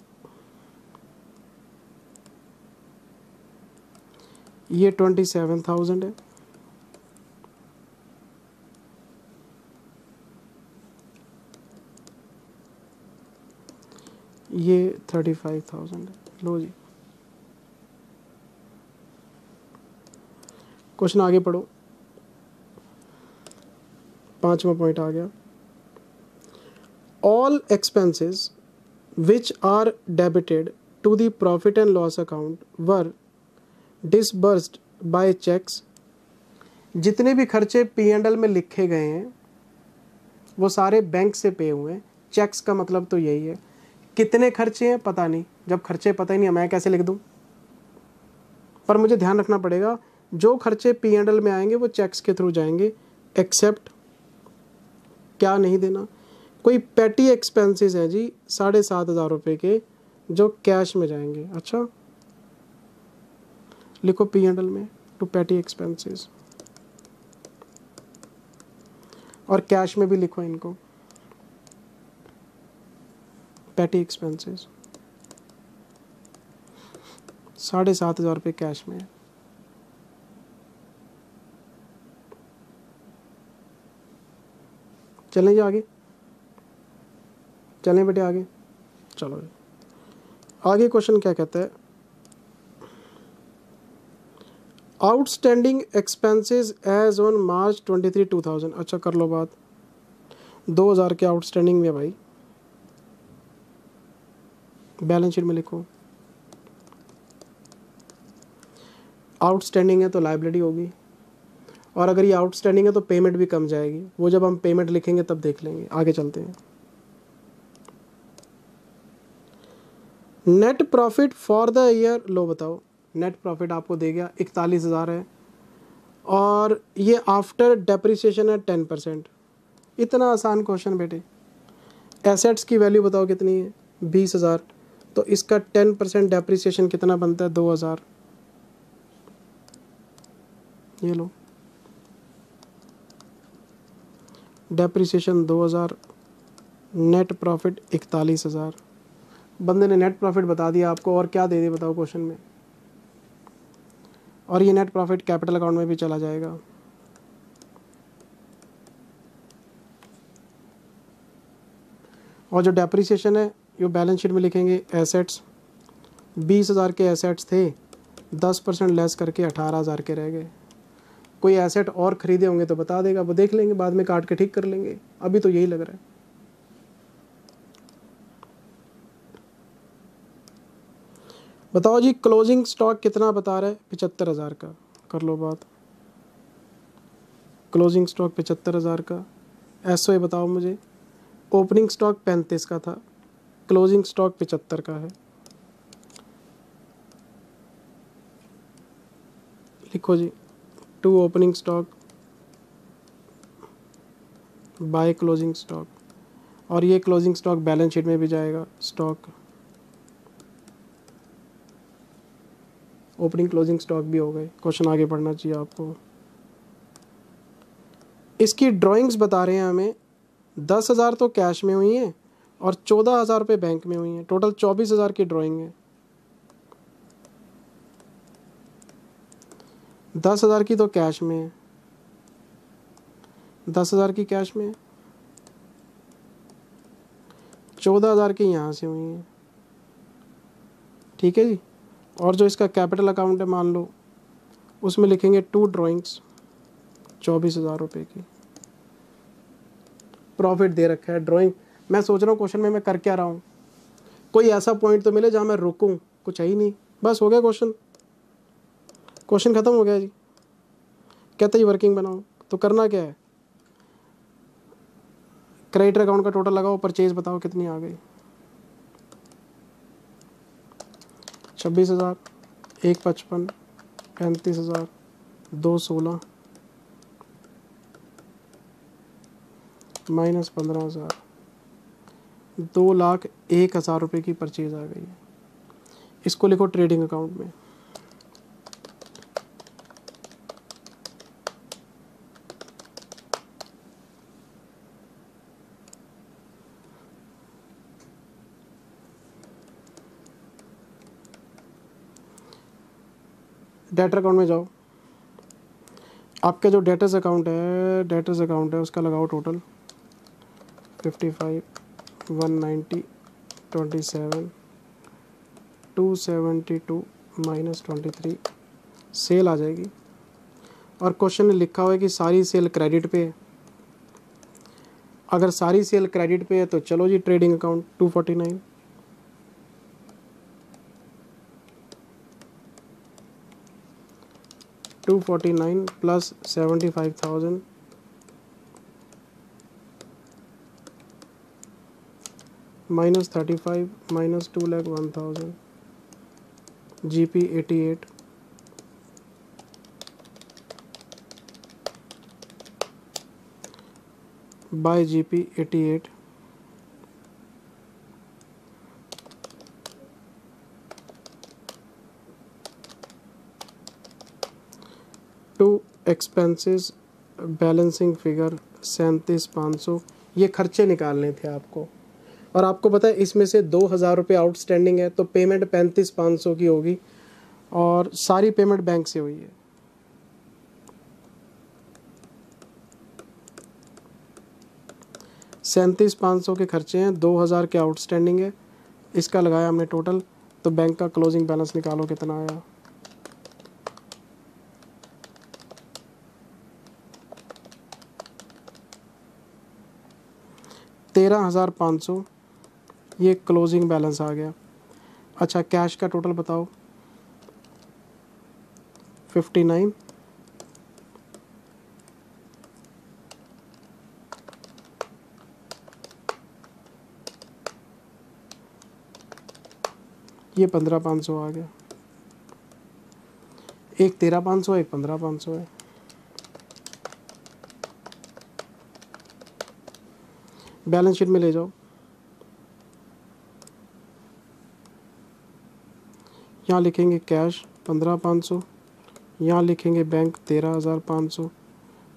ये ट्वेंटी सेवन थाउज़ेंड है। ये थर्टी फाइव थाउज़ेंड है। लो जी। क्वेश्चन आगे पढ़ो। पांचवा पॉइंट आ गया। All expenses which are debited to the profit and loss account were disbursed by cheques जितने भी खर्चे पी एंड एल में लिखे गए हैं, वो सारे बैंक से पे हुए हैं। चेक्स का मतलब तो यही है। कितने खर्चे हैं, पता नहीं। जब खर्चे पता ही नहीं, मैं कैसे लिख दूँ? पर मुझे ध्यान रखना पड़ेगा, जो खर्चे पी एंड एल में आएँगे, वो चेक्स के थ्रू जाएँगे एक्सेप्ट क्या नहीं देना। कोई पैटी एक्सपेंसेस हैं जी, साढ़े सात हज़ार रुपये के, जो कैश में जाएँगे। अच्छा? लिखो पी एंड एल में टू पैटी एक्सपेंसेस और कैश में भी लिखो इनको। पैटी एक्सपेंसेस साढ़े सात हज़ार रुपये कैश में है। चलें जी आगे। चलें बेटे आगे। चलो। आगे क्वेश्चन क्या कहता है? Outstanding expenses as on March twenty three two thousand अच्छा कर लो बात। दो हज़ार के आउटस्टैंडिंग में भाई। बैलेंस शीट में लिखो। आउटस्टैंडिंग है तो लाइबिलिटी होगी। और अगर ये आउटस्टैंडिंग है तो पेमेंट भी कम जाएगी। वो जब हम पेमेंट लिखेंगे तब देख लेंगे। आगे चलते हैं। Net profit for the year लो बताओ। नेट प्रॉफिट आपको दे गया, इकतालीस हज़ार है। और ये आफ्टर डेप्रिसिएशन है टेन परसेंट इतना आसान क्वेश्चन बेटे। एसेट्स की वैल्यू बताओ कितनी है? बीस हज़ार। तो इसका टेन परसेंट डेप्रिसिएशन कितना बनता है? दो हज़ार। ये लो। डेप्रिसिएशन दो हज़ार। नेट प्रॉफिट इकतालीस हज़ार। बंदे ने नेट प्रॉफिट बता दिया आपको और क्या दे दे बताओ क्वेश्चन में। और ये नेट प्रॉफिट कैपिटल अकाउंट में भी चला जाएगा। और जो डेप्रिसिएशन है, ये बैलेंस शीट में लिखेंगे एसेट्स बीस हज़ार के एसेट्स थे, दस परसेंट लेस करके अठारह हज़ार के रह गए। कोई एसेट और ख़रीदे होंगे तो बता देगा, वो देख लेंगे, बाद में काट के ठीक कर लेंगे। अभी तो यही लग रहा है। बताओ जी क्लोजिंग स्टॉक कितना बता रहा है? पिचहत्तर हज़ार का। कर लो बात। क्लोजिंग स्टॉक पिचहत्तर हज़ार का। एस बताओ मुझे। ओपनिंग स्टॉक पैंतीस का था। क्लोजिंग स्टॉक पिचहत्तर का है। लिखो जी। To opening stock by closing stock और ये क्लोजिंग स्टॉक बैलेंस शीट में भी जाएगा। स्टॉक ओपनिंग क्लोजिंग स्टॉक भी हो गए। क्वेश्चन आगे पढ़ना चाहिए आपको। इसकी ड्राइंग्स बता रहे हैं हमें। दस हज़ार तो कैश में हुई हैं और चौदह हज़ार रुपये बैंक में हुई हैं। टोटल चौबीस हज़ार की ड्राइंग है। दस हज़ार की तो कैश में है। दस हज़ार की कैश में चौदह हज़ार की यहाँ से हुई हैं। ठीक है जी? और जो इसका कैपिटल अकाउंट है, मान लो, उसमें लिखेंगे टू ड्राइंग्स चौबीस हज़ार रुपये की। प्रॉफिट दे रखा है ड्राइंग मैं सोच रहा हूँ क्वेश्चन में मैं कर क्या रहा हूँ। कोई ऐसा पॉइंट तो मिले जहाँ मैं रुकूँ, कुछ है ही नहीं। बस हो गया क्वेश्चन क्वेश्चन ख़त्म हो गया जी। कहते ही वर्किंग बनाओ। तो करना क्या है? क्रेडिटर अकाउंट का टोटल लगाओ परचेज बताओ कितनी आ गई। छब्बीस हज़ार, एक पचपन, पैंतीस हज़ार, दो सोलह, माइनस पंद्रह हज़ार। दो लाख एक हज़ार रुपये की परचेज आ गई है। इसको लिखो ट्रेडिंग अकाउंट में। डेटर अकाउंट में जाओ। आपका जो डेटर्स अकाउंट है डेटर्स अकाउंट है, उसका लगाओ total fifty five one ninety twenty seven two seventy two minus twenty three sale आ जाएगी। और क्वेश्चन में लिखा हुआ है कि सारी सेल क्रेडिट पे है। अगर सारी सेल क्रेडिट पे है तो चलो जी trading account to forty nine 249 plus 75,000 minus 35 minus 2 lakh 1000 GP 88 by GP 88 to expenses balancing figure सैंतीस, पाँच सौ, ये खर्चे निकालने थे आपको। और आपको पता है, इसमें से दो हज़ार रुपये आउटस्टैंडिंग है तो पेमेंट पैंतीस, पाँच सौ की होगी, और सारी पेमेंट बैंक से हुई है। सैंतीस, पाँच सौ के खर्चे हैं, दो हज़ार के आउटस्टैंडिंग है, इसका लगाया हमने टोटल तो बैंक का क्लोजिंग बैलेंस निकालो कितना आया। तेरह हज़ार पाँच सौ। ये क्लोजिंग बैलेंस आ गया। अच्छा कैश का टोटल बताओ। फिफ्टी नाइन ये पंद्रह पाँच सौ आ गया। एक तेरह पाँच सौ एक पंद्रह पाँच सौ है। बैलेंस शीट में ले जाओ। यहाँ लिखेंगे कैश पंद्रह पाँच सौ, यहाँ लिखेंगे बैंक तेरह हज़ार पाँच सौ।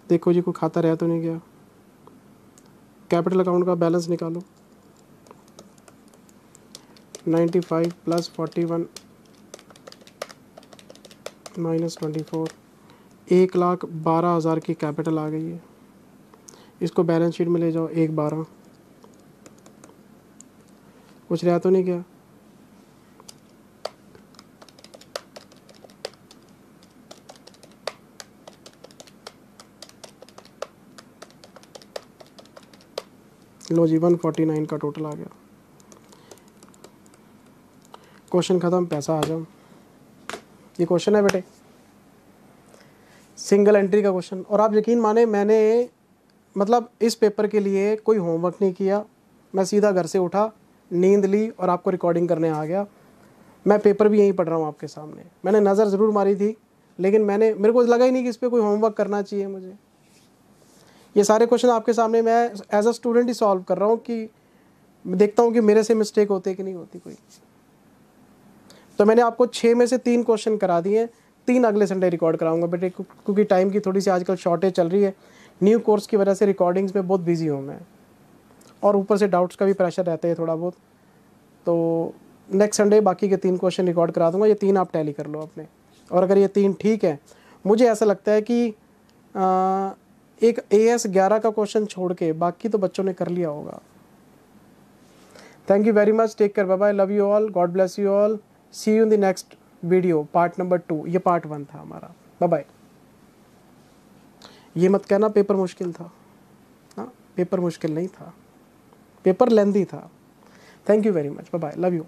देखो जी, कोई खाता रह तो नहीं गया। कैपिटल अकाउंट का बैलेंस निकालो। Ninety five plus forty one minus twenty four, एक लाख बारह हज़ार की कैपिटल आ गई है। इसको बैलेंस शीट में ले जाओ, एक बारह। कुछ रहा तो नहीं क्या? लो जी वन फोर्टी नाइन का टोटल आ गया। क्वेश्चन ख़त्म, पैसा आ जाओ। ये क्वेश्चन है बेटे। सिंगल एंट्री का क्वेश्चन और आप यकीन माने, मैंने मतलब इस पेपर के लिए कोई होमवर्क नहीं किया। मैं सीधा घर से उठा नींद ली और आपको रिकॉर्डिंग करने आ गया। मैं पेपर भी यहीं पढ़ रहा हूँ आपके सामने। मैंने नज़र ज़रूर मारी थी, लेकिन मैंने, मेरे को लगा ही नहीं कि इस पर कोई होमवर्क करना चाहिए मुझे। ये सारे क्वेश्चन आपके सामने मैं एज अ स्टूडेंट ही सॉल्व कर रहा हूँ कि देखता हूँ कि मेरे से मिस्टेक होते कि नहीं होती कोई। तो मैंने आपको छः में से तीन क्वेश्चन करा दिए तीन अगले संडे रिकॉर्ड कराऊँगा बेटे, क्योंकि टाइम की थोड़ी सी आजकल शॉर्टेज चल रही है। न्यू कोर्स की वजह से रिकॉर्डिंग्स में बहुत बिज़ी हूँ मैं। और ऊपर से डाउट्स का भी प्रेशर रहता है थोड़ा बहुत। तो नेक्स्ट संडे बाकी के तीन क्वेश्चन रिकॉर्ड करा दूँगा ये तीन आप टैली कर लो अपने। और अगर ये तीन ठीक है मुझे ऐसा लगता है कि आ, एक ए एस ग्यारह का क्वेश्चन छोड़ के बाकी तो बच्चों ने कर लिया होगा। Thank you very much take care bye love you all God bless you all see you in the next video part number two ये पार्ट वन था हमारा। बाय बाय ये मत कहना पेपर मुश्किल था। हाँ पेपर मुश्किल नहीं था। पेपर लेंदी था। Thank you very much bye love you